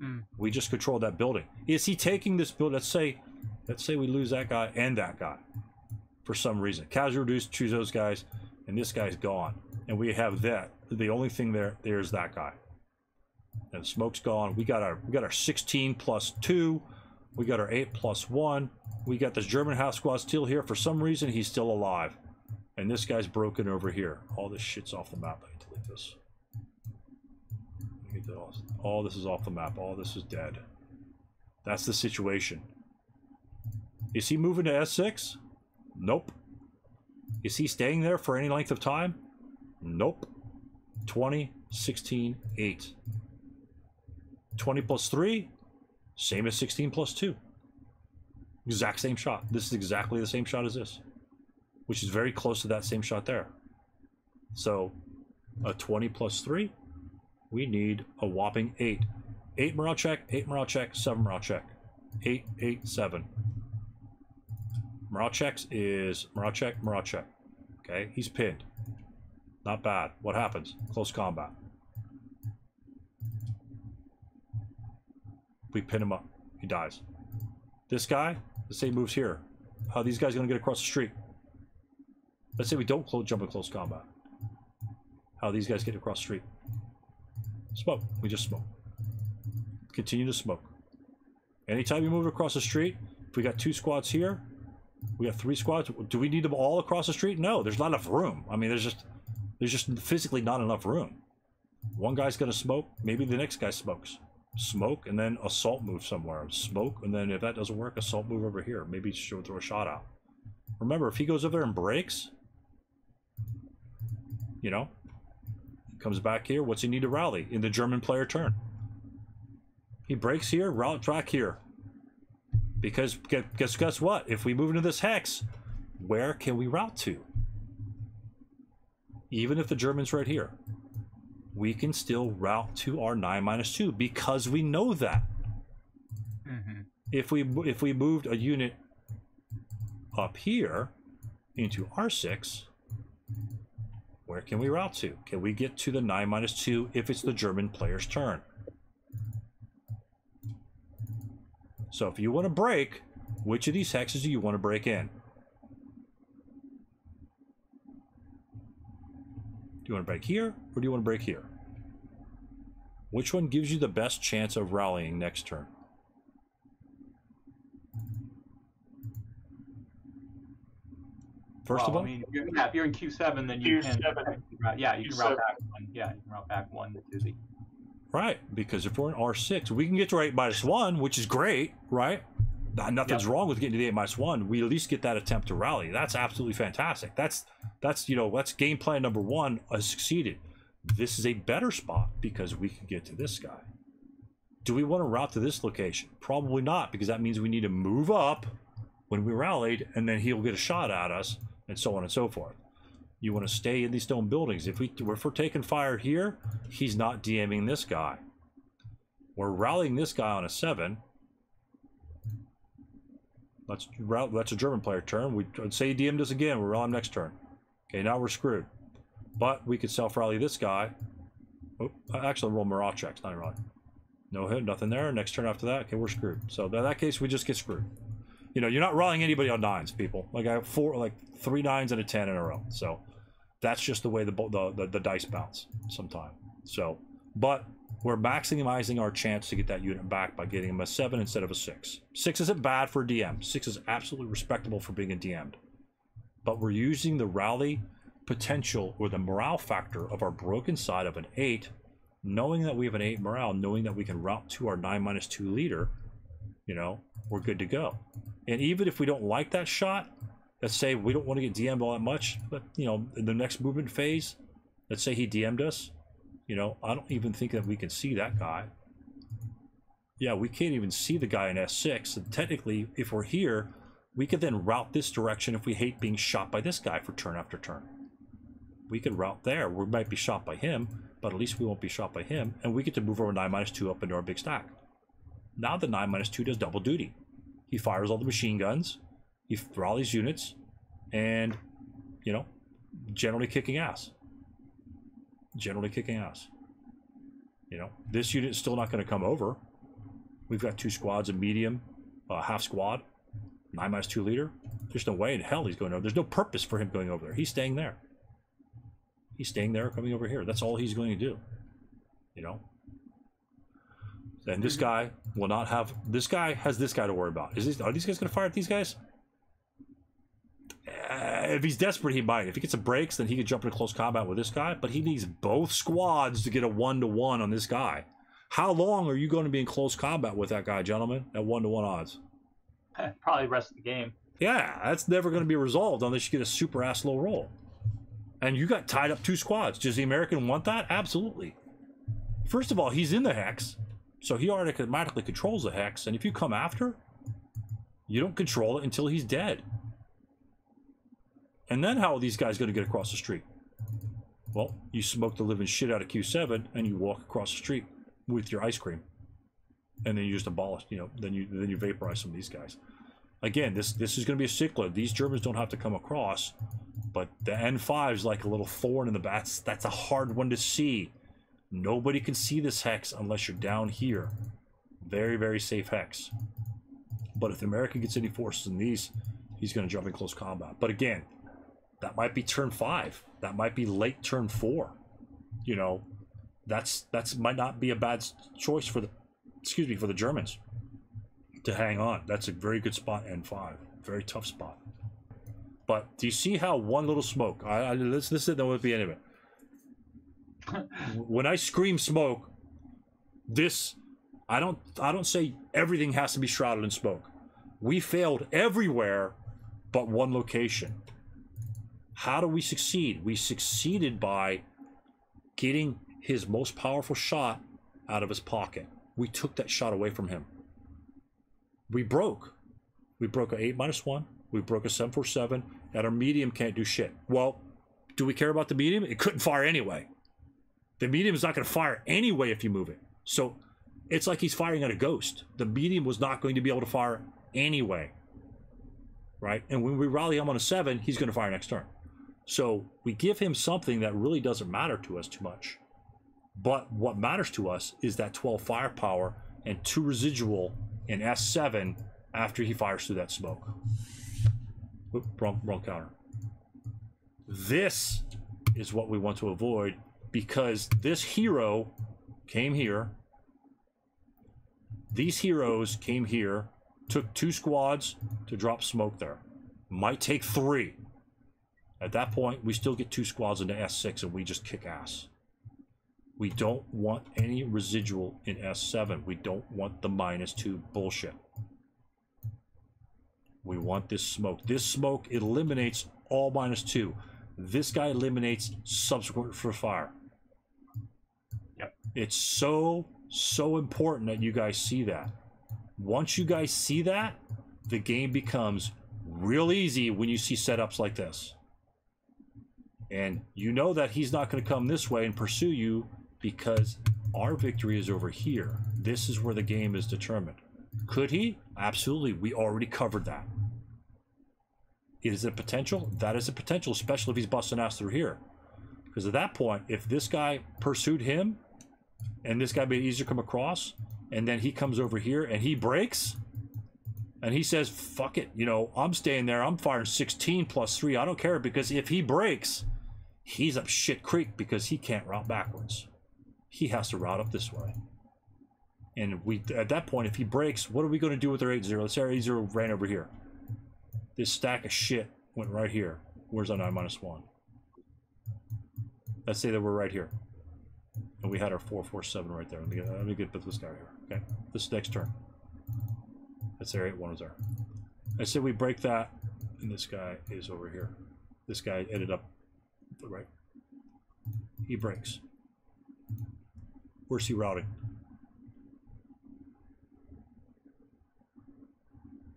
Mm. We just control that building. Is he taking this building? Let's say, let's say we lose that guy and that guy for some reason. Casual reduce, choose those guys, and this guy's gone. And we have that. The only thing there, there's that guy. And smoke's gone. We got our we got our 16 plus two. We got our eight plus one. We got this German half squad still here. For some reason, he's still alive. And this guy's broken over here. All this shit's off the map. I can delete this. Let me get that all- All this is off the map. All this is dead. That's the situation. Is he moving to S6? Nope. Is he staying there for any length of time? Nope. 20, 16, 8. 20 plus 3, same as 16 plus 2. Exact same shot. This is exactly the same shot as this, which is very close to that same shot there. So, a 20 plus 3, we need a whopping 8. 8 morale check, 8 morale check, 7 morale check. 8, 8, 7. Morale checks is morale check, morale check. Okay, he's pinned. Not bad. What happens? Close combat. We pin him up. He dies. This guy, let's say he moves here. How these guys gonna get across the street? Let's say we don't close, jump in close combat. How these guys get across the street? Smoke. We just smoke. Continue to smoke. Anytime you move across the street, if we got two squads here, we got three squads. Do we need them all across the street? No, there's not enough room. I mean, there's just there's just physically not enough room. One guy's gonna smoke. Maybe the next guy smokes. Smoke and then assault move somewhere. Smoke and then if that doesn't work, assault move over here. Maybe should throw a shot out. Remember, if he goes over there and breaks, you know, comes back here. What's he need to rally in the German player turn? He breaks here, route back here. Because guess guess what? If we move into this hex, where can we route to? Even if the German's right here, we can still route to our nine minus two because we know that. hmm If we if we moved a unit up here into R6, where can we route to? Can we get to the 9 minus 2 if it's the German player's turn? So if you want to break, which of these hexes do you want to break in? Do you want to break here or do you want to break here? Which one gives you the best chance of rallying next turn? First well, of all, I mean, if you're, yeah, if you're in Q7, then you can. Q7. Right, yeah, you can Q7. route back one. Yeah, you can route back one to the. right? Because if we're in R6, we can get to 8 minus 1, which is great, right? Nothing's Yep. wrong with getting to the 8 minus 1. We at least get that attempt to rally. That's absolutely fantastic. That's, that's you know, that's game plan number one has succeeded. This is a better spot because we can get to this guy. Do we want to route to this location? Probably not, because that means we need to move up when we rallied, and then he'll get a shot at us, and so on and so forth. You want to stay in these stone buildings. If we if we're taking fire here, he's not DMing this guy. We're rallying this guy on a seven. Let's route. That's a German player turn. We say he DM'd us again. We're on next turn. Okay, now we're screwed. But we could self rally this guy. Oh, actually, roll morale checks. Not rally. No hit, nothing there. Next turn after that, okay, we're screwed. So in that case, we just get screwed. You know, you're not rallying anybody on nines, people. Like I have four, like three nines and a ten in a row. So that's just the way the the, the, the dice bounce sometimes. So, but we're maximizing our chance to get that unit back by getting him a seven instead of a six. Six isn't bad for a DM. Six is absolutely respectable for being a DM'd. But we're using the rally potential or the morale factor of our broken side of an eight, knowing that we have an eight morale, knowing that we can route to our nine minus two leader, you know, we're good to go. And even if we don't like that shot, let's say we don't want to get DM'd all that much, but you know, in the next movement phase, let's say he DM'd us, you know, I don't even think that we can see that guy. Yeah, we can't even see the guy in S6. And technically, if we're here, we could then route this direction if we hate being shot by this guy for turn after turn. We could route there. We might be shot by him, but at least we won't be shot by him. And we get to move our 9 minus 2 up into our big stack. Now the 9 minus 2 does double duty. He fires all the machine guns, he rallies units, and, you know, generally kicking ass. Generally kicking ass. You know, this unit's still not going to come over. We've got two squads, a medium, a half squad, nine minus two leader. There's no way in hell he's going over. There's no purpose for him going over there. He's staying there. He's staying there, coming over here. That's all he's going to do. You know. And this guy will not have. This guy has this guy to worry about. Is this, are these guys going to fire at these guys? Uh, if he's desperate, he might. If he gets some breaks, then he could jump into close combat with this guy. But he needs both squads to get a one to one on this guy. How long are you going to be in close combat with that guy, gentlemen? At one to one odds. Probably rest of the game. Yeah, that's never going to be resolved unless you get a super ass low roll. And you got tied up two squads. Does the American want that? Absolutely. First of all, he's in the hex, so he automatically controls the hex. And if you come after, you don't control it until he's dead. And then how are these guys going to get across the street? Well, you smoke the living shit out of Q7 and you walk across the street with your ice cream. And then you just abolish, you know, then you then you vaporize some of these guys. Again, this this is going to be a cichlid. These Germans don't have to come across, but the N5 is like a little thorn in the back. That's, that's a hard one to see. Nobody can see this hex unless you're down here. Very, very safe hex. But if the American gets any forces in these, he's going to jump in close combat. But again, that might be turn five. That might be late turn four. You know, that's that's might not be a bad choice for the excuse me for the Germans to hang on. That's a very good spot. N five, very tough spot. But do you see how one little smoke? I, I this this is that would be any of it. When I scream smoke, this I don't I don't say everything has to be shrouded in smoke. We failed everywhere but one location. How do we succeed? We succeeded by getting his most powerful shot out of his pocket. We took that shot away from him. We broke. We broke a 8 minus 1. We broke a 747. And our medium can't do shit. Well, do we care about the medium? It couldn't fire anyway. The medium is not going to fire anyway if you move it. So it's like he's firing at a ghost. The medium was not going to be able to fire anyway. Right? And when we rally him on a 7, he's going to fire next turn. So we give him something that really doesn't matter to us too much. But what matters to us is that 12 firepower and 2 residual in S7 after he fires through that smoke. Oop, wrong, wrong counter. This is what we want to avoid because this hero came here. These heroes came here, took two squads to drop smoke there. Might take three. At that point, we still get two squads into S6 and we just kick ass. We don't want any residual in S7. We don't want the minus two bullshit. We want this smoke. This smoke eliminates all minus two. This guy eliminates subsequent for fire. It's so, so important that you guys see that. Once you guys see that, the game becomes real easy when you see setups like this. And you know that he's not going to come this way and pursue you because our victory is over here. This is where the game is determined. Could he? Absolutely. We already covered that. Is it a potential? That is a potential, especially if he's busting ass through here. Because at that point, if this guy pursued him and this guy made it easier to come across, and then he comes over here and he breaks, and he says, fuck it, you know, I'm staying there. I'm firing 16 plus 3. I don't care because if he breaks, he's up shit creek because he can't route backwards. He has to route up this way. And we at that point, if he breaks, what are we going to do with our 8-0? Let's say our 8-0 ran over here. This stack of shit went right here. Where's our 9 minus 1? Let's say that we're right here. And we had our 447 right there. Let me get, let me get this guy here. Okay. This next turn. That's. 8 1 was there. I said we break that, and this guy is over here. This guy ended up right. He breaks. Where's he routing?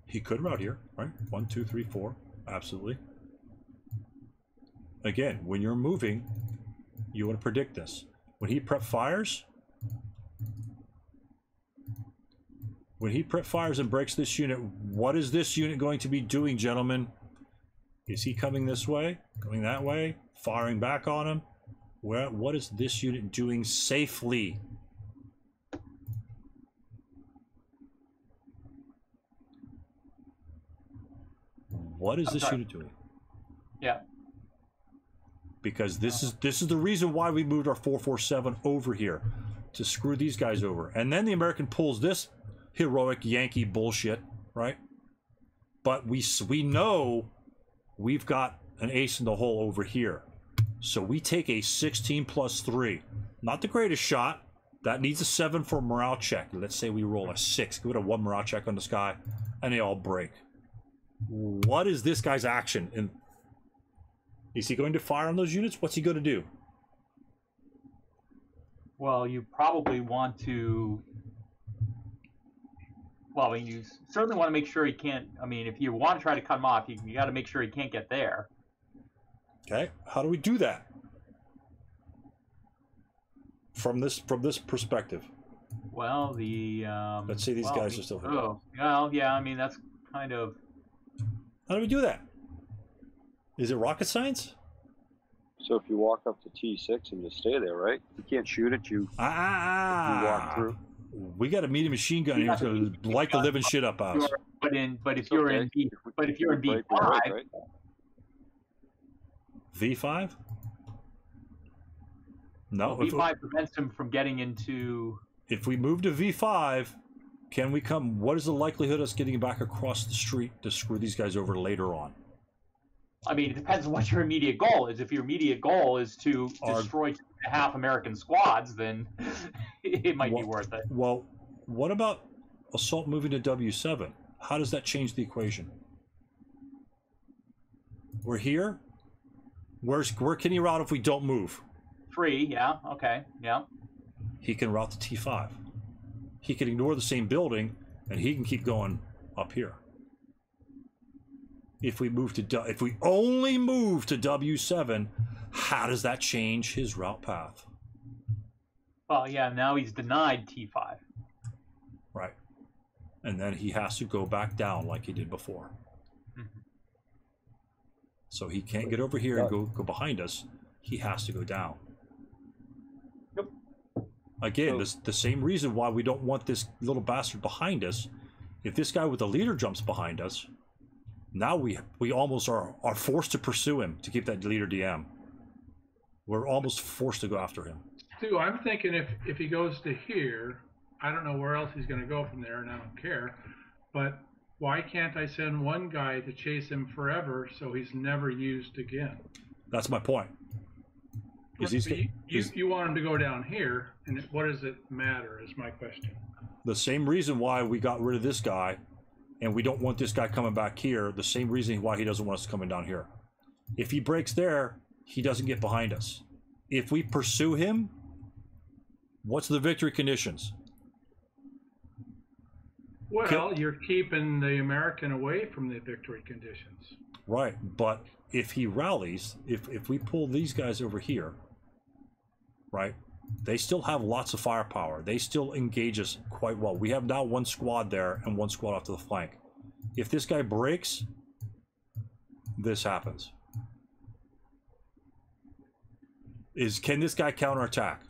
He could route here, right? One, two, three, four. Absolutely. Again, when you're moving, you want to predict this. When he prep fires, when he prep fires and breaks this unit, what is this unit going to be doing, gentlemen? Is he coming this way? Going that way? Firing back on him? Where, what is this unit doing safely? What is I'm this sorry. unit doing? Yeah. Because this is this is the reason why we moved our 447 over here to screw these guys over. And then the American pulls this heroic Yankee bullshit, right? But we we know we've got an ace in the hole over here. So we take a 16 plus 3. Not the greatest shot. That needs a 7 for a morale check. Let's say we roll a 6. Give it a 1 morale check on this guy. And they all break. What is this guy's action? And is he going to fire on those units? What's he going to do? Well, you probably want to. Well, I mean, you certainly want to make sure he can't. I mean, if you want to try to cut him off, you, you got to make sure he can't get there. Okay, how do we do that? From this from this perspective. Well, the. Um, Let's see, these well, guys are still here. Oh, well, yeah. I mean, that's kind of. How do we do that? Is it rocket science? So if you walk up to T6 and just stay there, right? You can't shoot it. You Ah, you walk through. We got a medium machine gun here that's going to light the living shit up out of us. But in, but if you're in, B, If we- but if you're in we B break, we break, five, right? V5? No, V five prevents him from getting into. if we move to V5, can we come? What is the likelihood of us getting back across the street to screw these guys over later on? I mean, it depends on what your immediate goal is. If your immediate goal is to Our- destroy two and a half American squads, then it might be worth it. Well, what about assault moving to W7? How does that change the equation? We're here. Where's where can he route if we don't move? Free, yeah, okay, yeah. He can route to T5. He can ignore the same building, and he can keep going up here. If we move to if we only move to W7, how does that change his route path? Well, yeah. Now he's denied T5. Right. And then he has to go back down like he did before. Mhm. So he can't get over here and go, go behind us. He has to go down. Yep. Again, So- this, the same reason why we don't want this little bastard behind us. If this guy with the leader jumps behind us, now we we almost are, are forced to pursue him to keep that leader DM. We're almost forced to go after him. Stew, I'm thinking if if he goes to here, I don't know where else he's going to go from there, and I don't care. But why can't I send one guy to chase him forever so he's never used again? That's my point. Is he's, you, you, want him to go down here, and what does it matter? Is my question. the same reason why we got rid of this guy, and we don't want this guy coming back here. The same reason why he doesn't want us coming down here. If he breaks there, he doesn't get behind us. If we pursue him, what's the victory conditions? Well, Kill- you're keeping the American away from the victory conditions. Right, but if he rallies, if if we pull these guys over here, right, they still have lots of firepower. They still engage us quite well. We have now one squad there and one squad off to the flank. If this guy breaks, this happens. Is can this guy counterattack?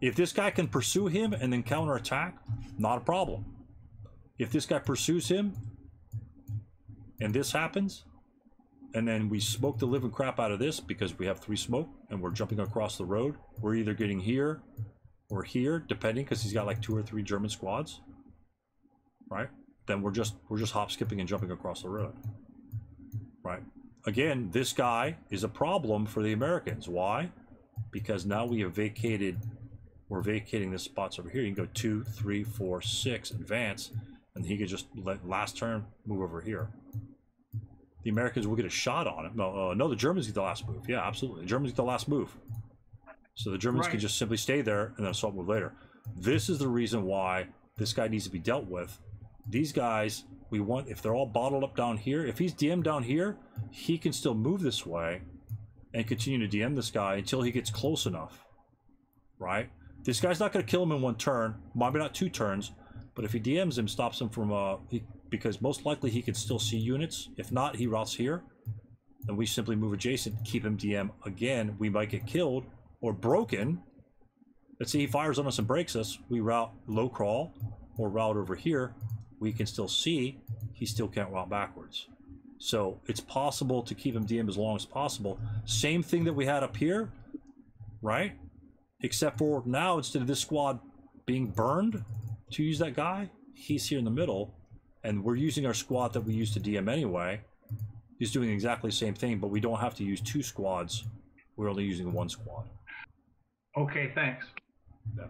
If this guy can pursue him and then counterattack, not a problem. If this guy pursues him and this happens, and then we smoke the living crap out of this because we have three smoke and we're jumping across the road. We're either getting here or here, depending, because he's got like two or three German squads, right? Then we're just we're just hop skipping and jumping across the road, right? Again, this guy is a problem for the Americans. Why? Because now we have vacated. We're vacating the spots over here. You can go two, three, four, six, advance, and he could just let last turn move over here the Americans will get a shot on it. No, uh, no, the Germans get the last move. Yeah, absolutely. The Germans get the last move. So the Germans can just simply stay there and then assault move later. This is the reason why this guy needs to be dealt with. These guys, we want, if they're all bottled up down here, if he's DM down here, he can still move this way and continue to DM this guy until he gets close enough. Right? This guy's not going to kill him in one turn, maybe not two turns, but if he DMs him, stops him from, uh, he, because most likely he can still see units. If not, he routes here. Then we simply move adjacent, keep him DM again. We might get killed or broken. Let's say he fires on us and breaks us. We route low crawl or route over here. We can still see. He still can't route backwards. So it's possible to keep him DM as long as possible. Same thing that we had up here, right? Except for now, instead of this squad being burned to use that guy, he's here in the middle and we're using our squad that we use to DM anyway. He's doing exactly the same thing, but we don't have to use two squads. We're only using one squad. Okay, thanks. Yeah.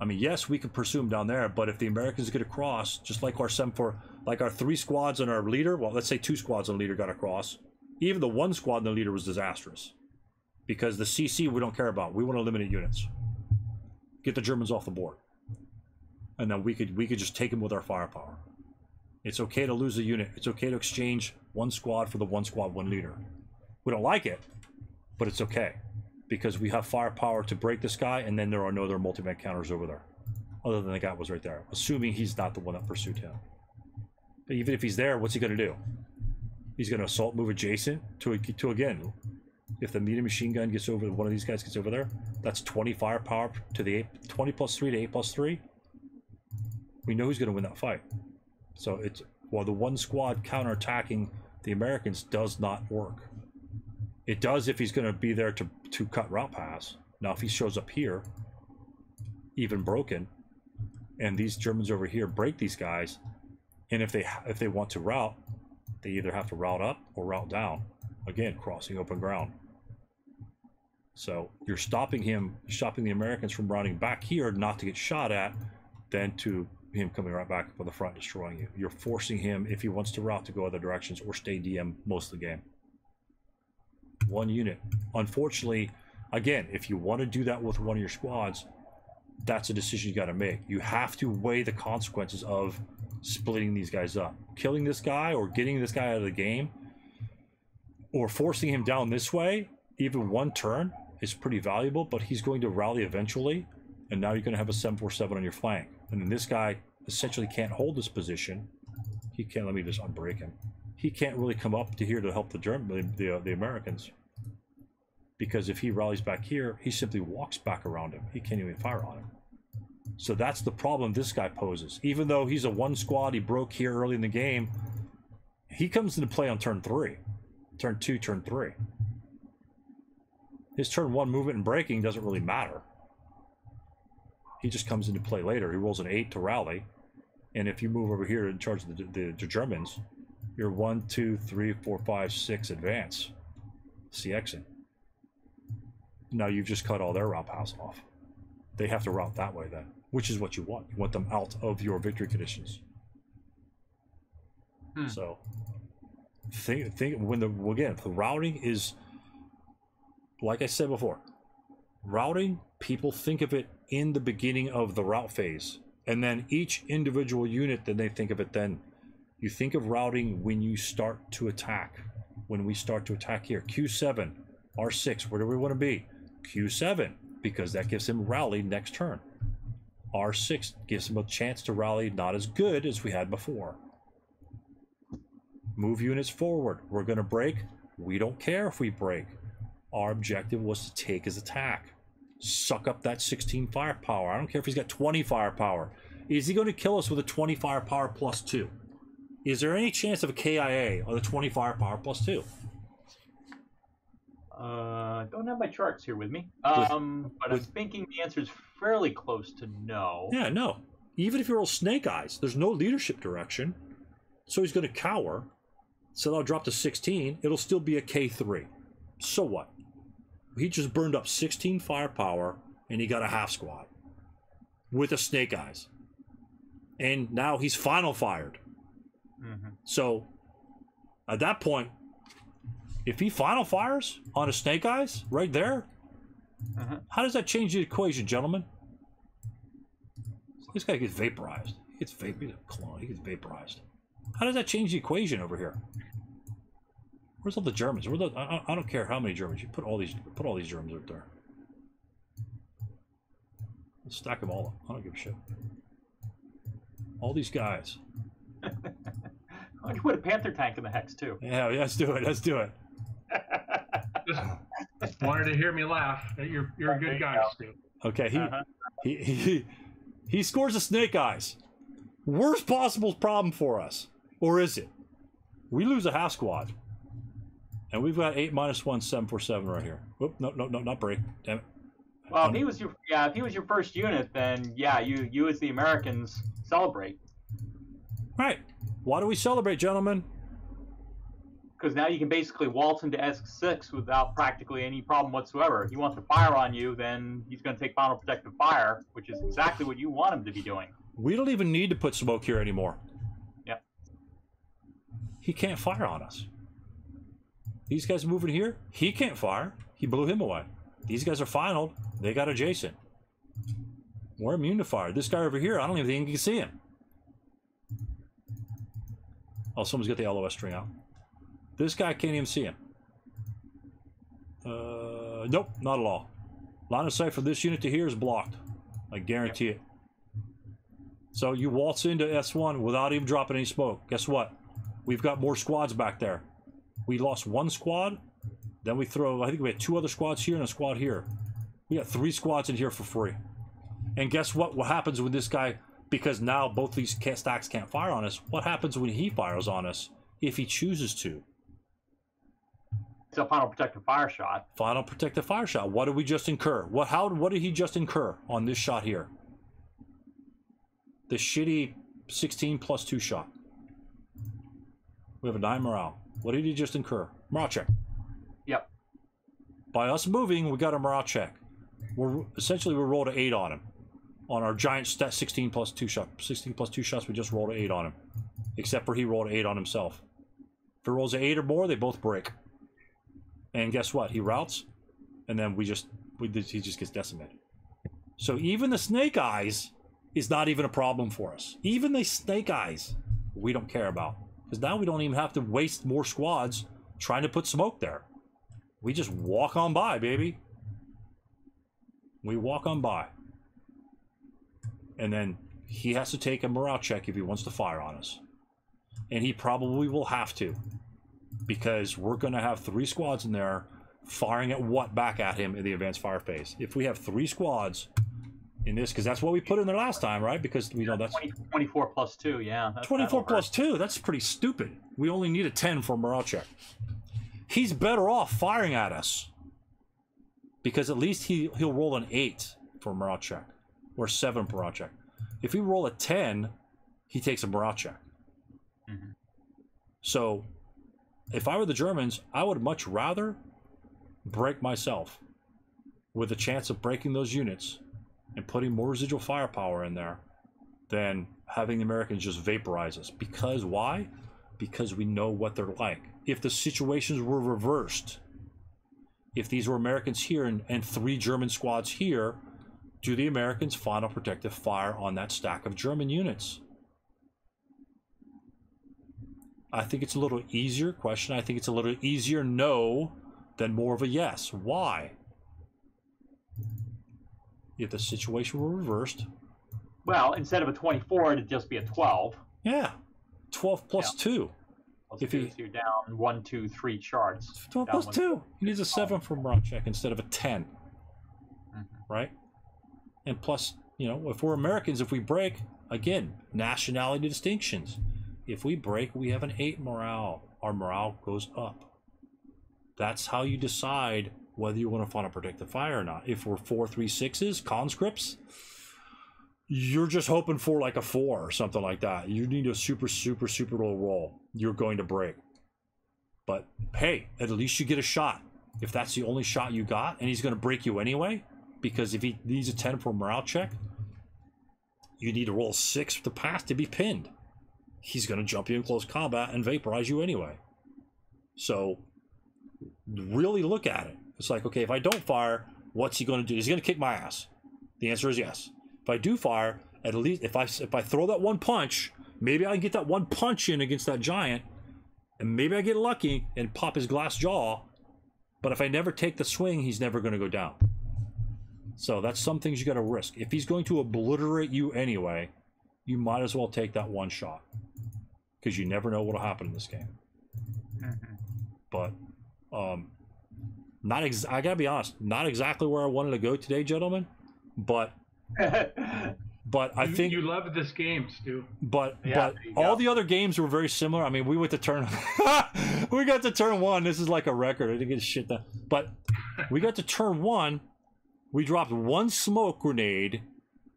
I mean, yes, we can pursue him down there, but if the Americans get across, just like our seven four, like our three squads and our leader, well, let's say two squads and a leader got across. Even the one squad and the leader was disastrous, because the CC we don't care about. We want to eliminate units, get the Germans off the board, and then we could we could just take them with our firepower. It's okay to lose a unit. It's okay to exchange one squad for the one squad, one leader. We don't like it, but it's okay because we have firepower to break this guy, and then there are no other multi-man counters over there, other than the guy was right there. Assuming he's not the one that pursued him. But even if he's there, what's he going to do? He's going to assault move adjacent to to again. If the medium machine gun gets over, one of these guys gets over there. That's 20 firepower to the eight, 20 plus three to eight plus three. We know who's going to win that fight. So it's while the one squad counterattacking the Americans does not work. It does if he's going to be there to to cut route pass. Now, if he shows up here, even broken, and these Germans over here break these guys, and if they if they want to route, they either have to route up or route down. Again, crossing open ground. So you're stopping him, stopping the Americans from routing back here, not to get shot at, then to him coming right back up on the front, destroying you. You're forcing him, if he wants to route, to go other directions or stay DM most of the game one unit. Unfortunately, again, if you want to do that with one of your squads, that's a decision you got to make. You have to weigh the consequences of splitting these guys up. Killing this guy or getting this guy out of the game or forcing him down this way, even one turn is pretty valuable, but he's going to rally eventually. And now you're going to have a 747 on your flank. And then this guy essentially can't hold this position. He can't, let me just unbreak him. He can't really come up to here to help the German, the, the, uh, the Americans because if he rallies back here, he simply walks back around him. He can't even fire on him. So that's the problem this guy poses. Even though he's a one squad, he broke here early in the game. He comes into play on turn three, turn two, turn three. His turn one movement and breaking doesn't really matter. He just comes into play later. He rolls an eight to rally, and if you move over here in charge of the, the, the Germans, you're one, two, three, four, five, six advance, CXing. Now you've just cut all their route paths off. They have to route that way then, which is what you want. You want them out of your victory conditions. Hmm. So think think when the again the routing is like I said before, routing people think of it in the beginning of the route phase, and then each individual unit then they think of it then. You think of routing when you start to attack. When we start to attack here, Q7, R6, where do we want to be? Q7, because that gives him rally next turn. R6 gives him a chance to rally not as good as we had before. Move units forward. We're going to break. We don't care if we break. Our objective was to take his attack. Suck up that 16 firepower. I don't care if he's got 20 firepower. Is he going to kill us with a 20 firepower plus 2? Is there any chance of a KIA on the 20 firepower plus 2? Uh, don't have my charts here with me. With- Um, but with- I'm thinking the answer is fairly close to no. Yeah, no. Even if you're all snake eyes, there's no leadership direction. So he's going to cower. So that'll drop to 16. It'll still be a K3. So what? He just burned up 16 firepower and he got a half squad with a snake eyes. And now he's final fired. Mhm. So at that point, if he final fires on a snake eyes right there, Mhm. how does that change the equation, gentlemen? This guy gets vaporized. He gets vapor. Clone. He gets vaporized. How does that change the equation over here? Where's all the Germans? Where the, I, I- I don't care how many Germans you put all these put all these Germans up there. Let's stack them all up. I don't give a shit. All these guys. Why don't you put a Panther tank in the hex too? Yeah, let's do it. Let's do it. Just wanted to hear me laugh. You're you're a good guy, Stew. Okay, he, Uh-huh. he he he scores a snake eyes. Worst possible problem for us, or is it? We lose a half squad, and we've got eight minus one seven four seven right here. Whoop, no, no, no, not break. Damn it. Well, if he was your yeah, if he was your first unit, then yeah, you you as the Americans celebrate Right. Why do we celebrate, gentlemen? because now you can basically waltz into S6 without practically any problem whatsoever. If he wants to fire on you, then he's going to take final protective fire, which is exactly what you want him to be doing. We don't even need to put smoke here anymore. Yep. He can't fire on us. These guys moving here, he can't fire. He blew him away. These guys are finaled. They got adjacent. We're immune to fire. This guy over here, I don't even think you can see him. Oh, someone's got the LOS string out. This guy can't even see him. Uh, nope, not at all. Line of sight for this unit to here is blocked. I guarantee it. So you waltz into S1 without even dropping any smoke. Guess what? We've got more squads back there. We lost one squad. Then we throw, I think we had two other squads here and a squad here. We got three squads in here for free. And guess what? What happens when this guy, because now both these stacks can't fire on us, what happens when he fires on us if he chooses to? It's a final protective fire shot. Final protective fire shot. What did we just incur? What how what did he just incur on this shot here? The shitty 16 plus 2 shot. We have a 9 morale. What did he just incur? Morale check. Yep. By us moving, we got a morale check. We're essentially we rolled an 8 on him. On our giant stat 16 plus 2 shot. 16 plus 2 shots, we just rolled an 8 on him. Except for he rolled an 8 on himself. If he rolls an 8 or more, they both break. And guess what? He routes, and then we just we he just gets decimated. So even the snake eyes is not even a problem for us. Even the snake eyes, we don't care about because now we don't even have to waste more squads trying to put smoke there. We just walk on by, baby. We walk on by, and then he has to take a morale check if he wants to fire on us, and he probably will have to because we're going to have three squads in there firing at what back at him in the advanced fire phase. If we have three squads in this, because that's what we put in there last time, right? Because we know that's 20, 24 plus 2, yeah. That's, 24 that'll plus 2. That's pretty stupid. We only need a 10 for check. He's better off firing at us because at least he he'll roll an eight for check or seven morale check. If he roll a ten, he takes a morale check. Mhm. So, if I were the Germans, I would much rather break myself with a chance of breaking those units and putting more residual firepower in there than having the Americans just vaporize us. Because why? Because we know what they're like. If the situations were reversed, if these were Americans here and, and three German squads here, do the Americans final protective fire on that stack of German units? I think it's a little easier question. I think it's a little easier no than more of a yes. Why? If the situation were reversed, Well, instead of a 24, it'd just be a 12. yeah, 12 plus 2. Let's If do he- this, you're down one, two, three charts. 12 Down plus 2. He needs a 7 for morale check instead of a 10. Mhm. Right? And plus, you know, if we're Americans, if we break, again, nationality distinctions. If we break, we have an 8 morale. Our morale goes up. That's how you decide whether you want to final protective fire or not. If we're 4 3 6s, conscripts, you're just hoping for like a 4 or something like that. You need a super, super, super low roll. You're going to break. But hey, at least you get a shot. If that's the only shot you got, and he's going to break you anyway, because if he needs a 10 for a morale check, you need to roll 6 to pass to be pinned. He's going to jump you in close combat and vaporize you anyway. So, really look at it. It's like, okay, if I don't fire, what's he going to do? Is he going to kick my ass? The answer is yes. If I do fire, at least if I if I throw that one punch, maybe I can get that one punch in against that giant, and maybe I get lucky and pop his glass jaw. But if I never take the swing, he's never going to go down. So that's some things you got to risk. If he's going to obliterate you anyway, you might as well take that one shot because you never know what'll happen in this game. But um, not ex- I gotta be honest, not exactly where I wanted to go today, gentlemen. But but I you, think you love this game, Stew. but Yeah, but all the other games were very similar. I mean, we went to turn we got to turn one. This is like a record. I didn't get shit done. But we got to turn one. We dropped one smoke grenade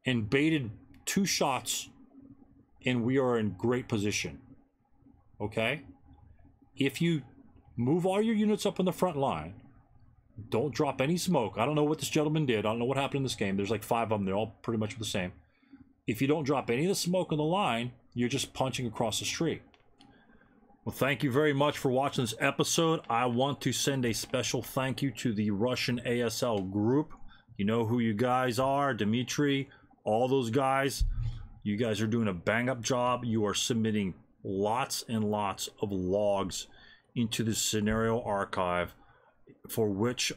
and baited two shots, and we are in great position. Okay? If you move all your units up on the front line, don't drop any smoke. I don't know what this gentleman did. I don't know what happened in this game. There's like five of them. They're all pretty much the same if you don't drop any of the smoke on the line, you're just punching across the street. Well, thank you very much for watching this episode. I want to send a special thank you to the Russian ASL group. You know who you guys are, Dimitri, all those guys. You guys are doing a bang up job. You are submitting lots and lots of logs into the scenario archive for which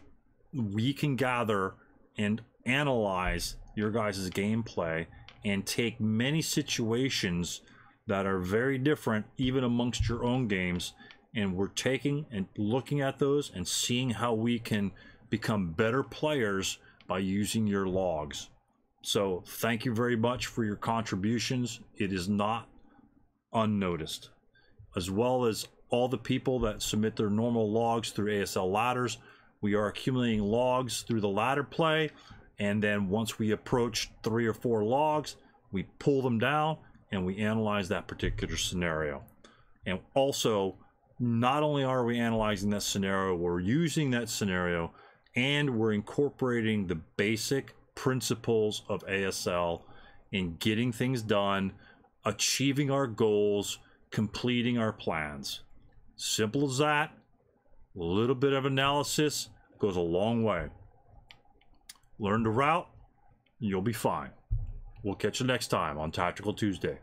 we can gather and analyze your guys' gameplay and take many situations that are very different even amongst your own games. And we're taking and looking at those and seeing how we can become better players by using your logs. So thank you very much for your contributions. It is not unnoticed. As well as all the people that submit their normal logs through ASL ladders we are accumulating logs through the ladder play and then once we approach three or four logs, we pull them down and we analyze that particular scenario. And also, not only are we analyzing that scenario, we're using that scenario and we're incorporating the basic principles of ASL in getting things done, achieving our goals, completing our plans. Simple as that. A little bit of analysis goes a long way. Learn the route, you'll be fine. We'll catch you next time on Tactical Tuesday.